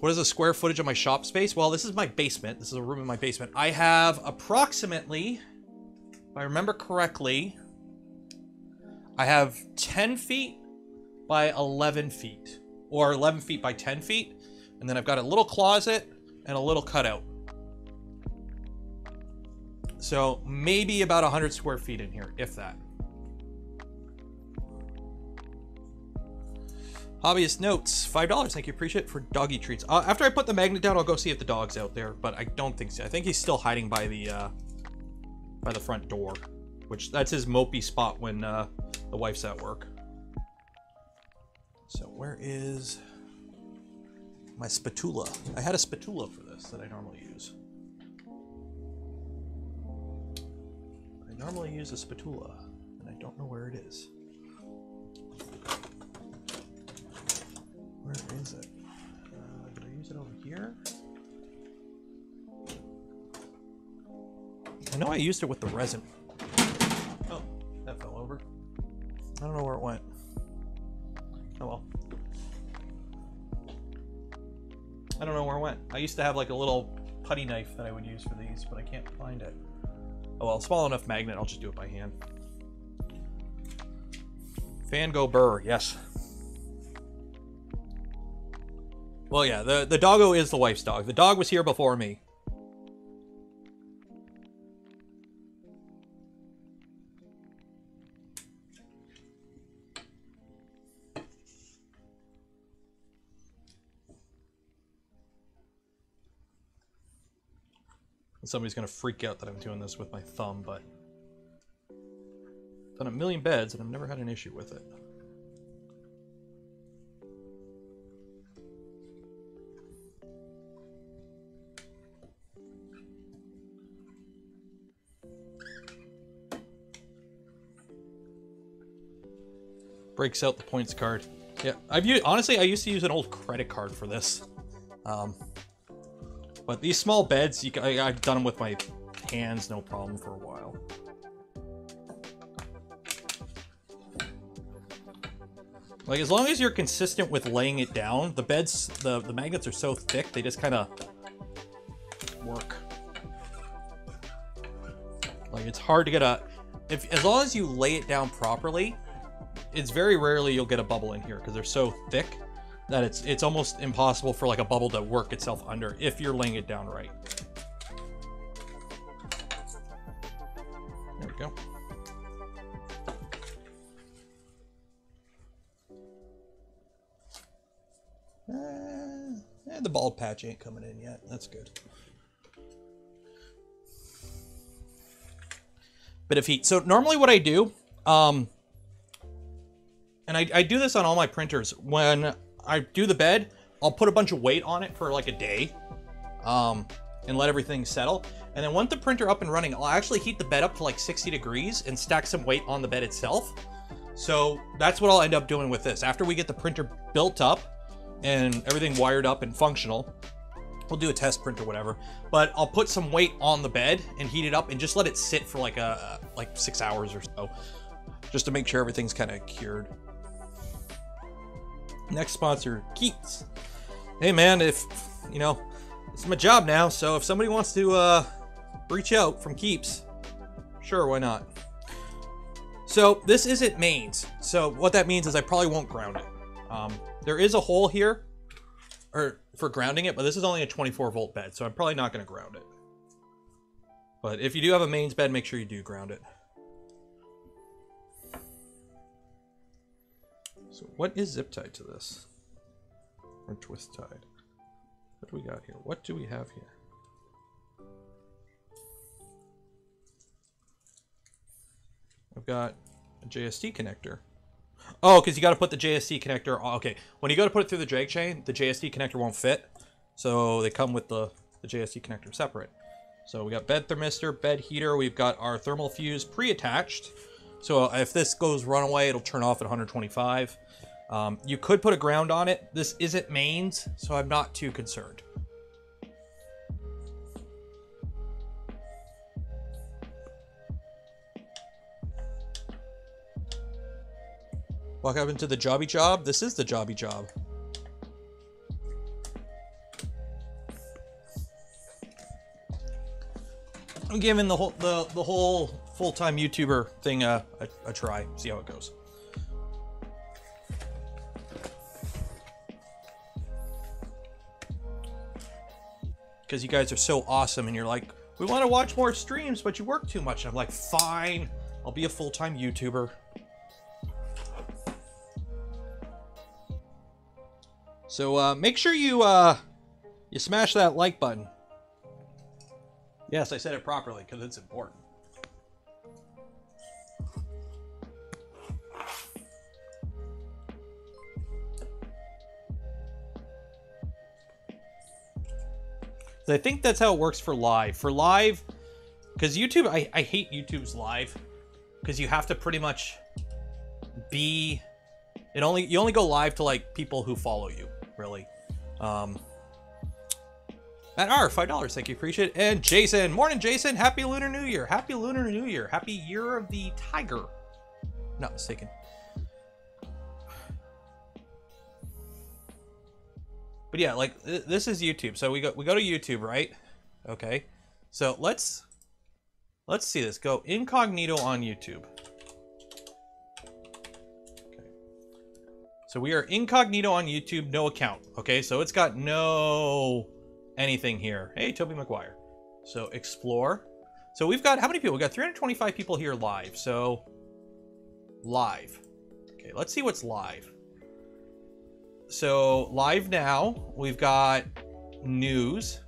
[SPEAKER 2] What is the square footage of my shop space? Well, this is my basement. This is a room in my basement. I have approximately, if I remember correctly, I have 10 feet by 11 feet, or 11 feet by 10 feet, and then I've got a little closet and a little cutout. So maybe about 100 square feet in here, if that. Hobbyist notes, five dollars. Thank you, appreciate it for doggy treats. Uh, after I put the magnet down, I'll go see if the dog's out there, but I don't think so. I think he's still hiding by the uh, by the front door, which that's his mopey spot when uh, the wife's at work. So where is my spatula? I had a spatula for this that I normally use. I normally use a spatula, and I don't know where it is. Where is it? Uh, did I use it over here? I know I used it with the resin. I don't know where it went. Oh well. I don't know where it went. I used to have like a little putty knife that I would use for these, but I can't find it. Oh well, small enough magnet, I'll just do it by hand. Fan go burr, yes. Well, yeah, the, the doggo is the wife's dog. The dog was here before me. Somebody's gonna freak out that I'm doing this with my thumb, but I've done a million beds and I've never had an issue with it. breaks out the points card. Yeah, I've used honestly I used to use an old credit card for this. Um, but these small beds, you, I, I've done them with my hands, no problem for a while. Like as long as you're consistent with laying it down, the beds, the the magnets are so thick they just kind of work. Like it's hard to get a if as long as you lay it down properly, it's very rarely you'll get a bubble in here because they're so thick that it's it's almost impossible for like a bubble to work itself under if you're laying it down right. There we go. Uh, the bald patch ain't coming in yet. That's good. Bit of heat. So normally what I do, um, and I, I do this on all my printers. When I do the bed, I'll put a bunch of weight on it for like a day, um, and let everything settle. And then once the printer up and running, I'll actually heat the bed up to like 60 degrees and stack some weight on the bed itself. So that's what I'll end up doing with this. After we get the printer built up and everything wired up and functional, we'll do a test print or whatever. But I'll put some weight on the bed and heat it up and just let it sit for like a like six hours or so, just to make sure everything's kind of cured. Next sponsor, Keeps. Hey man, if you know, it's my job now, so if somebody wants to uh, reach out from Keeps, sure, why not? So this isn't mains. So what that means is I probably won't ground it. Um, there is a hole here, or for grounding it, but this is only a 24 volt bed, so I'm probably not going to ground it. But if you do have a mains bed, make sure you do ground it. So what is zip tied to this? Or twist tied? What do we got here? What do we have here? I've got a JST connector. Oh, because you got to put the JST connector. Okay, when you go to put it through the drag chain, the JST connector won't fit. So they come with the, the JST connector separate. So we got bed thermistor, bed heater. We've got our thermal fuse pre-attached. So if this goes runaway, it'll turn off at 125. Um, you could put a ground on it. This isn't mains, so I'm not too concerned. Walk up into the jobby job. This is the jobby job. I'm giving the whole the, the whole full-time YouTuber thing a, a, a try. See how it goes. Because you guys are so awesome and you're like, we want to watch more streams, but you work too much. And I'm like, fine, I'll be a full-time YouTuber. So uh, make sure you uh, you smash that like button. Yes, I said it properly because it's important. I think that's how it works for live. For live, because YouTube, I, I hate YouTube's live because you have to pretty much be. It only you only go live to like people who follow you, really. Um, Matt R, five dollars, thank you, appreciate it. And Jason, morning, Jason. Happy Lunar New Year. Happy Lunar New Year. Happy Year of the Tiger. Not mistaken. But yeah, like th- this is YouTube. So we go we go to YouTube, right? Okay. So let's let's see this. Go incognito on YouTube. Okay. So we are incognito on YouTube, no account. Okay, so it's got no anything here. Hey, Toby McGuire. So explore. So we've got how many people? We've got 325 people here live. So live. Okay, let's see what's live. So live now, we've got news.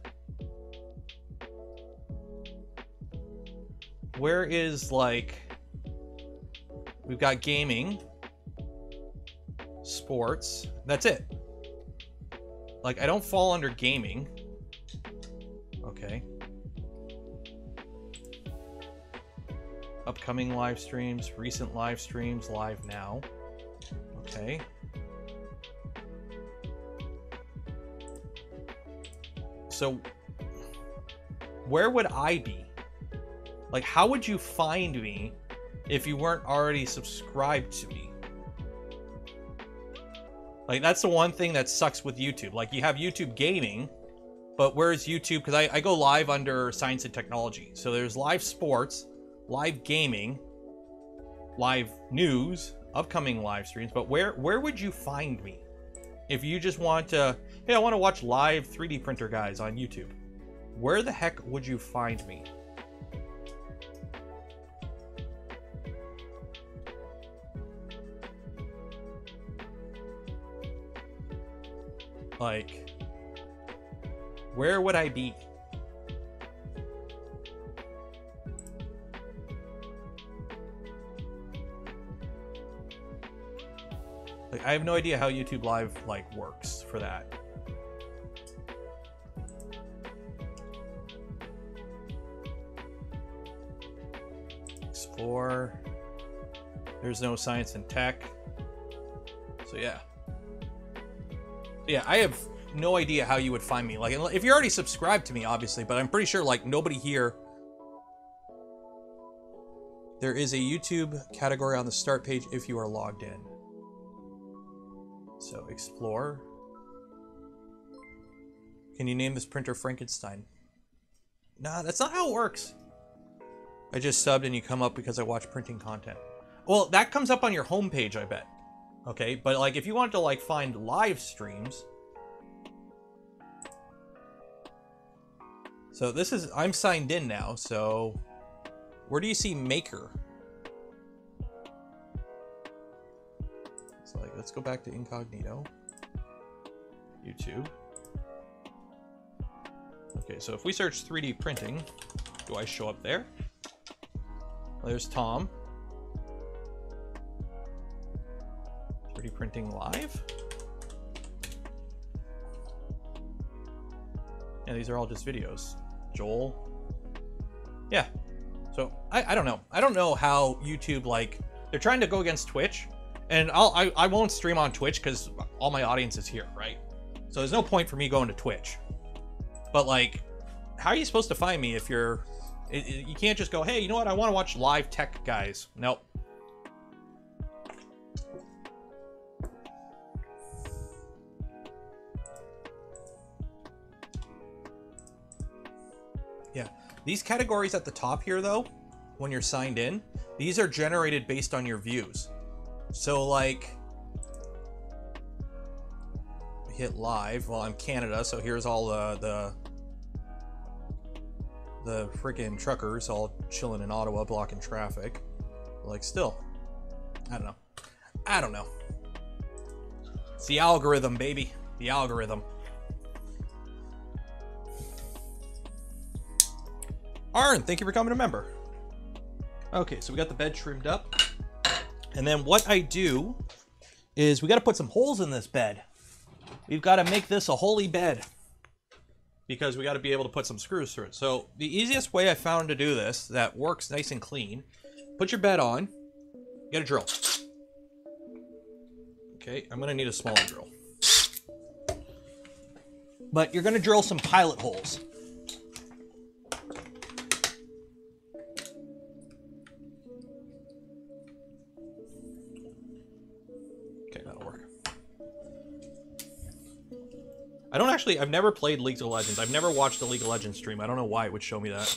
[SPEAKER 2] Where is like we've got gaming, sports. That's it. Like I don't fall under gaming. Okay. Upcoming live streams, recent live streams, live now. Okay. So, where would I be? Like, how would you find me if you weren't already subscribed to me? Like, that's the one thing that sucks with YouTube. Like, you have YouTube gaming, but where's YouTube? Because I, I go live under science and technology. So there's live sports, live gaming, live news, upcoming live streams. But where where would you find me if you just want to? Hey, I want to watch live 3D printer guys on YouTube. Where the heck would you find me? Like, where would I be? Like, I have no idea how YouTube Live like works for that. Explore. There's no science and tech. So yeah. Yeah, I have no idea how you would find me. Like, if you're already subscribed to me, obviously, but I'm pretty sure like nobody here. There is a YouTube category on the start page if you are logged in. So explore. Can you name this printer Frankenstein? Nah, that's not how it works. I just subbed and you come up because I watch printing content. Well, that comes up on your homepage, I bet. Okay, but like if you want to like find live streams. So this is, I'm signed in now, so where do you see Maker? It's like, let's go back to incognito. YouTube. Okay, so if we search 3D printing, do I show up there? There's Tom. 3D printing live. Yeah, these are all just videos. Joel. Yeah. So I, I don't know. I don't know how YouTube like they're trying to go against Twitch, and I'll I, I won't stream on Twitch because all my audience is here, right? So there's no point for me going to Twitch. But like, how are you supposed to find me if you're? It, it, you can't just go, hey, you know what? I want to watch live tech guys. Nope. Yeah. These categories at the top here, though, when you're signed in, these are generated based on your views. So, like, hit live. Well, I'm Canada, so here's all the, the
[SPEAKER 1] the freaking truckers all chilling in Ottawa blocking traffic. Like, still, I don't know. I don't know. It's the algorithm, baby. The algorithm. Arn, thank you for coming a member. Okay, so we got the bed trimmed up. And then what I do is we got to put some holes in this bed. We've got to make this a holy bed because we got to be able to put some screws through it. So the easiest way I found to do this that works nice and clean, put your bed on, get a drill. Okay, I'm going to need a smaller drill. But you're going to drill some pilot holes. I don't actually, I've never played League of Legends. I've never watched a League of Legends stream. I don't know why it would show me that.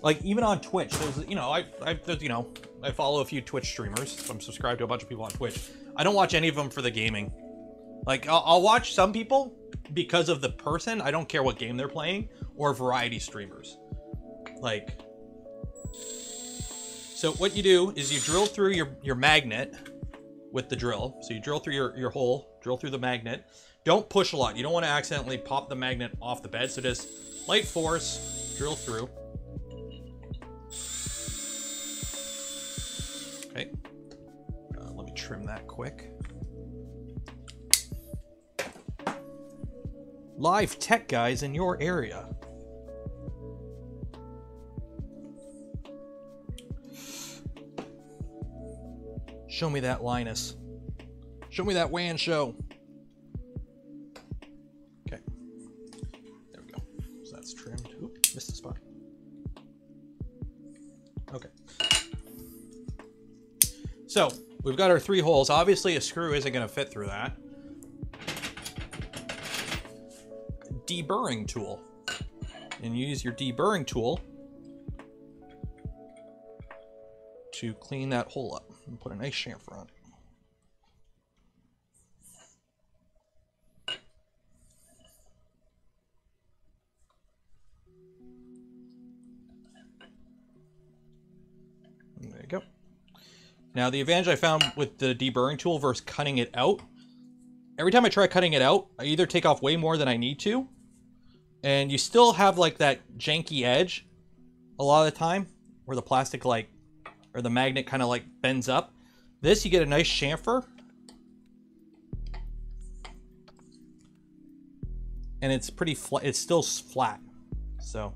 [SPEAKER 1] Like, even on Twitch, there's, you know, I, I, there's, you know, I follow a few Twitch streamers. I'm subscribed to a bunch of people on Twitch. I don't watch any of them for the gaming. Like, I'll, I'll watch some people because of the person. I don't care what game they're playing, or variety streamers. Like, so what you do is you drill through your, your magnet with the drill. So you drill through your, your hole, drill through the magnet. Don't push a lot. You don't want to accidentally pop the magnet off the bed. So just light force, drill through. Okay. Uh, let me trim that quick. Live tech guys in your area. Show me that Linus. Show me that WAN show. Okay. There we go. So that's trimmed. Oop, missed a spot. Okay. So, we've got our three holes. Obviously, a screw isn't going to fit through that. Deburring tool. And you use your deburring tool to clean that hole up and put a nice chamfer on it. There you go. Now the advantage I found with the deburring tool versus cutting it out, every time I try cutting it out, I either take off way more than I need to, and you still have like that janky edge a lot of the time where the plastic like or the magnet kind of like bends up. This you get a nice chamfer. And it's pretty flat. It's still flat. So.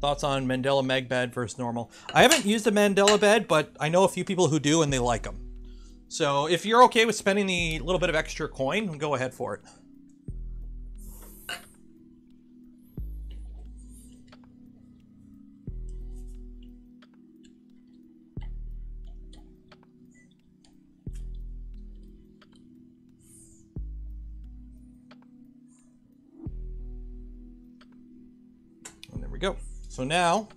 [SPEAKER 1] Thoughts on Mandala Meg bed versus normal? I haven't used a Mandala bed, but I know a few people who do and they like them. So if you're okay with spending the little bit of extra coin, go ahead for it. So now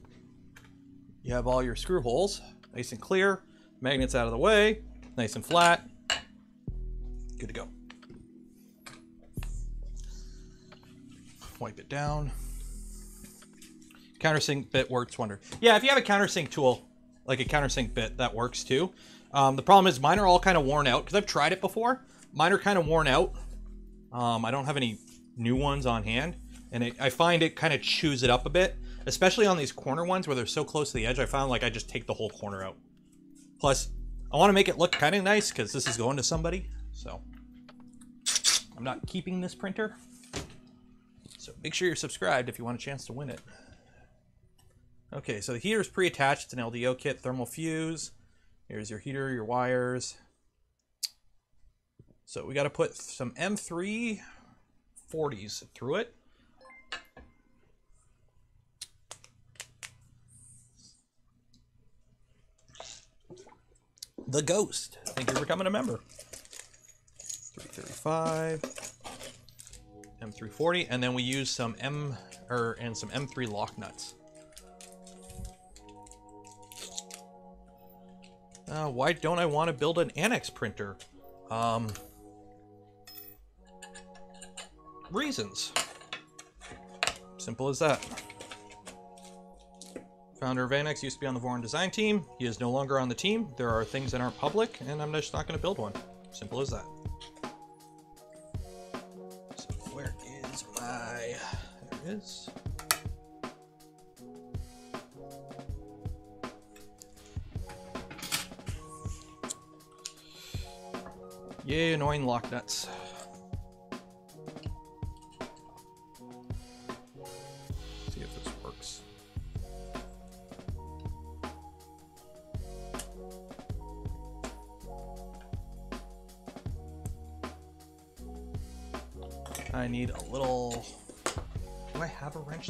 [SPEAKER 1] you have all your screw holes nice and clear, magnets out of the way, nice and flat. Good to go. Wipe it down. Countersink bit works wonder. Yeah, if you have a countersink tool, like a countersink bit, that works too. Um, the problem is mine are all kind of worn out because I've tried it before. Mine are kind of worn out. Um, I don't have any new ones on hand, and it, I find it kind of chews it up a bit, especially on these corner ones where they're so close to the edge. I found like I just take the whole corner out. Plus, I want to make it look kind of nice because this is going to somebody, so I'm not keeping this printer. So make sure you're subscribed if you want a chance to win it. Okay, so the heater is pre-attached. It's an LDO kit, thermal fuse. Here's your heater, your wires. So we got to put some M3 40s through it. The Ghost. Thank you for becoming a member. 335, M340, and then we use some M or and some M3 lock nuts.
[SPEAKER 2] Uh, why don't I want to build an annex printer? Um, reasons. Simple as that. Founder of Annex used to be on the Voron design team. He is no longer on the team. There are things that aren't public, and I'm just not going to build one. Simple as that. So where is my... There it is. Yay, annoying lock nuts.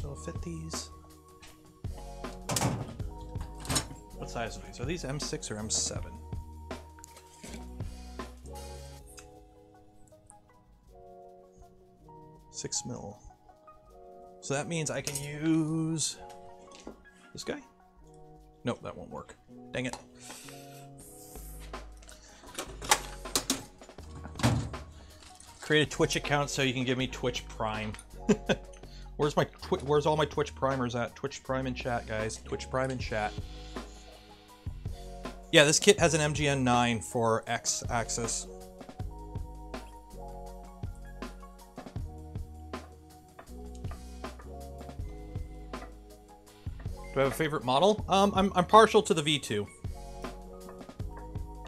[SPEAKER 2] That'll fit these? What size are these? Are these M6 or M7? Six mil. So that means I can use this guy? Nope, that won't work. Dang it. Create a Twitch account so you can give me Twitch Prime. where's my Twi- where's all my Twitch primers at? Twitch Prime in chat, guys. Twitch Prime in chat. Yeah, this kit has an MGN 9 for X axis. Do I have a favorite model? Um, I'm, I'm partial to the V2.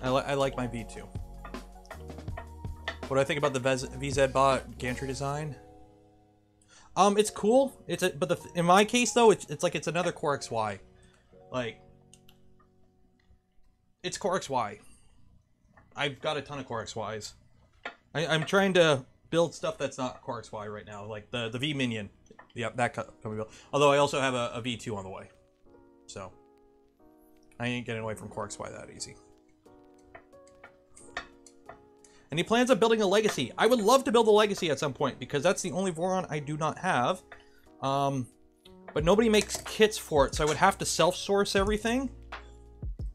[SPEAKER 2] I, li I like my V2. What do I think about the VZ bot gantry design? Um, it's cool. It's a, but the, in my case though, it's, it's like it's another Core XY. Like, it's Core XY. I've got a ton of Core XYs. I, I'm trying to build stuff that's not Core XY right now, like the the V Minion. Yep, that co- can be built. Although I also have a, a V2 on the way, so I ain't getting away from Core XY that easy. And he plans on building a legacy. I would love to build a legacy at some point because that's the only Voron I do not have. Um, but nobody makes kits for it, so I would have to self-source everything.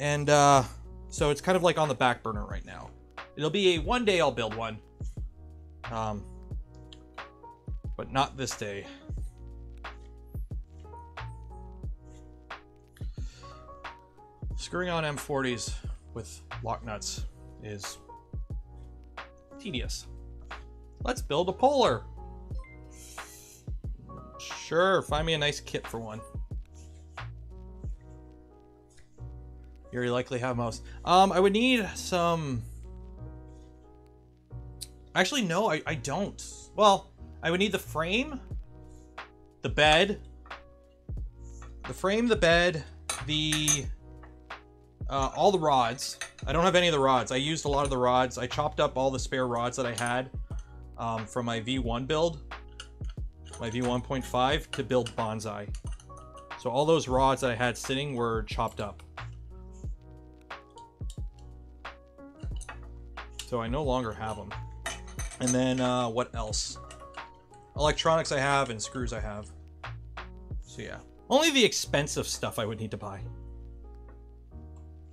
[SPEAKER 2] And uh, so it's kind of like on the back burner right now. It'll be a one day I'll build one. Um, but not this day. Screwing on M40s with lock nuts is tedious. Let's build a polar. Sure, find me a nice kit for one. You likely have most. Um, I would need some. Actually, no, I, I don't. Well, I would need the frame, the bed, the frame, the bed, the uh, all the rods. I don't have any of the rods. I used a lot of the rods. I chopped up all the spare rods that I had um, from my V1 build, my V1.5 to build Bonsai. So all those rods that I had sitting were chopped up. So I no longer have them. And then uh, what else? Electronics I have and screws I have. So yeah. Only the expensive stuff I would need to buy.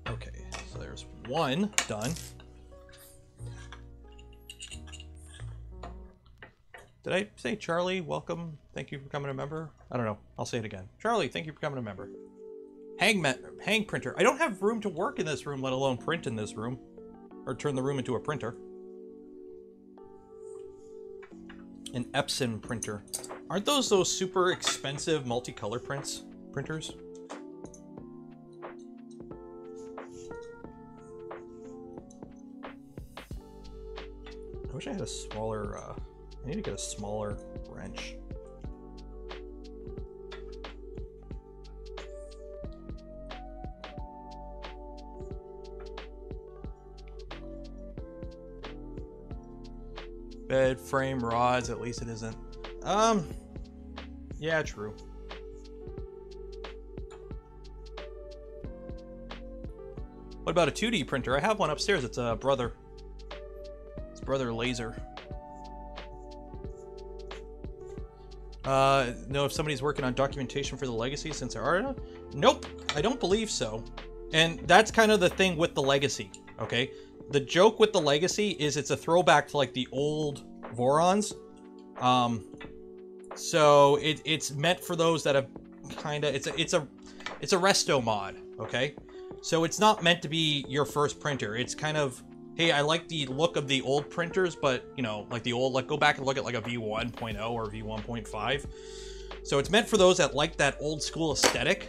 [SPEAKER 2] Okay, so there's one done. Did I say Charlie, welcome, thank you for becoming a member? I don't know, I'll say it again. Charlie, thank you for becoming a member. Hang, hang printer. I don't have room to work in this room, let alone print in this room. Or turn the room into a printer. An Epson printer. Aren't those those super expensive multicolor prints printers? I wish I had a smaller, uh, I need to get a smaller wrench. Bed frame rods, at least it isn't. Um, yeah, true. What about a 2D printer? I have one upstairs. It's a brother. Brother laser. Uh, know if somebody's working on documentation for the legacy since there are? Nope, I don't believe so. And that's kind of the thing with the legacy, okay? The joke with the legacy is it's a throwback to like the old Vorons. Um, so it, it's meant for those that have kind of it's a it's a it's a resto mod, okay? So it's not meant to be your first printer. It's kind of hey, I like the look of the old printers, but you know, like the old like go back and look at like a V1.0 or V1.5. So it's meant for those that like that old school aesthetic,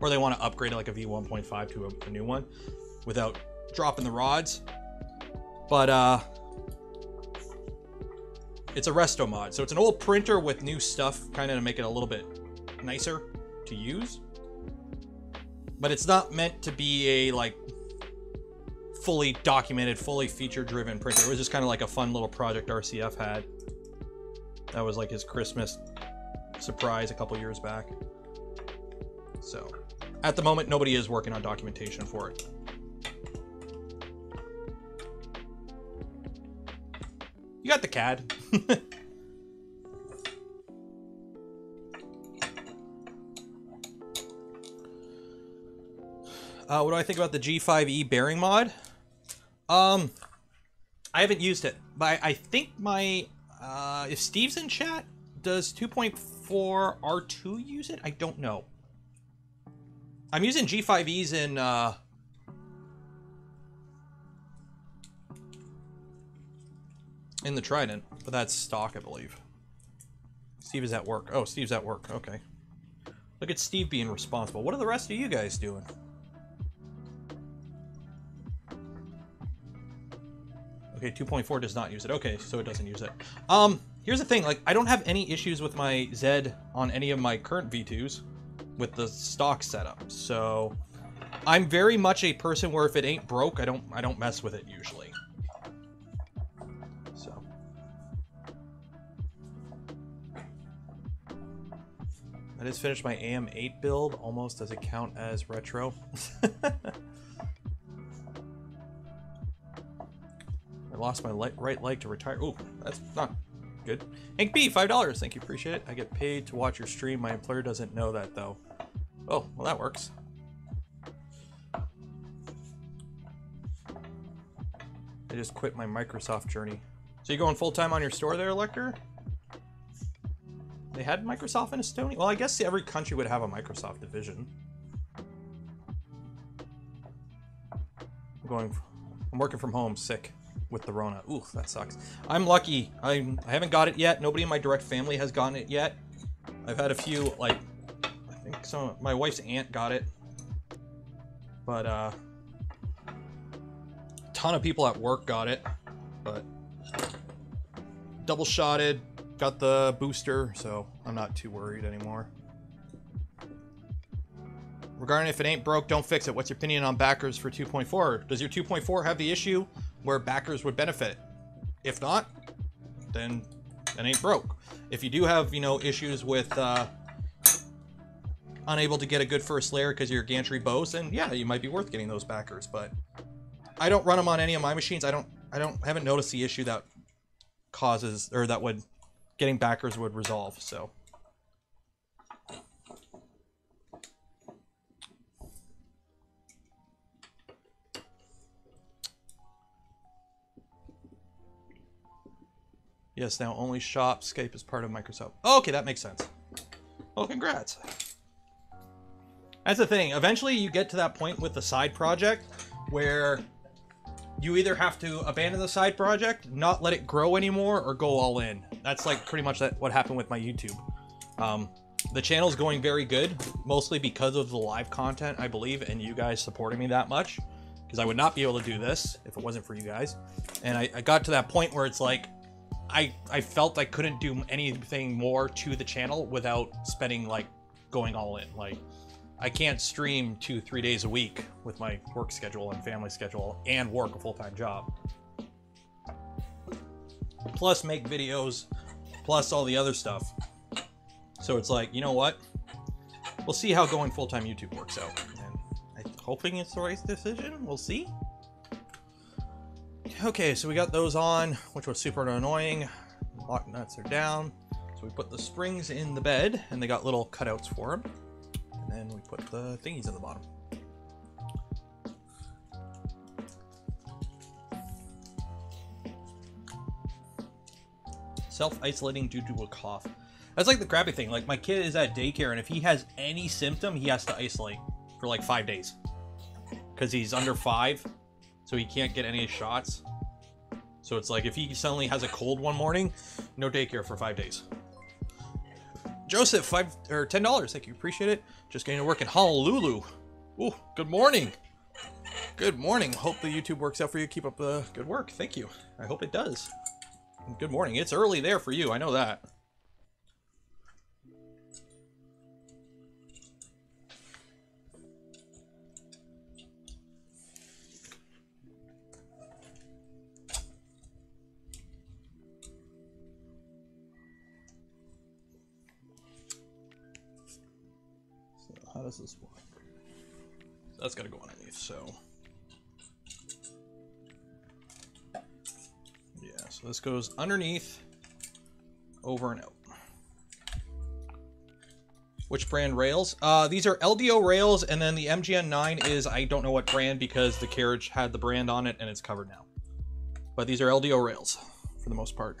[SPEAKER 2] or they want to upgrade like a V1.5 to a, a new one without dropping the rods. But uh it's a resto mod, so it's an old printer with new stuff, kind of to make it a little bit nicer to use. But it's not meant to be a like fully documented, fully feature-driven printer. It was just kind of like a fun little project RCF had. That was like his Christmas surprise a couple years back. So, at the moment, nobody is working on documentation for it. You got the CAD. uh, what do I think about the G5E bearing mod? Um, I haven't used it, but I, I think my uh, if Steve's in chat, does 2.4 R2 use it? I don't know. I'm using G5Es in uh, in the Trident, but that's stock, I believe. Steve is at work. Oh, Steve's at work. Okay. Look at Steve being responsible. What are the rest of you guys doing? Okay, 2.4 does not use it. Okay, so it doesn't use it. Um, here's the thing. Like, I don't have any issues with my Z on any of my current V2s with the stock setup. So, I'm very much a person where if it ain't broke, I don't I don't mess with it usually. So. I just finished my AM8 build. Almost does it count as retro? lost my light, right leg to retire. Oh, that's not good. Hank B, $5. Thank you, appreciate it. I get paid to watch your stream. My employer doesn't know that, though. Oh, well, that works. I just quit my Microsoft journey. So you going full-time on your store there, Lecktor? They had Microsoft in Estonia? Well, I guess every country would have a Microsoft division. I'm going... I'm working from home, sick with the Rona. Ooh, that sucks. I'm lucky. I'm, I haven't got it yet. Nobody in my direct family has gotten it yet. I've had a few, like, I think some, my wife's aunt got it. But, uh, a ton of people at work got it. But, double shotted, got the booster, so I'm not too worried anymore. Regarding if it ain't broke, don't fix it. What's your opinion on backers for 2.4? Does your 2.4 have the issue where backers would benefit. If not, then it ain't broke. If you do have, you know, issues with uh, unable to get a good first layer because your gantry bows, then yeah, you might be worth getting those backers. But I don't run them on any of my machines. I don't, I don't, haven't noticed the issue that causes or that would getting backers would resolve. So. Yes, now only Shop Skype is part of Microsoft. Oh, okay, that makes sense. Well, congrats. That's the thing. Eventually, you get to that point with the side project where you either have to abandon the side project, not let it grow anymore, or go all in. That's like pretty much that, what happened with my YouTube. Um, the channel's going very good, mostly because of the live content, I believe, and you guys supporting me that much. Because I would not be able to do this if it wasn't for you guys. And I, I got to that point where it's like, I I felt I couldn't do anything more to the channel without spending like going all in. Like I can't stream two three days a week with my work schedule and family schedule and work a full time job. Plus make videos, plus all the other stuff. So it's like you know what? We'll see how going full time YouTube works out. And I'm hoping it's the right decision. We'll see. Okay, so we got those on, which was super annoying. Lock nuts are down. So we put the springs in the bed, and they got little cutouts for them. And then we put the thingies in the bottom. Self-isolating due to a cough. That's like the crappy thing. Like, my kid is at daycare, and if he has any symptom, he has to isolate for like five days. Because he's under five, so he can't get any shots. So it's like if he suddenly has a cold one morning, no daycare for five days. Joseph, five or ten dollars. Thank you, appreciate it. Just getting to work in Honolulu. Ooh, good morning. Good morning. Hope the YouTube works out for you. Keep up the good work. Thank you. I hope it does. Good morning. It's early there for you. I know that. How does this work? That's got to go underneath, so. Yeah, so this goes underneath, over and out. Which brand rails? Uh, these are LDO rails, and then the MGN9 is, I don't know what brand because the carriage had the brand on it and it's covered now. But these are LDO rails, for the most part.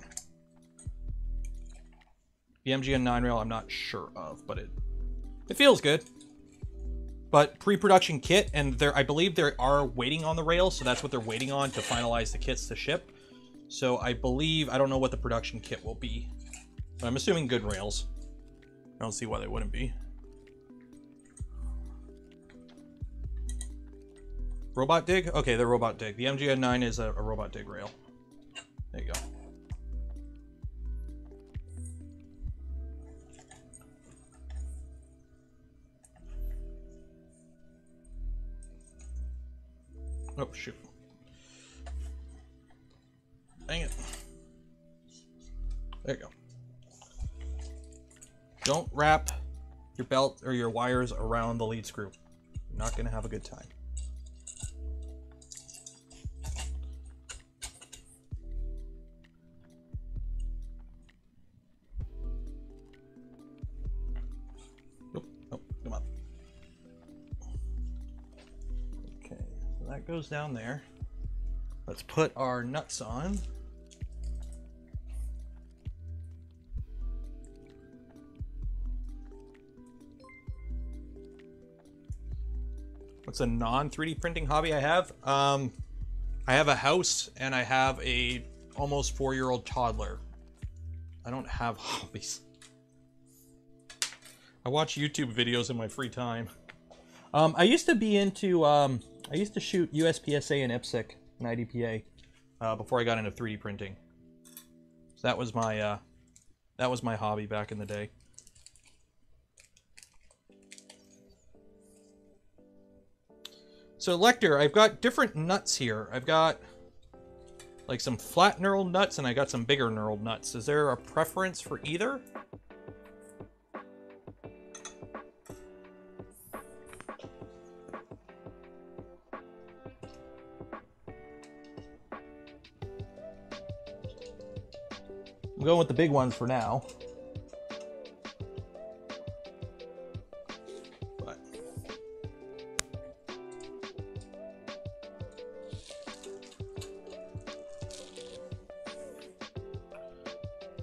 [SPEAKER 2] The MGN9 rail I'm not sure of, but it it feels good but pre-production kit and there i believe they are waiting on the rails so that's what they're waiting on to finalize the kits to ship. So i believe i don't know what the production kit will be but i'm assuming good rails. I don't see why they wouldn't be. Robot dig? Okay they're robot dig. The mgn9 is a, a robot dig rail. There you go Oh, shoot. Dang it. There you go. Don't wrap your belt or your wires around the lead screw. You're not going to have a good time. That goes down there. Let's put our nuts on. What's a non 3D printing hobby I have? Um, I have a house and I have a almost four year old toddler. I don't have hobbies. I watch YouTube videos in my free time. Um, I used to be into, um, I used to shoot USPSA and IPSC and IDPA uh, before I got into 3D printing. So that was my, uh, that was my hobby back in the day. So Lecktor, I've got different nuts here. I've got like some flat knurled nuts and I got some bigger knurled nuts. Is there a preference for either? I'm going with the big ones for now. But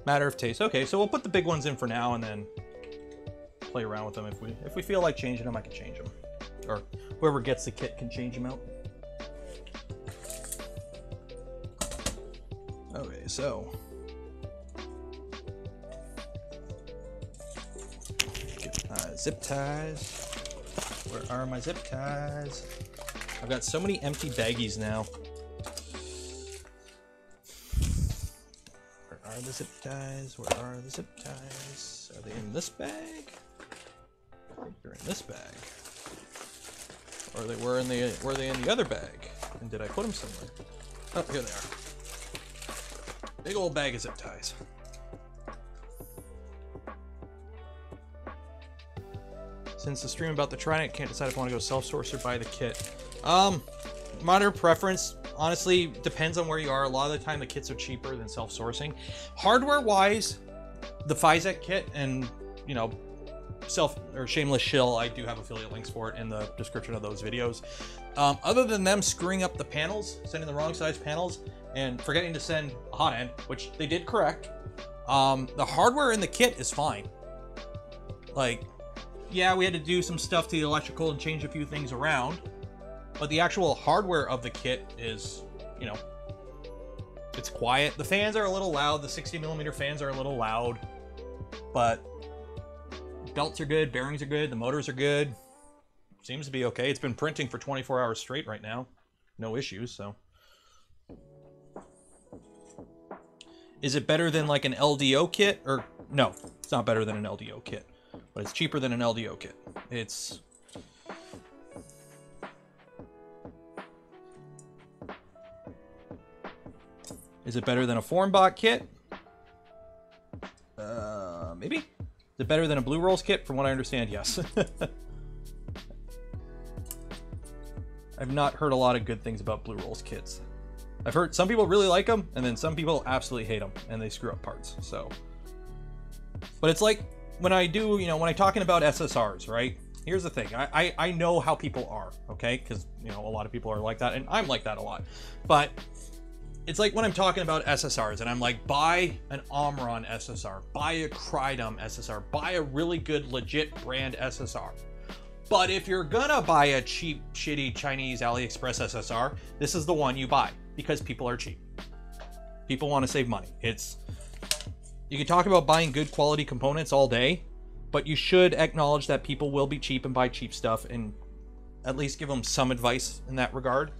[SPEAKER 2] matter of taste. Okay, so we'll put the big ones in for now and then play around with them if we if we feel like changing them, I can change them. Or whoever gets the kit can change them out. Okay, so zip ties. Where are my zip ties? I've got so many empty baggies now. Where are the zip ties? Where are the zip ties? Are they in this bag? I think they're in this bag. Or they were in the were they in the other bag? And did I put them somewhere? Oh, here they are. Big old bag of zip ties. Since the stream about the Trident, can't decide if I want to go self-source or buy the kit. Um, modern preference, honestly, depends on where you are. A lot of the time, the kits are cheaper than self-sourcing. Hardware-wise, the Fysetc kit and, you know, self or shameless shill, I do have affiliate links for it in the description of those videos. Um, other than them screwing up the panels, sending the wrong size panels, and forgetting to send a hot end, which they did correct, Um, the hardware in the kit is fine. Like, yeah, we had to do some stuff to the electrical and change a few things around, but the actual hardware of the kit is, you know, it's quiet. The fans are a little loud. The 60 millimeter fans are a little loud, but belts are good, bearings are good, the motors are good. Seems to be okay. It's been printing for 24 hours straight right now. No issues, so. Is it better than like an LDO kit? Or no, it's not better than an LDO kit, but it's cheaper than an LDO kit. It's Is it better than a Formbot kit? Uh, maybe. Is it better than a Blurolls kit? From what I understand, yes. I've not heard a lot of good things about Blurolls kits. I've heard some people really like them, and then some people absolutely hate them, and they screw up parts. So, but it's like when I do, you know, when I'm talking about SSRs, right? Here's the thing. I I, I know how people are, okay? Because you know a lot of people are like that, and I'm like that a lot. But it's like when I'm talking about SSRs, and I'm like, buy an Omron SSR, buy a Crydom SSR, buy a really good legit brand SSR. But if you're gonna buy a cheap, shitty Chinese AliExpress SSR, this is the one you buy because people are cheap. People want to save money. It's you can talk about buying good quality components all day, but you should acknowledge that people will be cheap and buy cheap stuff and at least give them some advice in that regard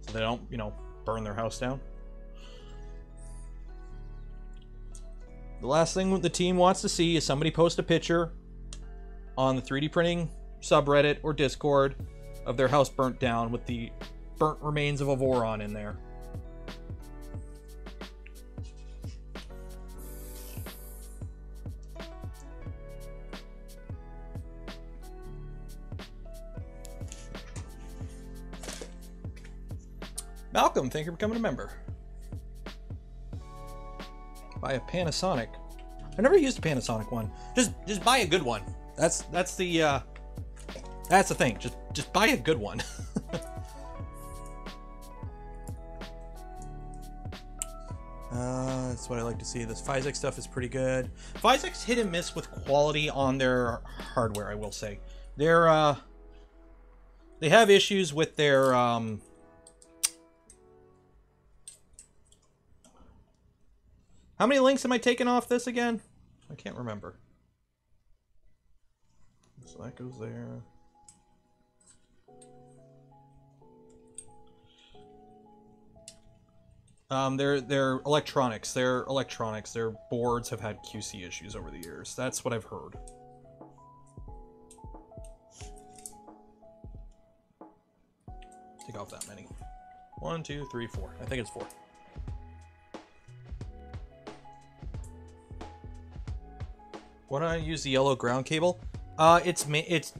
[SPEAKER 2] so they don't, you know, burn their house down. The last thing the team wants to see is somebody post a picture on the 3D printing subreddit or Discord of their house burnt down with the burnt remains of a Voron in there. Malcolm, thank you for becoming a member. Buy a Panasonic. I never used a Panasonic one. Just just buy a good one. That's that's the uh that's the thing. Just just buy a good one. uh, that's what I like to see. This Fysetc stuff is pretty good. Fysetc hit and miss with quality on their hardware, I will say. They're uh they have issues with their um How many links am I taking off this again? I can't remember. So that goes there. Um, their their electronics, their electronics, their boards have had QC issues over the years. That's what I've heard. Take off that many. One, two, three, four. I think it's four. Why don't I use the yellow ground cable? Uh, it's it's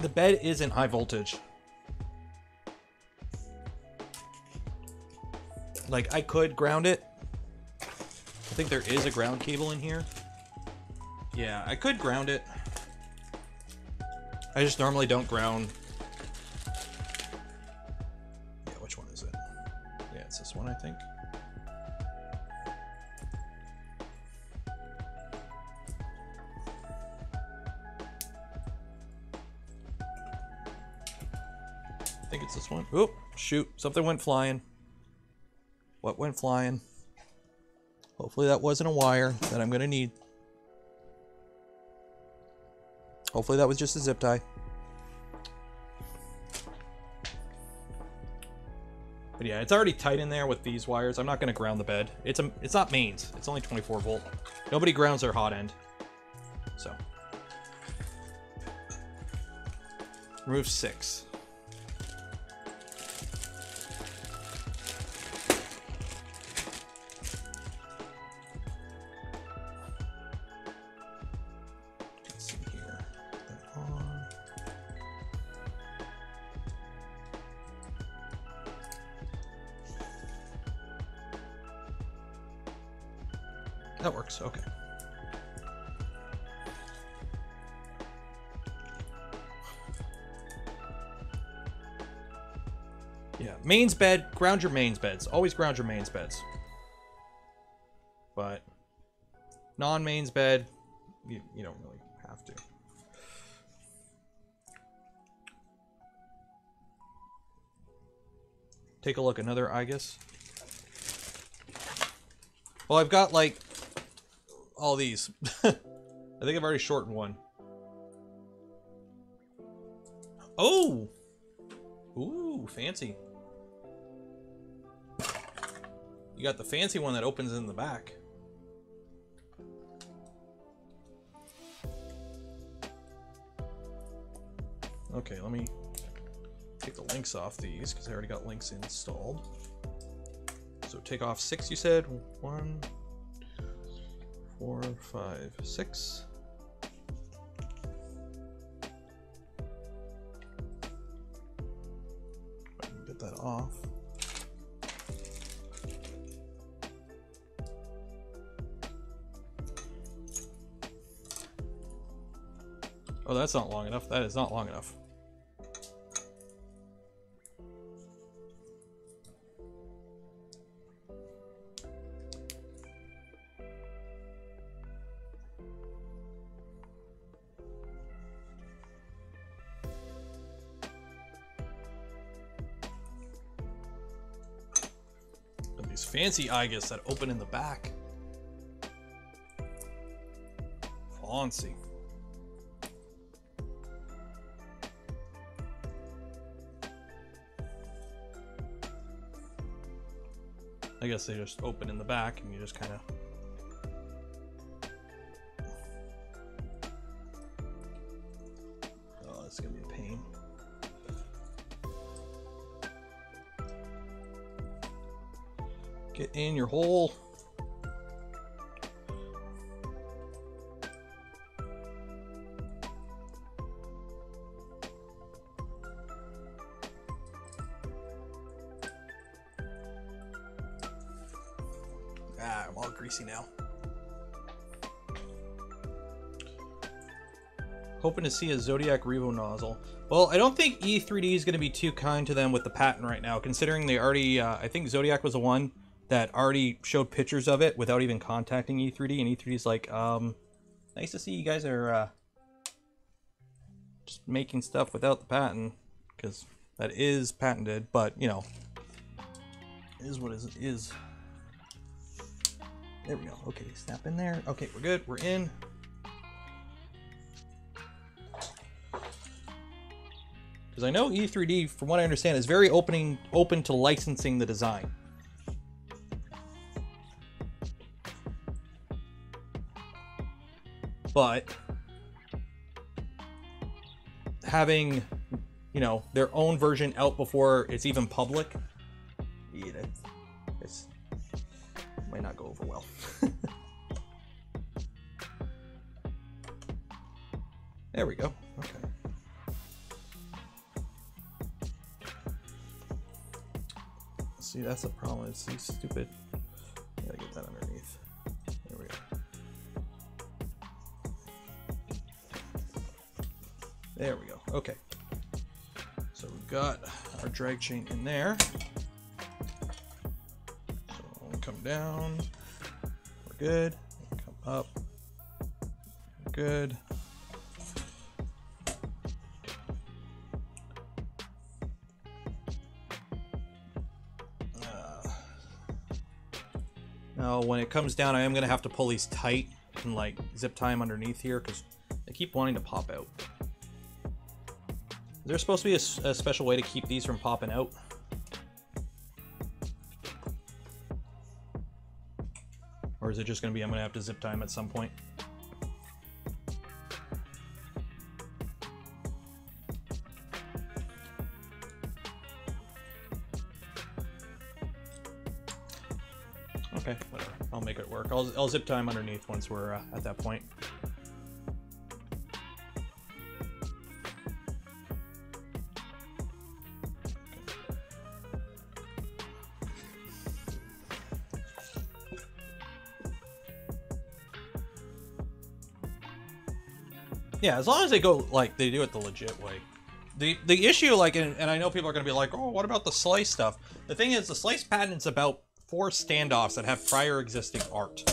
[SPEAKER 2] the bed isn't high voltage. Like I could ground it. I think there is a ground cable in here. Yeah, I could ground it. I just normally don't ground. Yeah, which one is it? Yeah, it's this one, I think. Oop, shoot, something went flying. What went flying? Hopefully that wasn't a wire that I'm gonna need. Hopefully that was just a zip tie. But yeah, it's already tight in there with these wires. I'm not gonna ground the bed. It's a, it's not mains. It's only 24 volt. Nobody grounds their hot end. So. Remove six. Mains bed, ground your mains beds. Always ground your mains beds. But non-mains bed, you, you don't really have to. Take a look, another I guess. Well, I've got like all these. I think I've already shortened one. Oh! Ooh, fancy. You got the fancy one that opens in the back. Okay, let me take the links off these because I already got links installed. So take off six, you said? One, four, five, six. Get that off. Oh, that's not long enough. That is not long enough. These fancy Igus that open in the back. Fancy. Guess they just open in the back and you just kind of. Oh, it's gonna be a pain. Get in your hole. To see a Zodiac Revo nozzle. Well, I don't think E3D is going to be too kind to them with the patent right now, considering they already, uh, I think Zodiac was the one that already showed pictures of it without even contacting E3D, and E3D's like, um, nice to see you guys are, uh, just making stuff without the patent, because that is patented, but, you know, is what it is. There we go. Okay, snap in there. Okay, we're good. We're in. Because I know E3D, from what I understand, is very opening open to licensing the design. But having, you know, their own version out before it's even public, that's the problem. It's these stupid. Gotta get that underneath. There we go. There we go. Okay. So we've got our drag chain in there. So come down. We're good. Come up. We're good. Now, when it comes down, I am going to have to pull these tight and like zip tie them underneath here because they keep wanting to pop out. Is there supposed to be a special way to keep these from popping out? Or is it just going to be I'm going to have to zip tie them at some point? I'll, I'll zip tie them underneath once we're uh, at that point. Yeah, as long as they go like they do it the legit way. The the issue, like, and, and I know people are going to be like, oh, what about the slice stuff? The thing is, the slice patent is about four standoffs that have prior existing art.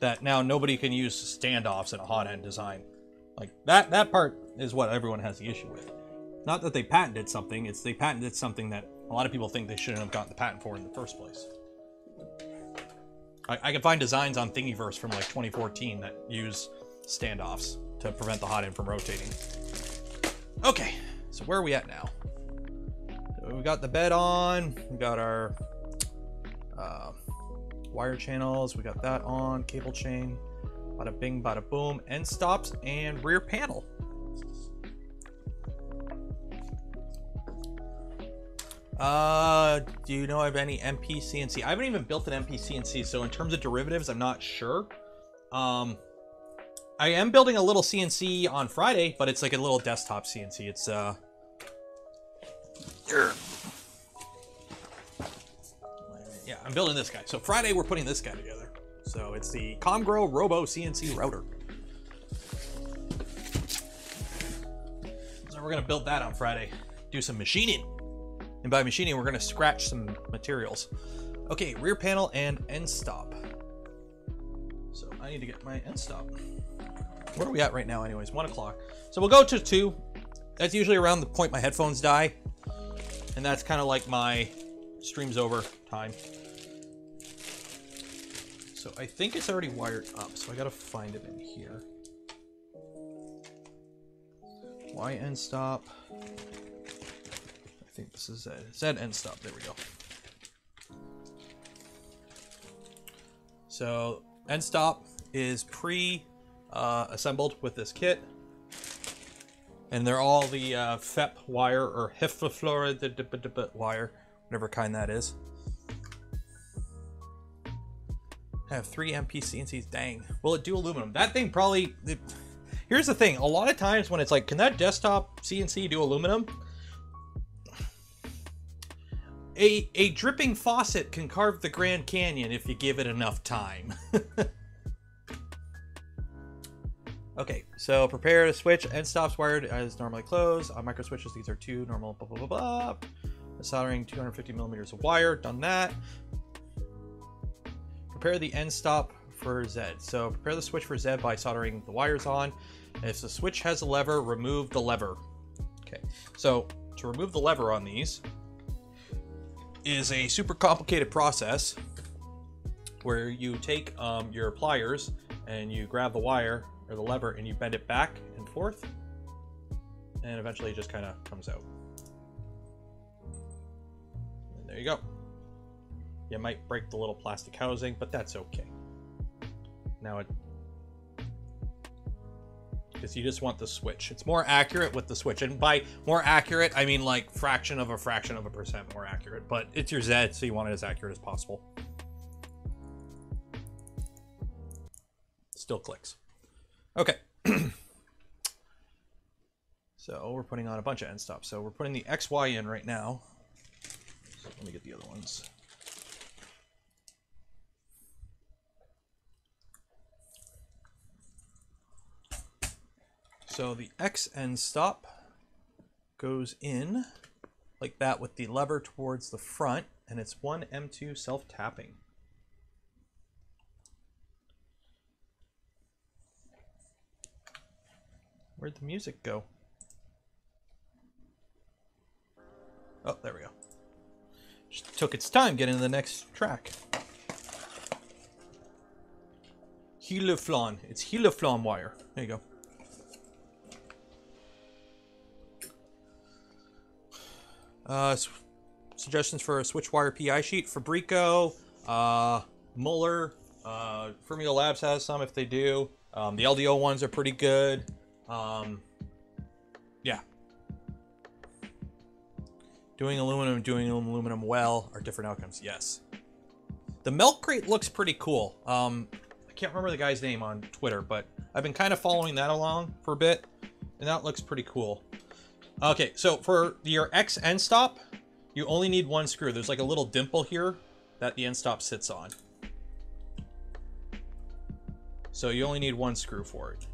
[SPEAKER 2] That now nobody can use standoffs in a hot end design. Like that that part is what everyone has the issue with. Not that they patented something, it's they patented something that a lot of people think they shouldn't have gotten the patent for in the first place. I, I can find designs on Thingiverse from like 2014 that use standoffs to prevent the hot end from rotating. Okay, so where are we at now? So we got the bed on, we got our uh, wire channels, we got that on, cable chain, bada bing, bada boom, end stops, and rear panel. Uh, do you know of any MP CNC? I haven't even built an MP CNC, so in terms of derivatives, I'm not sure. Um, I am building a little CNC on Friday, but it's like a little desktop CNC. It's uh, yeah, I'm building this guy. So Friday we're putting this guy together. So it's the Comgrow Robo CNC router. So we're gonna build that on Friday. Do some machining. And by machining, we're gonna scratch some materials. Okay, rear panel and end stop. So I need to get my end stop. Where are we at right now anyways? One o'clock. So we'll go to two. That's usually around the point my headphones die. And that's kind of like my stream's over time. So I think it's already wired up, so I gotta find it in here. Y end stop. I think this is Z. Z end stop. There we go. So end stop is pre uh, assembled with this kit. And they're all the uh, FEP wire or Hifaflora wire, whatever kind that is. I have three MP CNCs. Dang. Will it do aluminum? That thing probably. It, here's the thing. A lot of times when it's like, can that desktop CNC do aluminum? A, a dripping faucet can carve the Grand Canyon if you give it enough time. okay, so prepare to switch end stops wired as normally closed. On micro switches, these are two normal blah blah blah blah. Soldering 250 millimeters of wire, done that. Prepare the end stop for Z. So prepare the switch for Z by soldering the wires on. If the switch has a lever, remove the lever. Okay, so to remove the lever on these, is a super complicated process where you take um, your pliers and you grab the wire or the lever and you bend it back and forth and eventually it just kind of comes out. And there you go. You might break the little plastic housing, but that's okay. Now it because you just want the switch. It's more accurate with the switch. And by more accurate, I mean like fraction of a fraction of a percent more accurate. But it's your Z, so you want it as accurate as possible. Still clicks. Okay. so we're putting on a bunch of end stops. So we're putting the XY in right now. So let me get the other ones. So the X end stop goes in like that with the lever towards the front, and it's one M2 self-tapping. Where'd the music go? Oh, there we go. Just took its time getting to the next track. Heluflon. It's Heluflon wire. There you go. Uh, suggestions for a Switchwire PI sheet. Fabreeko, uh, Muller, uh, Fermio Labs has some if they do. Um, the LDO ones are pretty good. Um, yeah. Doing aluminum, doing aluminum well are different outcomes. Yes. The milk crate looks pretty cool. Um, I can't remember the guy's name on Twitter, but I've been kind of following that along for a bit, and that looks pretty cool. Okay, so for your X end stop, you only need one screw. There's like a little dimple here that the end stop sits on. So you only need one screw for it.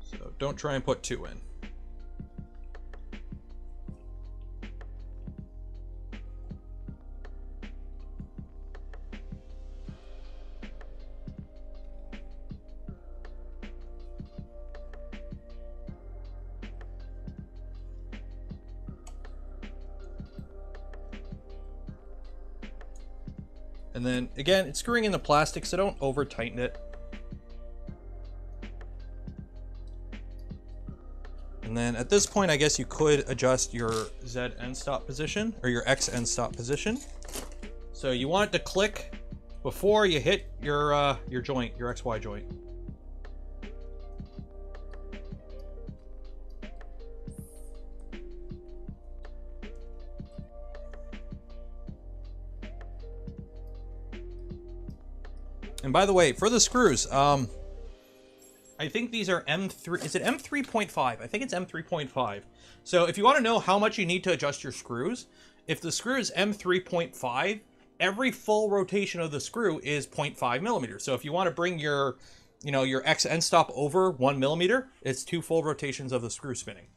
[SPEAKER 2] So don't try and put two in. Then again, it's screwing in the plastic, so don't over tighten it. And then at this point, I guess you could adjust your Z end stop position or your X end stop position. So you want it to click before you hit your uh, your joint, your XY joint. And by the way, for the screws, um, I think these are M3. Is it M3.5? I think it's M3.5. So if you want to know how much you need to adjust your screws, if the screw is M3.5, every full rotation of the screw is 0.5 millimeters. So if you want to bring your, you know, your X end stop over one millimeter, it's two full rotations of the screw spinning.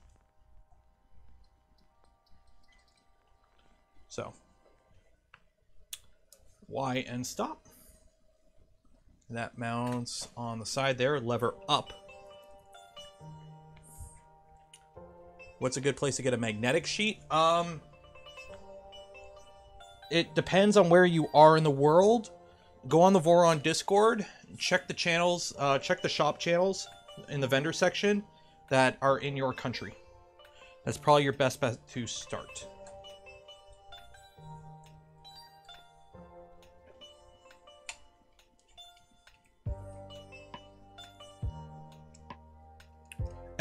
[SPEAKER 2] So Y end stop. That mounts on the side there, lever up. What's a good place to get a magnetic sheet? Um, it depends on where you are in the world. Go on the Voron Discord, check the channels, uh, check the shop channels in the vendor section that are in your country. That's probably your best bet to start.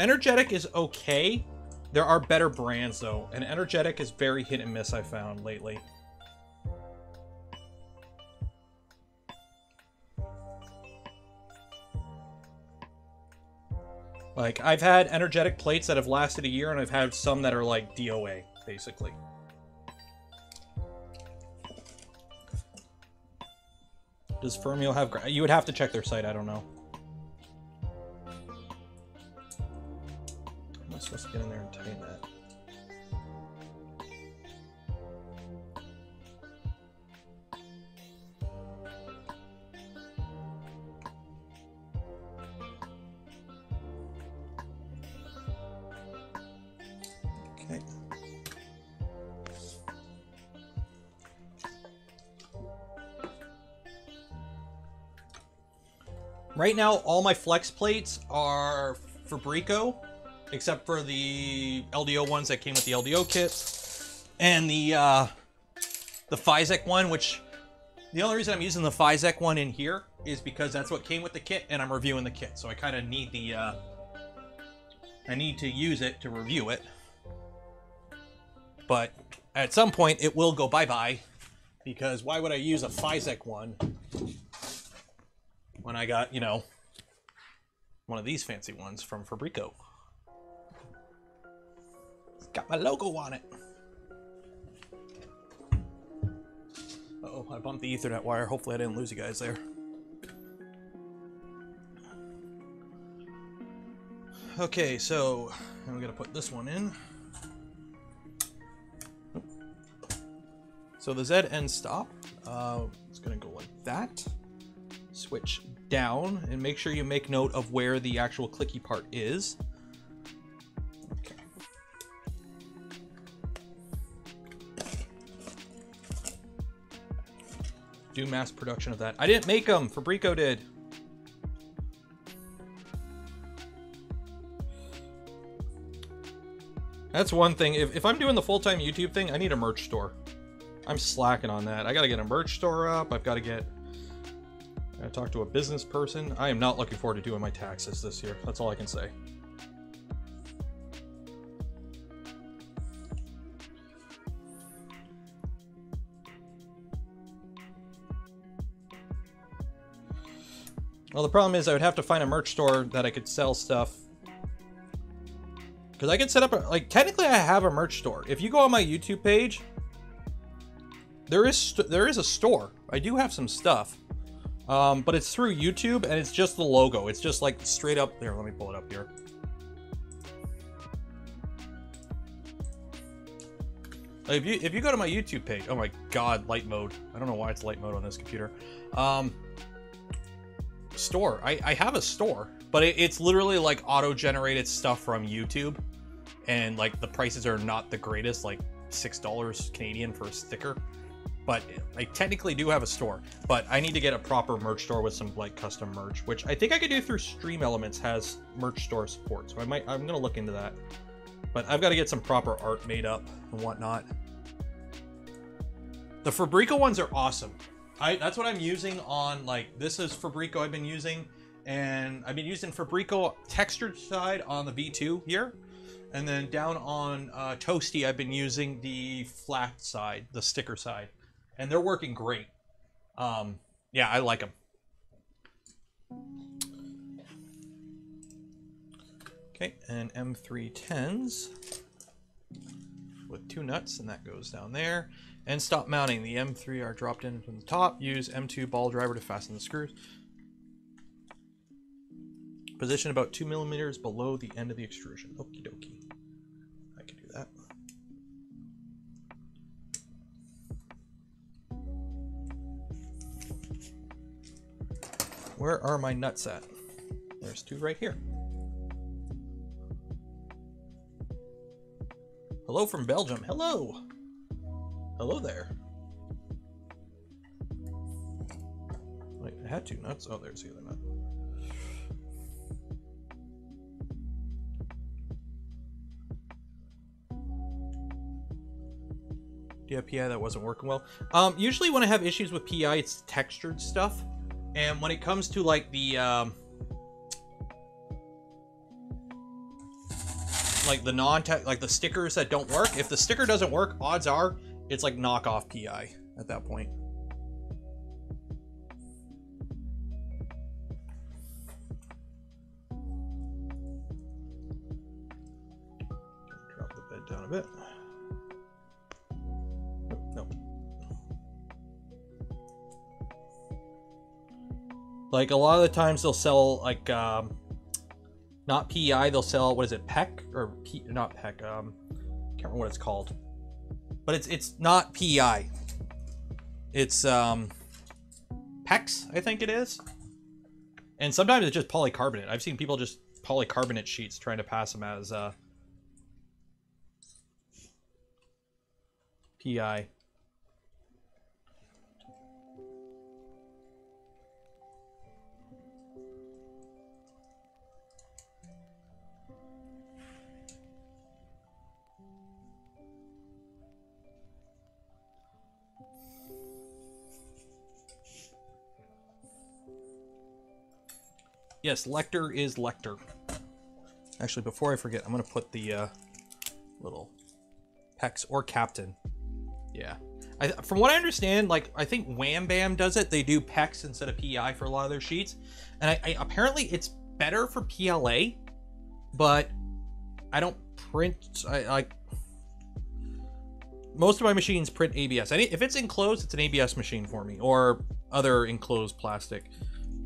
[SPEAKER 2] Energetic is okay. There are better brands though, and Energetic is very hit and miss I found lately. Like, I've had energetic plates that have lasted a year, and I've had some that are like DOA, basically. Does Fermio have... You would have to check their site, I don't know. To get in there and tighten? Okay. Right now, all my flex plates are Fabreeko, except for the LDO ones that came with the LDO kit, and the uh, the Fysetc one, which the only reason I'm using the Fysetc one in here is because that's what came with the kit, and I'm reviewing the kit, so I kind of need the uh, I need to use it to review it. But at some point, it will go bye-bye, because why would I use a Fysetc one when I got, you know, one of these fancy ones from Fabreeko. Got my logo on it. Uh oh I bumped the Ethernet wire. Hopefully I didn't lose you guys there. Okay, so I'm gonna put this one in. So the Z end stop, uh, it's gonna go like that switch down and make sure you make note of where the actual clicky part is. Do mass production of that. I didn't make them, Fabreeko did. That's one thing. If, if I'm doing the full-time YouTube thing, I need a merch store. I'm slacking on that. I gotta get a merch store up. I've got to get I talked to a business person. I am not looking forward to doing my taxes this year. That's all I can say. Well, the problem is I would have to find a merch store that I could sell stuff. Because I could set up, a, like, technically I have a merch store. If you go on my YouTube page, there is there is a store. I do have some stuff. Um, but it's through YouTube, and it's just the logo. It's just like straight up there. Let me pull it up here. If you if you go to my YouTube page, oh my god, light mode. I don't know why it's light mode on this computer. Um, store. I I have a store, but it, it's literally like auto generated stuff from YouTube, and like the prices are not the greatest. Like six dollars Canadian for a sticker. but I technically do have a store. But I need to get a proper merch store with some like custom merch, which I think I could do through StreamElements has merch store support. So I might I'm gonna look into that. But I've got to get some proper art made up and whatnot. The Fabreeko ones are awesome. I that's what I'm using on like this is Fabreeko I've been using, and I've been using Fabreeko textured side on the V2 here. And then down on uh, Toasty, I've been using the flat side, the sticker side, and they're working great. Um, yeah, I like them. Okay, and M310s with two nuts, and that goes down there. And stop mounting. The M3 are dropped in from the top. Use M2 ball driver to fasten the screws. Position about two millimeters below the end of the extrusion. Okie dokie. I can do that. Where are my nuts at? There's two right here. Hello from Belgium. Hello. Hello there. Wait, I had two nuts. Oh, there's the other nut. Yeah, PI that wasn't working well. Um, usually when I have issues with PI, it's textured stuff. And when it comes to like the um, like the non-tech, like the stickers that don't work, if the sticker doesn't work, odds are it's like knockoff PI at that point. Drop the bed down a bit. No. Like a lot of the times they'll sell like um not PEI, they'll sell what is it, PEC or P not PEC, um can't remember what it's called. But it's it's not PEI. It's um PEX, I think it is. And sometimes it's just polycarbonate. I've seen people just polycarbonate sheets trying to pass them as uh PI. Yes, Lecktor is Lecktor. Actually, before I forget, I'm going to put the uh, little Pex or Kapton. Yeah. I, from what I understand, like, I think Wham Bam does it. They do PEX instead of PI for a lot of their sheets. And I, I apparently it's better for PLA, but I don't print, I like, most of my machines print ABS. Any, if it's enclosed, it's an ABS machine for me, or other enclosed plastic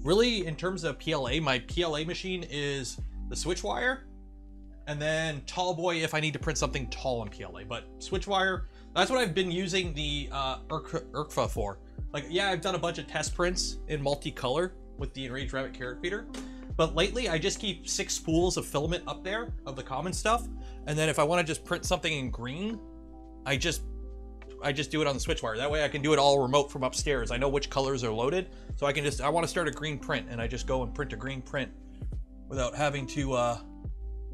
[SPEAKER 2] really in terms of PLA, my PLA machine is the Switchwire and then tall boy if I need to print something tall in PLA. But Switchwire, that's what I've been using the uh, ERCFA for. Like, yeah, I've done a bunch of test prints in multicolor with the Enraged Rabbit carrot feeder. But lately, I just keep six spools of filament up there of the common stuff. And then if I want to just print something in green, I just I just do it on the Switchwire. That way I can do it all remote from upstairs. I know which colors are loaded. So I can just, I want to start a green print and I just go and print a green print without having to uh,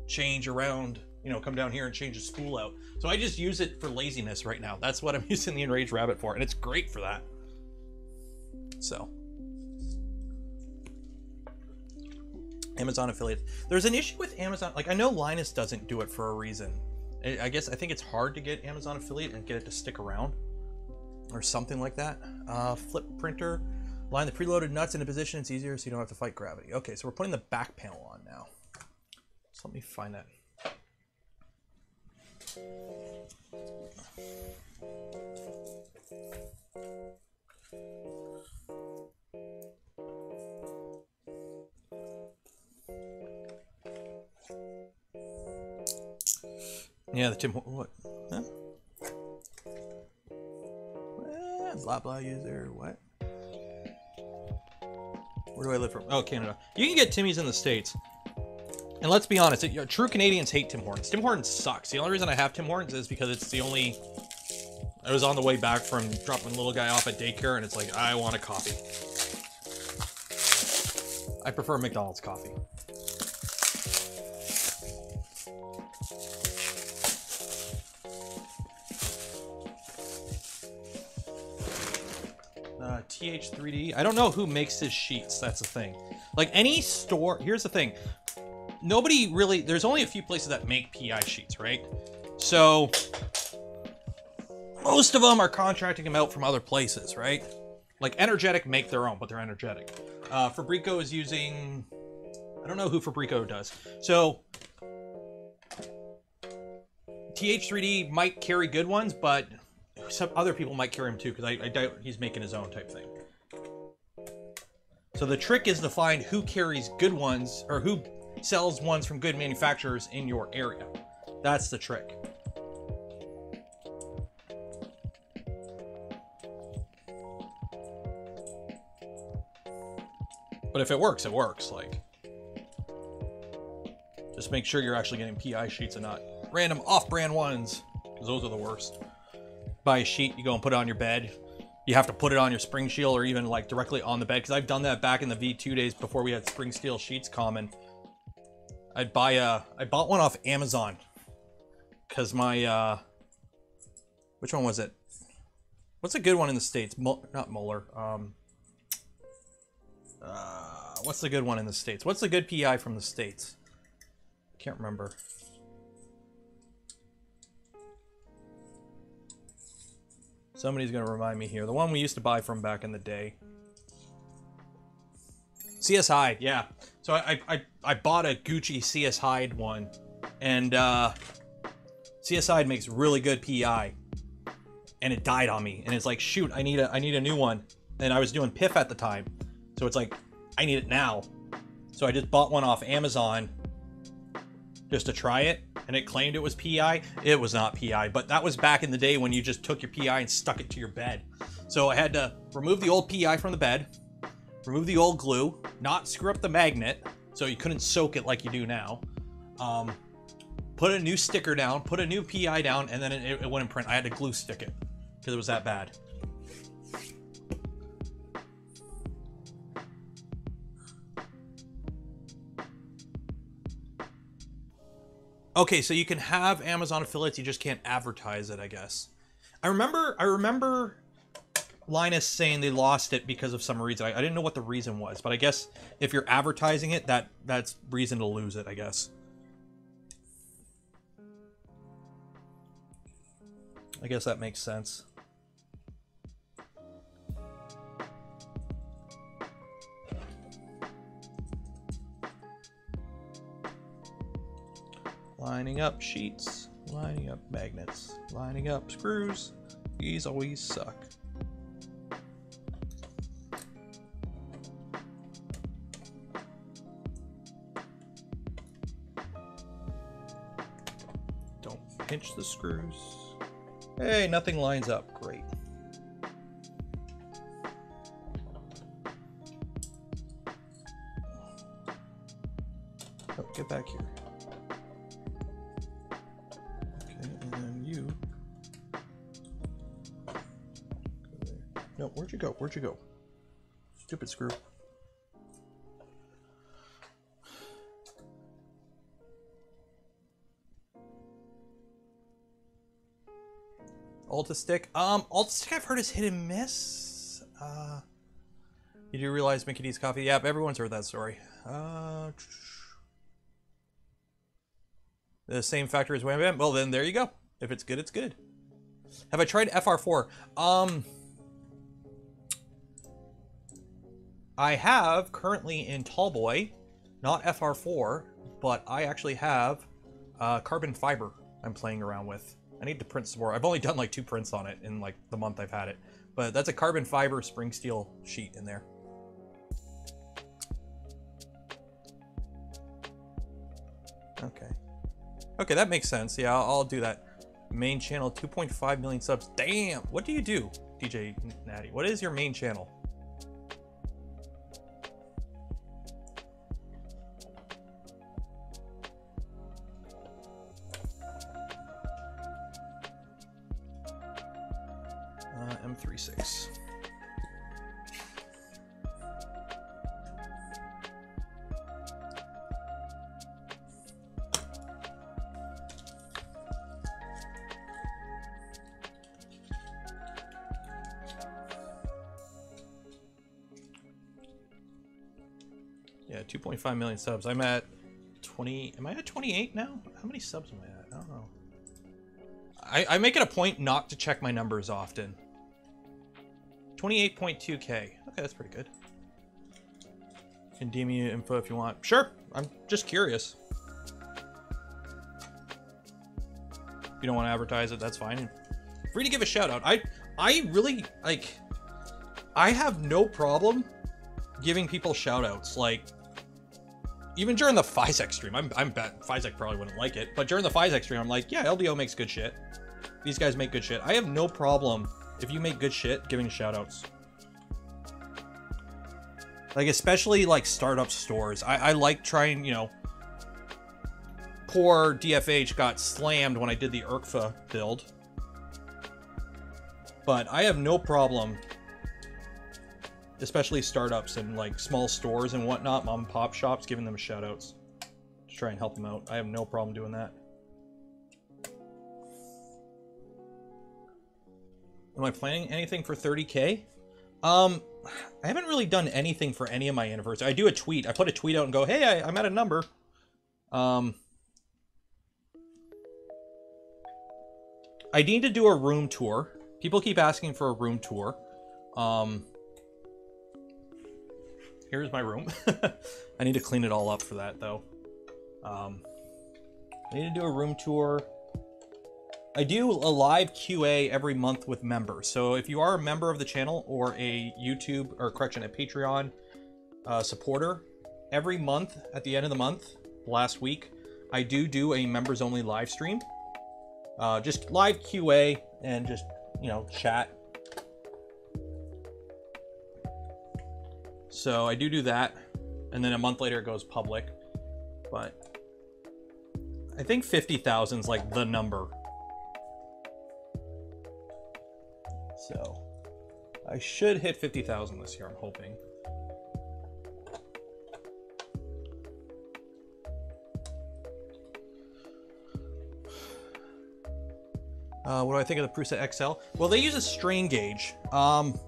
[SPEAKER 2] change around, you know, come down here and change the spool out. So I just use it for laziness right now. That's what I'm using the Enraged Rabbit for. And it's great for that. So. Amazon affiliate. There's an issue with Amazon. Like I know Linus doesn't do it for a reason. I guess I think it's hard to get Amazon affiliate and get it to stick around or something like that. Uh, flip printer, line the preloaded nuts into position. It's easier so you don't have to fight gravity. Okay, so we're putting the back panel on now. So let me find that. Yeah, the Tim. What? Huh? Blah blah user. What? Where do I live from? Oh, Canada. You can get Timmy's in the states. And let's be honest, it, true Canadians hate Tim Hortons. Tim Hortons sucks. The only reason I have Tim Hortons is because it's the only I was on the way back from dropping the little guy off at daycare, and it's like I want a coffee. I prefer McDonald's coffee. TH3D. I don't know who makes his sheets. That's the thing. Like any store. Here's the thing. Nobody really. There's only a few places that make PI sheets, right? So most of them are contracting them out from other places, right? Like Energetic make their own, but they're Energetic. Uh, Fabreeko is using. I don't know who Fabreeko does. So TH3D might carry good ones, but some other people might carry them too, because I, I doubt he's making his own type thing. So the trick is to find who carries good ones, or who sells ones from good manufacturers in your area. That's the trick. But if it works, it works. Like, just make sure you're actually getting PI sheets and not random off-brand ones, because those are the worst. Buy a sheet, you go and put it on your bed. You have to put it on your spring shield or even like directly on the bed. Because I've done that back in the V2 days before we had spring steel sheets common. I'd buy a, I bought one off Amazon. Because my, uh, which one was it? What's a good one in the States? Mo not Moeller. Um, uh, what's the good one in the States? What's the good PI from the States? I can't remember. Somebody's gonna remind me here. The one we used to buy from back in the day. CS Hyde, yeah. So I I, I bought a Gucci CS Hyde one, and uh, CS Hyde makes really good PI, and it died on me. And it's like, shoot, I need a I need a new one. And I was doing PIF at the time, so it's like, I need it now. So I just bought one off Amazon just to try it, and it claimed it was PI. It was not PI, but that was back in the day when you just took your PI and stuck it to your bed. So I had to remove the old PI from the bed, remove the old glue, not screw up the magnet, so you couldn't soak it like you do now. Um, put a new sticker down, put a new PI down, and then it, it wouldn't print. I had to glue stick it because it was that bad. Okay, so you can have Amazon affiliates, you just can't advertise it, I guess. I remember I remember Linus saying they lost it because of some reason. I, I didn't know what the reason was, but I guess if you're advertising it, that that's reason to lose it, I guess. I guess that makes sense. Lining up sheets, lining up magnets, lining up screws. These always suck. Don't pinch the screws. Hey, nothing lines up. Great. Oh, get back here. Where'd you go? Stupid screw. Alta stick. Um, Alta stick I've heard is hit and miss. Uh, you do realize Mickey D's coffee? Yep, everyone's heard that story. Uh, the same factor as Wham Bam? Well, then there you go. If it's good, it's good. Have I tried FR4? Um, I have currently in Tallboy, not FR4, but I actually have uh, carbon fiber I'm playing around with. I need to print some more. I've only done like two prints on it in like the month I've had it. But that's a carbon fiber spring steel sheet in there. Okay. Okay, that makes sense. Yeah, I'll, I'll do that. Main channel, 2.5 million subs. Damn! What do you do, DJ Natty? What is your main channel? Million subs. I'm at 20. Am I at 28 now? How many subs am I at? I don't know. I, I make it a point not to check my numbers often. 28.2k. Okay, that's pretty good. Can DM you info if you want. Sure. I'm just curious. If you don't want to advertise it, that's fine. Free to give a shout out. I I really like I have no problem giving people shout outs. Like even during the Fysetc stream, I'm, I'm bet Fysetc probably wouldn't like it, but during the Fysetc stream, I'm like, yeah, LDO makes good shit. These guys make good shit. I have no problem if you make good shit giving shout outs. Like, especially like startup stores. I, I like trying, you know, poor DFH got slammed when I did the IRCFA build. But I have no problem especially startups and like small stores and whatnot, mom and pop shops, giving them shout outs to try and help them out. I have no problem doing that. Am I planning anything for 30k? Um, I haven't really done anything for any of my anniversaries. I do a tweet. I put a tweet out and go, "Hey, I, I'm at a number." Um, I need to do a room tour. People keep asking for a room tour. Um, here's my room. I need to clean it all up for that though. Um, I need to do a room tour. I do a live QA every month with members. So if you are a member of the channel or a YouTube or correction, a Patreon uh, supporter, every month at the end of the month, last week, I do do a members only live stream. Uh, just live QA and just you know chat So I do do that, and then a month later it goes public. But I think 50,000 is like the number. So I should hit 50,000 this year, I'm hoping. Uh, what do I think of the Prusa XL? Well, they use a strain gauge. Um,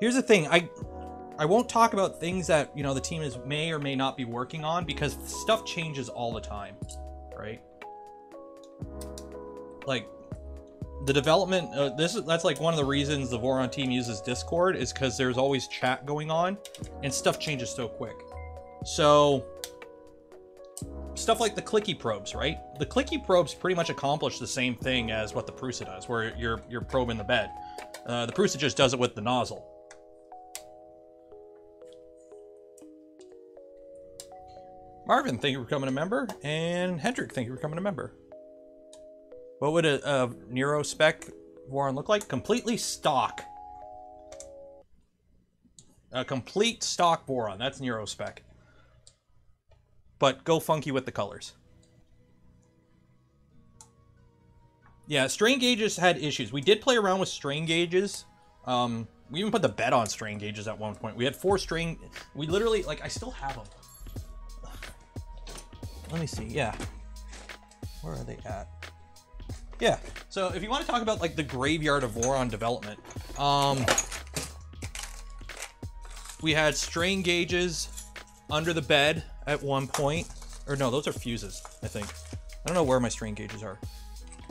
[SPEAKER 2] here's the thing. I I won't talk about things that, you know, the team is may or may not be working on because stuff changes all the time, right? Like the development uh, this is that's like one of the reasons the Voron team uses Discord is cuz there's always chat going on and stuff changes so quick. So stuff like the Klicky probes, right? The Klicky probes pretty much accomplish the same thing as what the Prusa does, where you're you're probing the bed. Uh, the Prusa just does it with the nozzle. Marvin, thank you for becoming a member. And Hendrik, thank you for becoming a member. What would a, a Nero spec Voron look like? Completely stock. A complete stock Voron. That's Nero spec. But go funky with the colors. Yeah, strain gauges had issues. We did play around with strain gauges. Um, we even put the bed on strain gauges at one point. We had four strain. We literally, like, I still have them. Let me see. Yeah. Where are they at? Yeah. So if you want to talk about like the graveyard of Voron development, um, we had strain gauges under the bed at one point. Or no, those are fuses, I think. I don't know where my strain gauges are.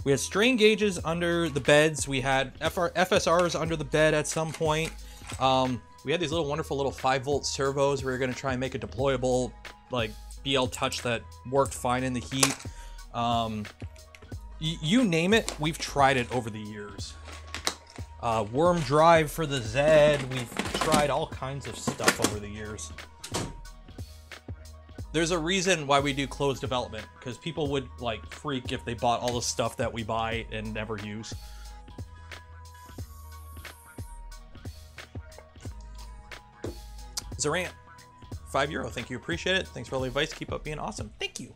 [SPEAKER 2] We had strain gauges under the beds. We had FR, FSRs under the bed at some point. Um, we had these little wonderful little 5 volt servos. We were going to try and make a deployable, like, BL Touch that worked fine in the heat. Um, you name it, we've tried it over the years. Uh, worm drive for the Zed. we've tried all kinds of stuff over the years. There's a reason why we do closed development, because people would like freak if they bought all the stuff that we buy and never use. Zarant. Five euro. Thank you. Appreciate it. Thanks for all the advice. Keep up being awesome. Thank you.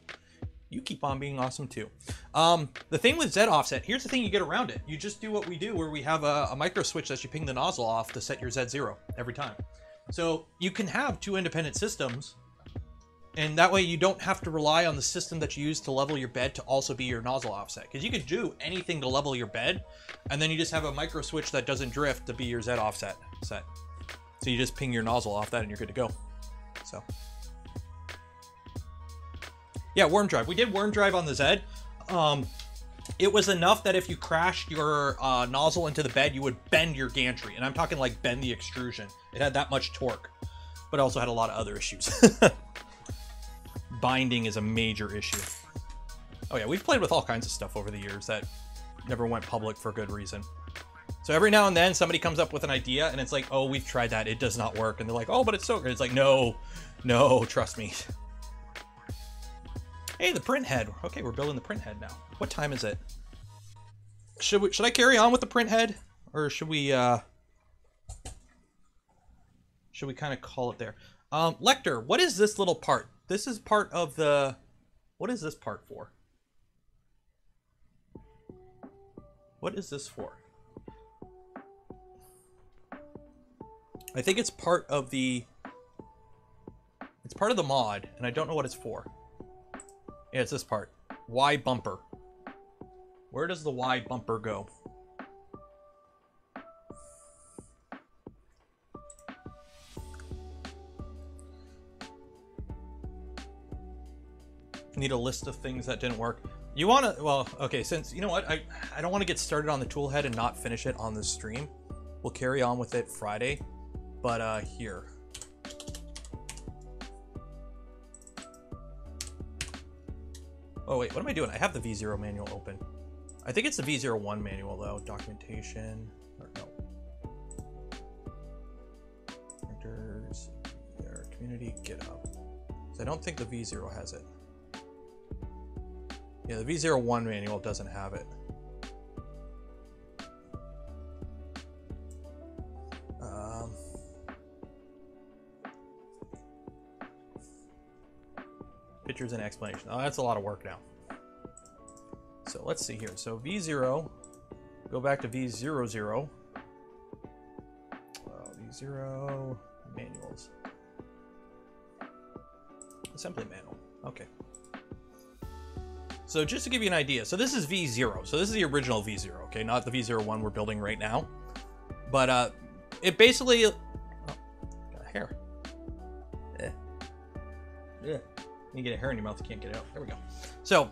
[SPEAKER 2] you keep on being awesome too. Um, the thing with Z offset, here's the thing you get around it. You just do what we do, where we have a, a micro switch that you ping the nozzle off to set your Z0 every time. So you can have two independent systems, and that way you don't have to rely on the system that you use to level your bed to also be your nozzle offset. Because you could do anything to level your bed, and then you just have a micro switch that doesn't drift to be your Z offset set. So you just ping your nozzle off that and you're good to go. So. Yeah, worm drive. We did worm drive on the Zed. Um, it was enough that if you crashed your uh, nozzle into the bed, you would bend your gantry. And I'm talking like bend the extrusion. It had that much torque, but also had a lot of other issues. Binding is a major issue. Oh yeah, we've played with all kinds of stuff over the years that never went public for good reason. So every now and then somebody comes up with an idea and it's like, oh, we've tried that. It does not work. And they're like, oh, but it's so good. It's like, no, no, trust me. Hey, the print head. Okay, we're building the print head now. What time is it? Should we should I carry on with the print head? Or should we uh should we kind of call it there? Um Lecktor, what is this little part? This is part of the what is this part for? What is this for? I think it's part of the it's part of the mod and I don't know what it's for. Yeah, it's this part. Y bumper. Where does the Y bumper go? Need a list of things that didn't work. You want to, well, okay, since, you know what, I, I don't want to get started on the tool head and not finish it on the stream. We'll carry on with it Friday. But, uh, here. Oh wait, what am I doing? I have the V0 manual open. I think it's the V01 manual though. Documentation, no. Community, GitHub. So I don't think the V0 has it. Yeah, the V01 manual doesn't have it. Pictures and explanation. Oh, that's a lot of work now. So let's see here. So V0, go back to V00. Uh, V0 manuals. Assembly manual. Okay. So just to give you an idea, so this is V0. So this is the original V0, okay? Not the V01 we're building right now. But uh, it basically... Oh, got hair. You get a hair in your mouth, you can't get it out. There we go. So,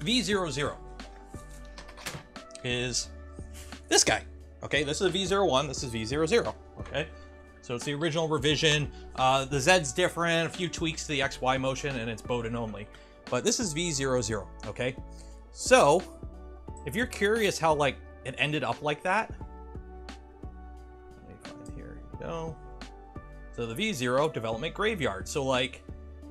[SPEAKER 2] V00 is this guy. Okay, this is a V01, this is V00. Okay, so it's the original revision. Uh, the Z's different, a few tweaks to the XY motion, and it's Bowden only. But this is V00, okay? So, if you're curious how, like, it ended up like that, let me find here, we go. So the V0 development graveyard. So like,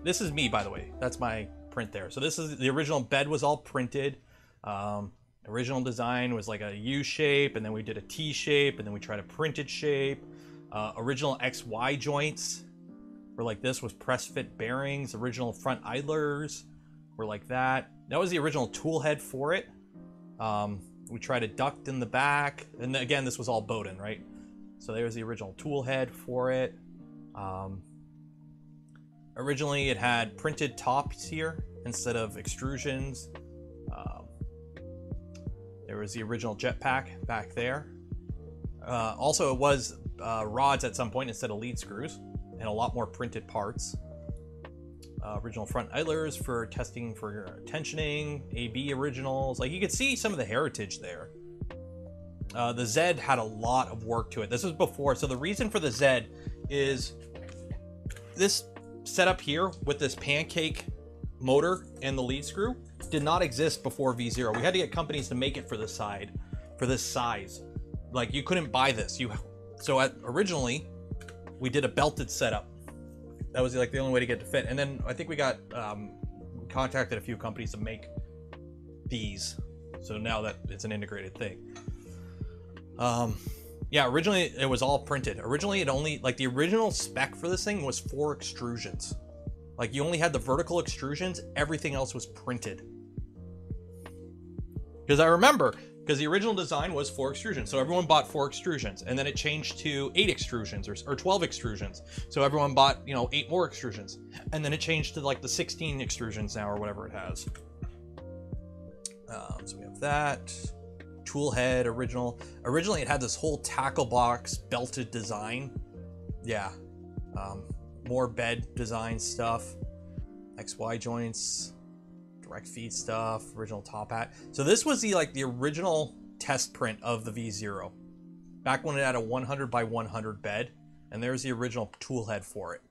[SPEAKER 2] this is me, by the way. That's my print there. So this is the original bed was all printed. Um, original design was like a U shape, and then we did a T shape, and then we tried a printed shape. Uh, original XY joints were like this with press fit bearings. Original front idlers were like that. That was the original tool head for it. Um, we tried a duct in the back, and again, this was all Bowden, right? So there was the original tool head for it. Um, originally, it had printed tops here instead of extrusions. Um, there was the original jetpack back there. Uh, also, it was uh, rods at some point instead of lead screws, and a lot more printed parts. Uh, original front idlers for testing for tensioning, AB originals. Like you could see some of the heritage there. Uh, the Z had a lot of work to it. This was before, so the reason for the Z is this setup here with this pancake motor and the lead screw did not exist before V0. We had to get companies to make it for this side, for this size. Like you couldn't buy this. You so at, originally we did a belted setup. That was like the only way to get to fit. And then I think we got um, contacted a few companies to make these. So now that it's an integrated thing. Um, yeah, originally it was all printed. Originally it only like the original spec for this thing was four extrusions. Like you only had the vertical extrusions, everything else was printed. Because I remember, because the original design was four extrusions, so everyone bought four extrusions, and then it changed to eight extrusions or, or 12 extrusions, so everyone bought you know eight more extrusions, and then it changed to like the 16 extrusions now or whatever it has. Um, so we have that tool head original. Originally, it had this whole tackle box belted design. Yeah, um, more bed design stuff, XY joints, direct feed stuff, original top hat. So this was the like the original test print of the V0, back when it had a 100 by 100 bed, and there's the original tool head for it,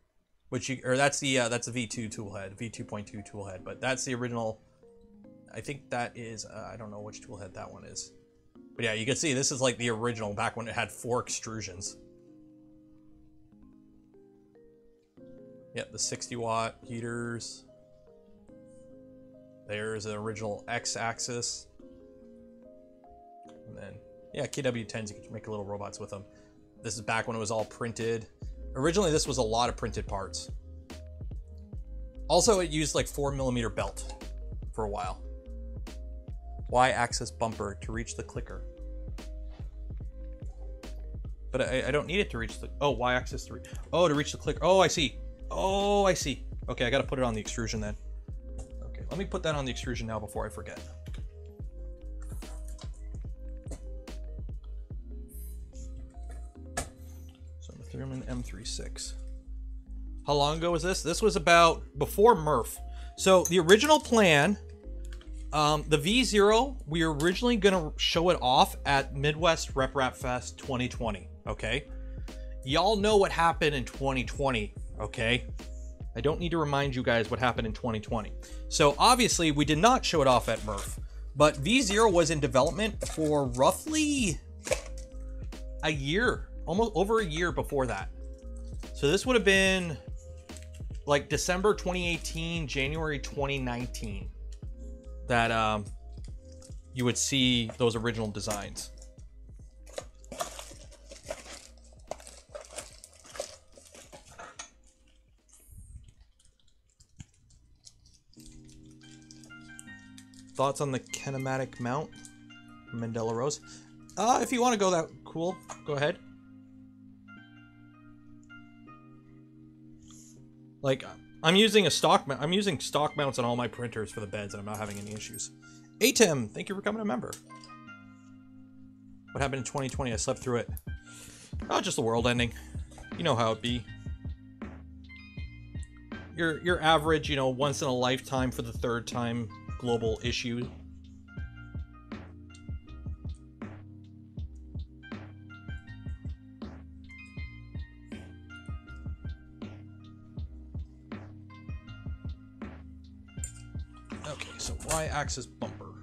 [SPEAKER 2] which you or that's the uh, that's the V2 tool head, V2.2 tool head, but that's the original. I think that is uh, I don't know which tool head that one is, but yeah, you can see this is like the original back when it had four extrusions. Yep, the 60 watt heaters. There's an original X-axis. And then, yeah, KW10s, you can make little robots with them. This is back when it was all printed. Originally, this was a lot of printed parts. Also, it used like 4 millimeter belt for a while. Y-axis bumper to reach the clicker. But I, I don't need it to reach the... Oh, Y-axis to. Oh, to reach the clicker. Oh, I see. Oh, I see. Okay, I gotta put it on the extrusion then. Okay, let me put that on the extrusion now before I forget. So Thurman M36. How long ago was this? This was about before Murph. So the original plan, um, the V0, we were originally gonna show it off at Midwest RepRap Fest 2020. Okay, y'all know what happened in 2020 okay? I don't need to remind you guys what happened in 2020. So obviously we did not show it off at Murph, but V0 was in development for roughly a year, almost over a year before that. So this would have been like December 2018, January 2019 that um, you would see those original designs. Thoughts on the kinematic mount? Mandala Rose. Uh, if you want to go that cool, go ahead. Like, I'm using a stock mount. I'm using stock mounts on all my printers for the beds, and I'm not having any issues. Atem, thank you for coming a member. What happened in 2020? I slept through it. Oh, just the world ending. You know how it be. Your your average, you know, once in a lifetime for the third time global issue. Y-axis bumper.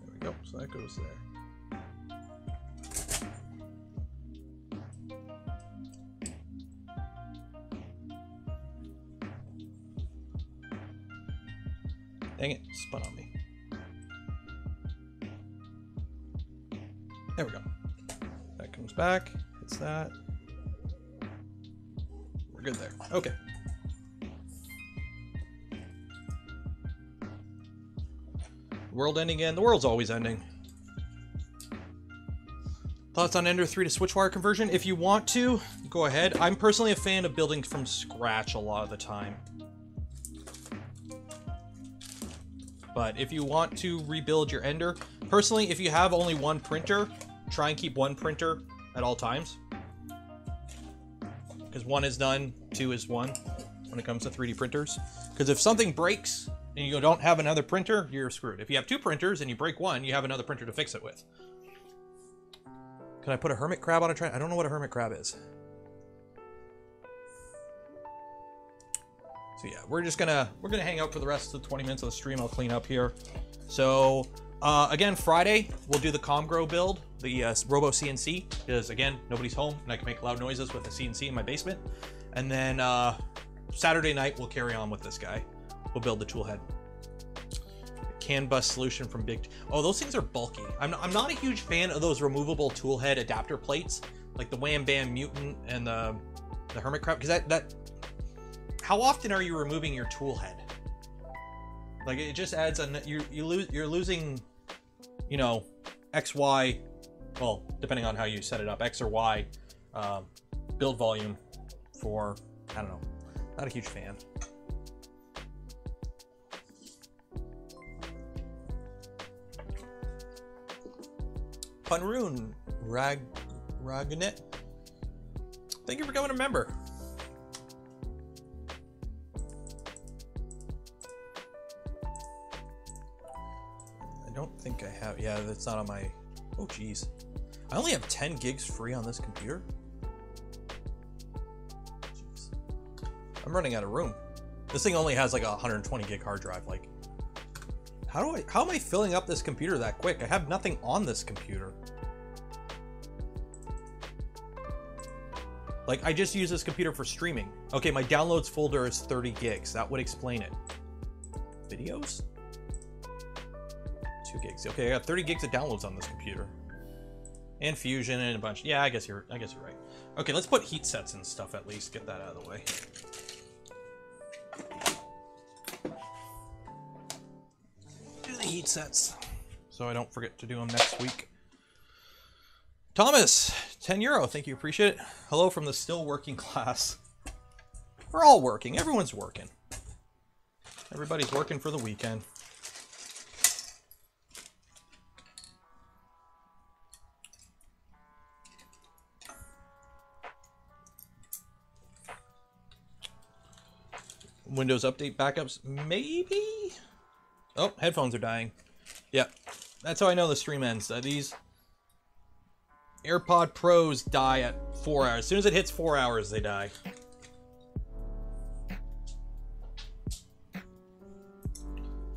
[SPEAKER 2] There we go, so that goes there. Dang it, spun on me. There we go. That comes back, hits that. We're good there. Okay. World ending again. The world's always ending. Thoughts on Ender 3 to Switchwire conversion? If you want to, go ahead. I'm personally a fan of building from scratch a lot of the time. But if you want to rebuild your Ender, personally, if you have only one printer, try and keep one printer at all times. Because one is done, two is one when it comes to 3D printers. Because if something breaks and you don't have another printer, you're screwed. If you have two printers and you break one, you have another printer to fix it with. Can I put a hermit crab on a train? I don't know what a hermit crab is. So yeah, we're just gonna we're gonna hang out for the rest of the 20 minutes of the stream. I'll clean up here. So uh, again, Friday we'll do the Comgrow build, the uh, Robo CNC, because again nobody's home and I can make loud noises with the CNC in my basement. And then uh, Saturday night we'll carry on with this guy. we'll build the tool head. CAN bus solution from Big. T- oh, those things are bulky. I'm I'm not a huge fan of those removable tool head adapter plates, like the Wham Bam Mutant and the the Hermit Crab, because that that. How often are you removing your tool head? Like it just adds a you you lose you're losing, you know, X Y, well depending on how you set it up, X or Y, um, build volume for I don't know. Not a huge fan. Punroon Rag Raganet. Thank you for coming a member. I don't think I have. Yeah, that's not on my. Oh, jeez. I only have 10 gigs free on this computer. Jeez. I'm running out of room. This thing only has like a 120 gig hard drive. Like, how do I? How am I filling up this computer that quick? I have nothing on this computer. Like, I just use this computer for streaming. Okay, my downloads folder is 30 gigs. That would explain it. Videos? 2 gigs. Okay, I got 30 gigs of downloads on this computer. And Fusion and a bunch. Yeah, I guess you're I guess you're right. Okay, let's put heat sets and stuff at least. Get that out of the way. Do the heat sets. So I don't forget to do them next week. Thomas, 10 euro. Thank you. Appreciate it. Hello from the still working class. We're all working. Everyone's working. Everybody's working for the weekend. Windows update backups, maybe? Oh, headphones are dying. Yeah, That's how I know the stream ends. Uh, these AirPod Pros die at four hours. As soon as it hits four hours, they die.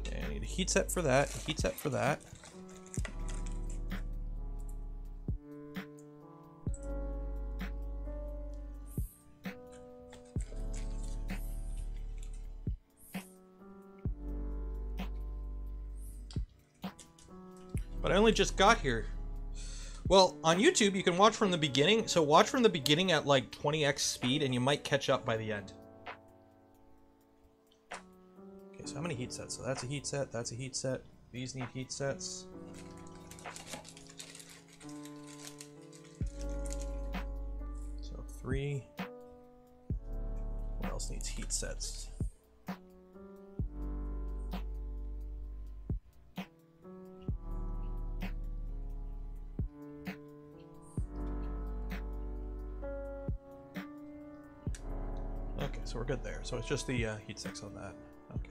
[SPEAKER 2] Okay, I need a heat set for that, heat set for that. Only just got here. Well, on YouTube, you can watch from the beginning. So watch from the beginning at like 20x speed, and you might catch up by the end. Okay, so how many heat sets? So that's a heat set, that's a heat set. These need heat sets. So three. What else needs heat sets? Good there. So it's just the uh, heat sets on that. Okay.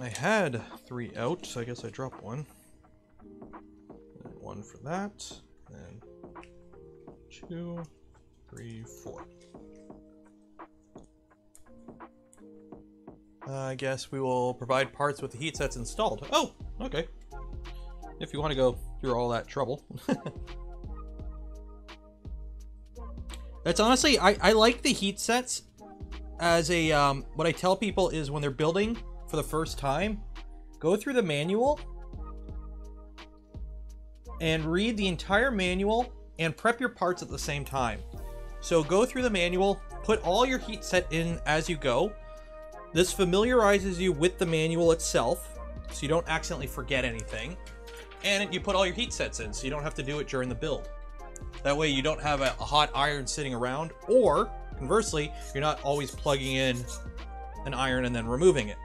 [SPEAKER 2] I had three out, so I guess I dropped one. And one for that, and two, three, four. Uh, I guess we will provide parts with the heat sets installed. Oh, okay. If you want to go through all that trouble. That's honestly, I, I like the heat sets as a, um, what I tell people is when they're building for the first time, go through the manual and read the entire manual and prep your parts at the same time. So go through the manual, put all your heat set in as you go, this familiarizes you with the manual itself, so you don't accidentally forget anything. And you put all your heat sets in, so you don't have to do it during the build. That way you don't have a, hot iron sitting around, or conversely, you're not always plugging in an iron and then removing it.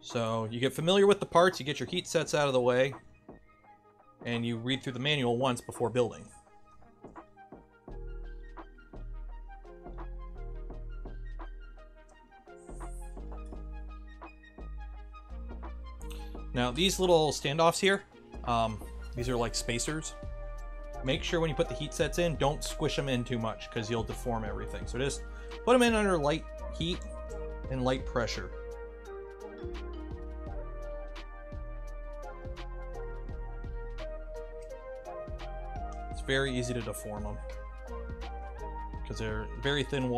[SPEAKER 2] So you get familiar with the parts, you get your heat sets out of the way, and you read through the manual once before building. Now, these little standoffs here, um, these are like spacers. Make sure when you put the heat sets in, don't squish them in too much because you'll deform everything. So just Put them in under light heat and light pressure. It's very easy to deform them because they're very thin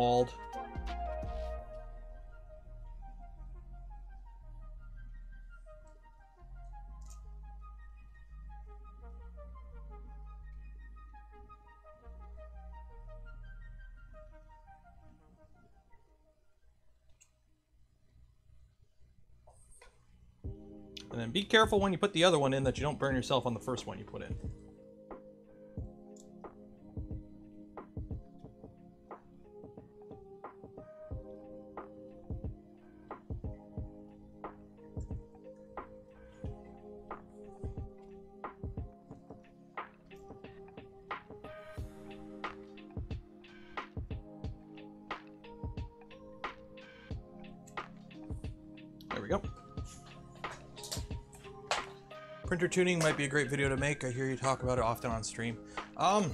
[SPEAKER 2] be careful when you put the other one in that you don't burn yourself on the first one you put in.
[SPEAKER 1] Tuning might be a great video to make. I hear you talk about it often on stream.
[SPEAKER 2] Um,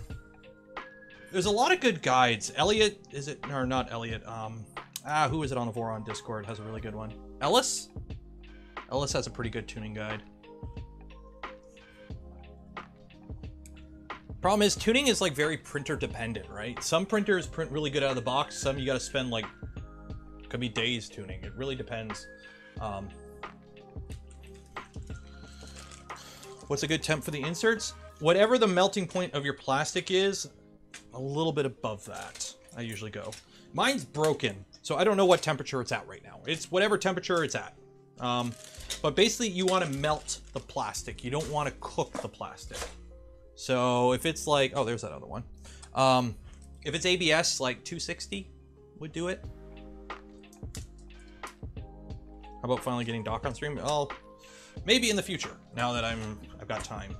[SPEAKER 2] there's a lot of good guides. Elliot, is it or not Elliot? Um, ah, who is it on the Voron Discord? Has a really good one. Ellis. Ellis has a pretty good tuning guide. Problem is, tuning is like very printer dependent, right? Some printers print really good out of the box. Some you got to spend like could be days tuning. It really depends. Um, What's a good temp for the inserts? Whatever the melting point of your plastic is, a little bit above that, I usually go. Mine's broken, so I don't know what temperature it's at right now. It's whatever temperature it's at. Um, but basically, you want to melt the plastic. You don't want to cook the plastic. So if it's like, oh, there's that other one. Um, if it's ABS, like 260 would do it. How about finally getting Doc on stream? I'll maybe in the future. Now that I'm, I've got time.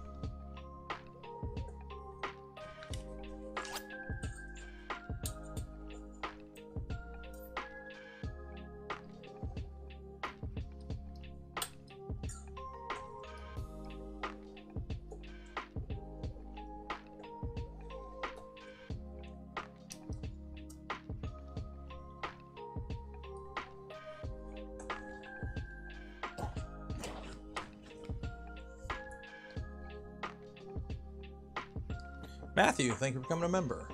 [SPEAKER 1] Matthew, thank you for becoming a member.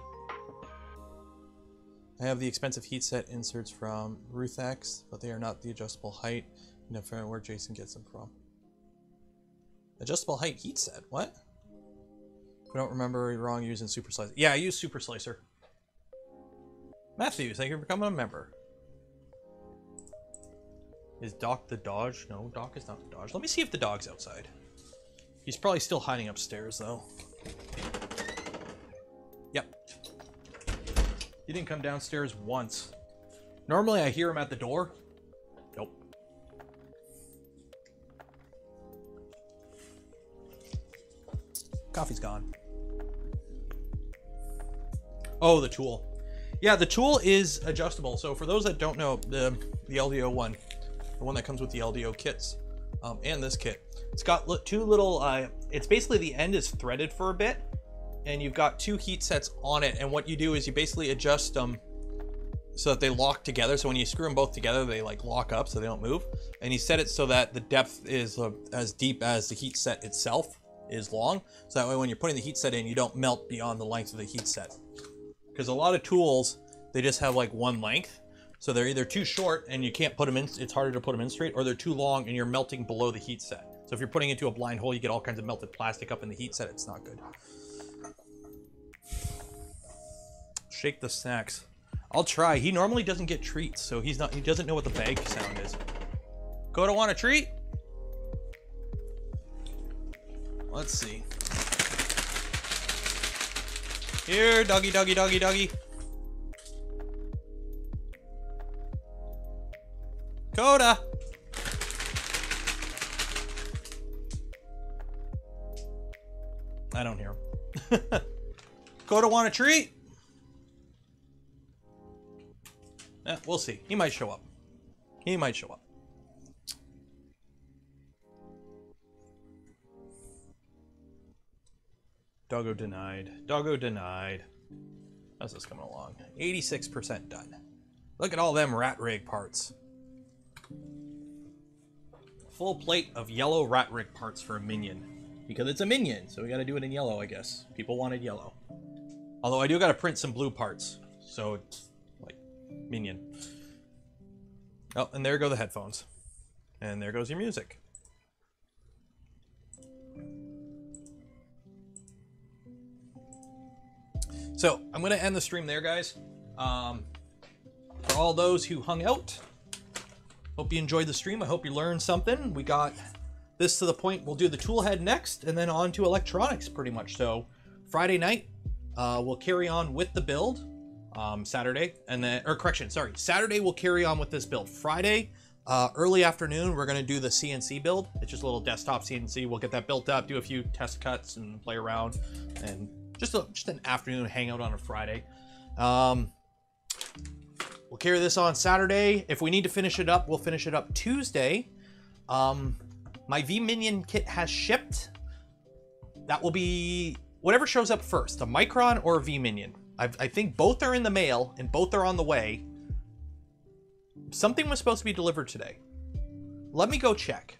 [SPEAKER 1] I have the expensive heat set inserts from Ruthex, but they are not the adjustable height. No figure where Jason gets them from. Adjustable height heat set? What? If I don't remember wrong, using Super Slicer. Yeah, I use Super Slicer. Matthew, thank you for becoming a member. Is Doc the Dodge? No, Doc is not the Dodge. Let me see if the dog's outside. He's probably still hiding upstairs, though. He didn't come downstairs once. Normally I hear him at the door. Nope. Coffee's gone. Oh, the tool. Yeah, the tool is adjustable. So for those that don't know, the the LDO one, the one that comes with the LDO kits, um, and this kit, it's got two little. Uh, it's basically the end is threaded for a bit, and you've got two heat sets on it. And what you do is you basically adjust them so that they lock together. So when you screw them both together, they like lock up so they don't move. And you set it so that the depth is uh, as deep as the heat set itself is long. So that way, when you're putting the heat set in, you don't melt beyond the length of the heat set. Because a lot of tools, they just have like one length. So they're either too short and you can't put them in, it's harder to put them in straight, or they're too long and you're melting below the heat set. So if you're putting into a blind hole, you get all kinds of melted plastic up in the heat set. It's not good. Shake the snacks. I'll try. He normally doesn't get treats, so he's not. He doesn't know what the bag sound is. Go to want a treat? Let's see. Here, doggy, doggy, doggy, doggy. Coda. I don't hear him. Coda want a treat? Eh, we'll see. He might show up. He might show up. Doggo denied. Doggo denied. How's this coming along? 86% done. Look at all them rat rig parts. Full plate of yellow rat rig parts for a minion. Because it's a minion, so we gotta do it in yellow, I guess. People wanted yellow. Although I do gotta print some blue parts. So minion. Oh, and there go the headphones. And there goes your music. So I'm gonna end the stream there, guys. Um, for all those who hung out, hope you enjoyed the stream. I hope you learned something. We got this to the point. We'll do the tool head next, and then on to electronics, pretty much. So Friday night, uh, we'll carry on with the build. Um, Saturday, and then, or correction, sorry, Saturday we'll carry on with this build. Friday, uh, early afternoon, we're gonna do the CNC build. It's just a little desktop CNC. We'll get that built up, do a few test cuts, and play around, and just a, just an afternoon hangout on a Friday. Um, we'll carry this on Saturday. If we need to finish it up, we'll finish it up Tuesday. Um, my V Minion kit has shipped. That will be whatever shows up first, a Micron or a V Minion. I've, I think both are in the mail and both are on the way. Something was supposed to be delivered today. Let me go check.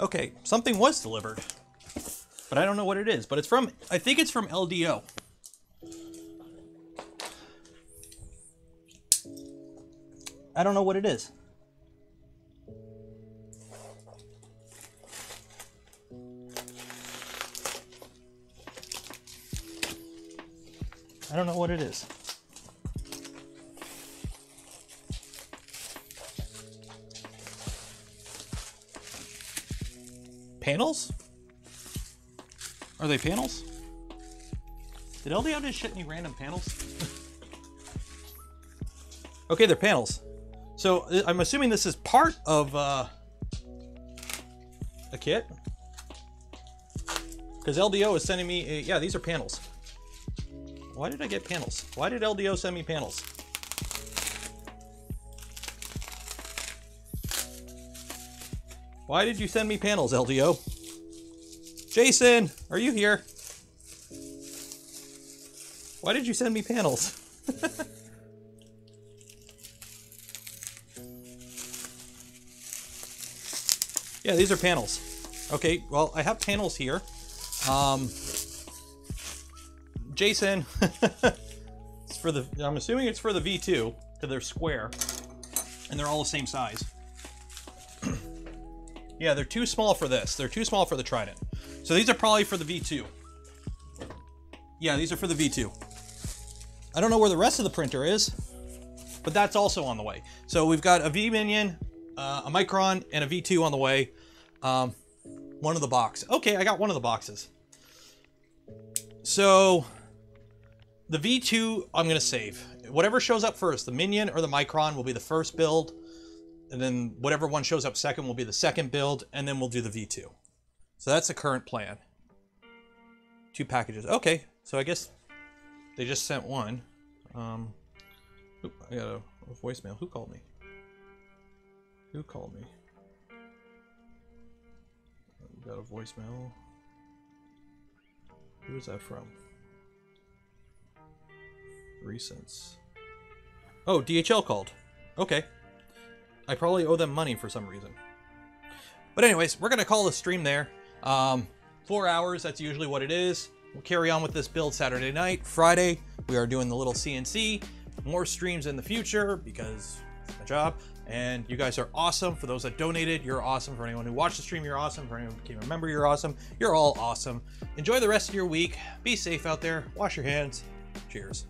[SPEAKER 1] Okay, something was delivered. But I don't know what it is. But it's from, I think it's from LDO. I don't know what it is. I don't know what it is. Panels? Are they panels? Did LDO just ship me random panels? okay, they're panels. So uh, I'm assuming this is part of uh, a kit. Because LDO is sending me, a, yeah, these are panels. Why did I get panels? Why did LDO send me panels? Why did you send me panels, LDO? Jason, are you here? Why did you send me panels? yeah, these are panels. Okay, well, I have panels here. Um, Jason, it's for the. I'm assuming it's for the V2 because they're square, and they're all the same size. Yeah, they're too small for this. They're too small for the Trident. So these are probably for the V2. Yeah, these are for the V2. I don't know where the rest of the printer is, but that's also on the way. So we've got a V Minion, uh, a Micron, and a V2 on the way. Um, one of the box. Okay, I got one of the boxes. So the V2, I'm gonna save. Whatever shows up first, the Minion or the Micron will be the first build, and then whatever one shows up second will be the second build, and then we'll do the V2. So that's the current plan. Two packages. Okay, so I guess they just sent one. Um, oop, I got a, a voicemail. Who called me? Who called me? Got a voicemail. Who is that from? Recents. Oh, DHL called. Okay. I probably owe them money for some reason. But anyways, we're gonna call the stream there. Um, four hours, that's usually what it is. We'll carry on with this build Saturday night. Friday, we are doing the little CNC. More streams in the future because it's my job. And you guys are awesome. For those that donated, you're awesome. For anyone who watched the stream, you're awesome. For anyone who became a member, you're awesome. You're all awesome. Enjoy the rest of your week. Be safe out there. Wash your hands. Cheers.